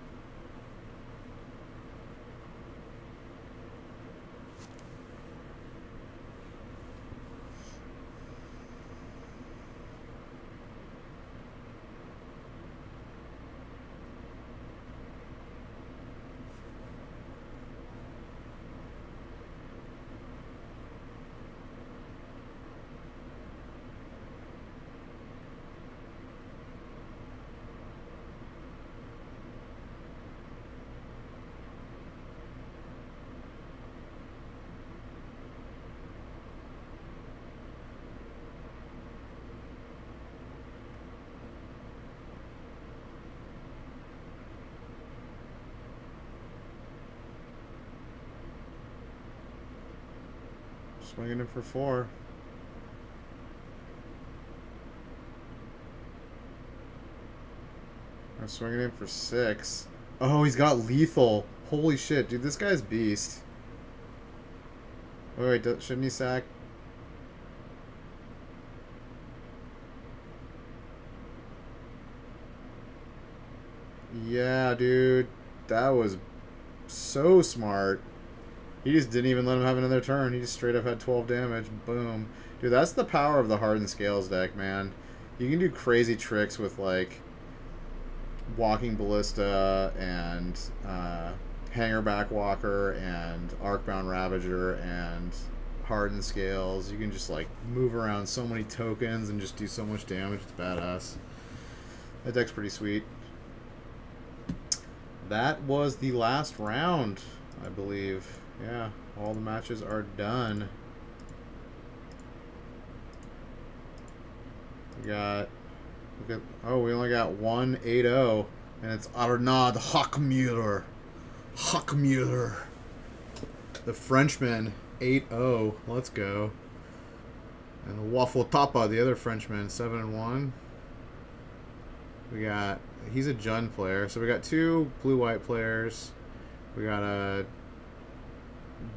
Swinging it for four. I'm swinging in for six. Oh, he's got lethal. Holy shit, dude, this guy's beast. Oh, wait, shouldn't he sack? Yeah, dude. That was so smart. He just didn't even let him have another turn. He just straight up had 12 damage. Boom. Dude, that's the power of the Hardened Scales deck, man. You can do crazy tricks with, like, Walking Ballista and uh, Hangerback Walker and Arcbound Ravager and Hardened Scales. You can just, like, move around so many tokens and just do so much damage. It's badass. That deck's pretty sweet. That was the last round, I believe yeah, all the matches are done. We got, look at, oh, we only got one 8-0, and it's Arnaud Hocquemiller. Hocquemiller. The Frenchman, 8-0. Let's go. And the Wafo-Tapa, the other Frenchman, 7-1. We got, he's a Jund player. So we got two blue-white players. We got a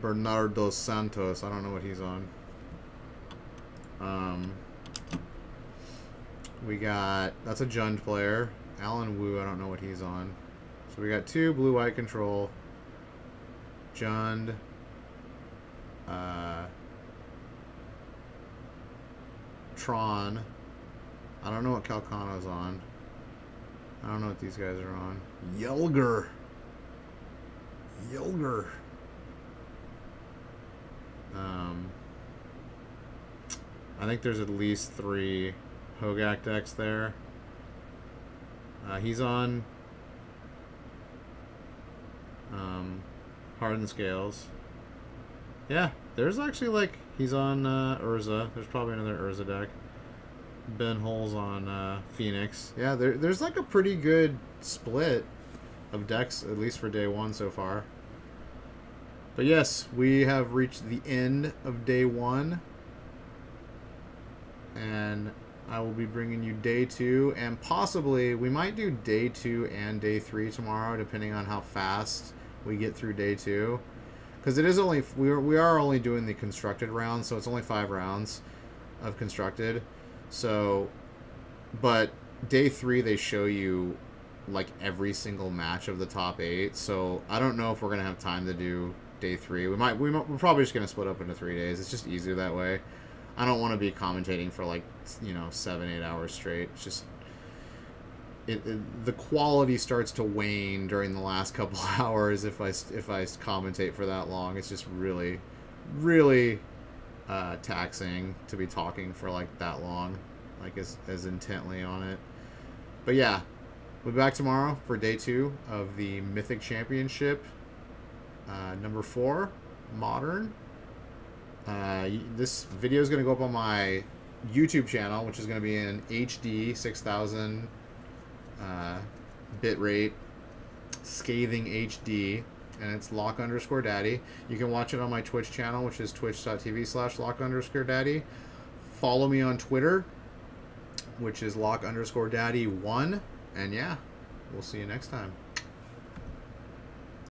Bernardo Santos. I don't know what he's on. Um, we got, that's a Jund player. Alan Wu, I don't know what he's on. So we got two blue-white control. Jund. Uh, Tron. I don't know what Calcano's on. I don't know what these guys are on. Yelger. Yelger. Um, I think there's at least three Hogaak decks there. Uh, he's on um, Hardened Scales. Yeah, there's actually like he's on uh, Urza. There's probably another Urza deck. Ben Holes on uh, Phoenix. Yeah, there, there's like a pretty good split of decks, at least for day one so far. But yes, we have reached the end of day one. And I will be bringing you day two. And possibly, we might do day two and day three tomorrow, depending on how fast we get through day two. Because it is only, we are, we are only doing the constructed round, so it's only five rounds of constructed. So, but day three, they show you like every single match of the top eight. So I don't know if we're going to have time to do day three. We might, we might, we're probably just gonna split up into three days. It's just easier that way. I don't want to be commentating for like you know seven, eight hours straight. It's just it, it, the quality starts to wane during the last couple hours if I if I commentate for that long. It's just really, really uh, taxing to be talking for like that long, like as as intently on it. But yeah, we'll be back tomorrow for day two of the Mythic Championship. Uh, number four, modern. Uh, this video is going to go up on my YouTube channel, which is going to be in HD 6000 uh, bitrate, scathing HD, and it's lock underscore daddy. You can watch it on my Twitch channel, which is twitch.tv slash lock underscore daddy. Follow me on Twitter, which is lock underscore daddy one. And yeah, we'll see you next time.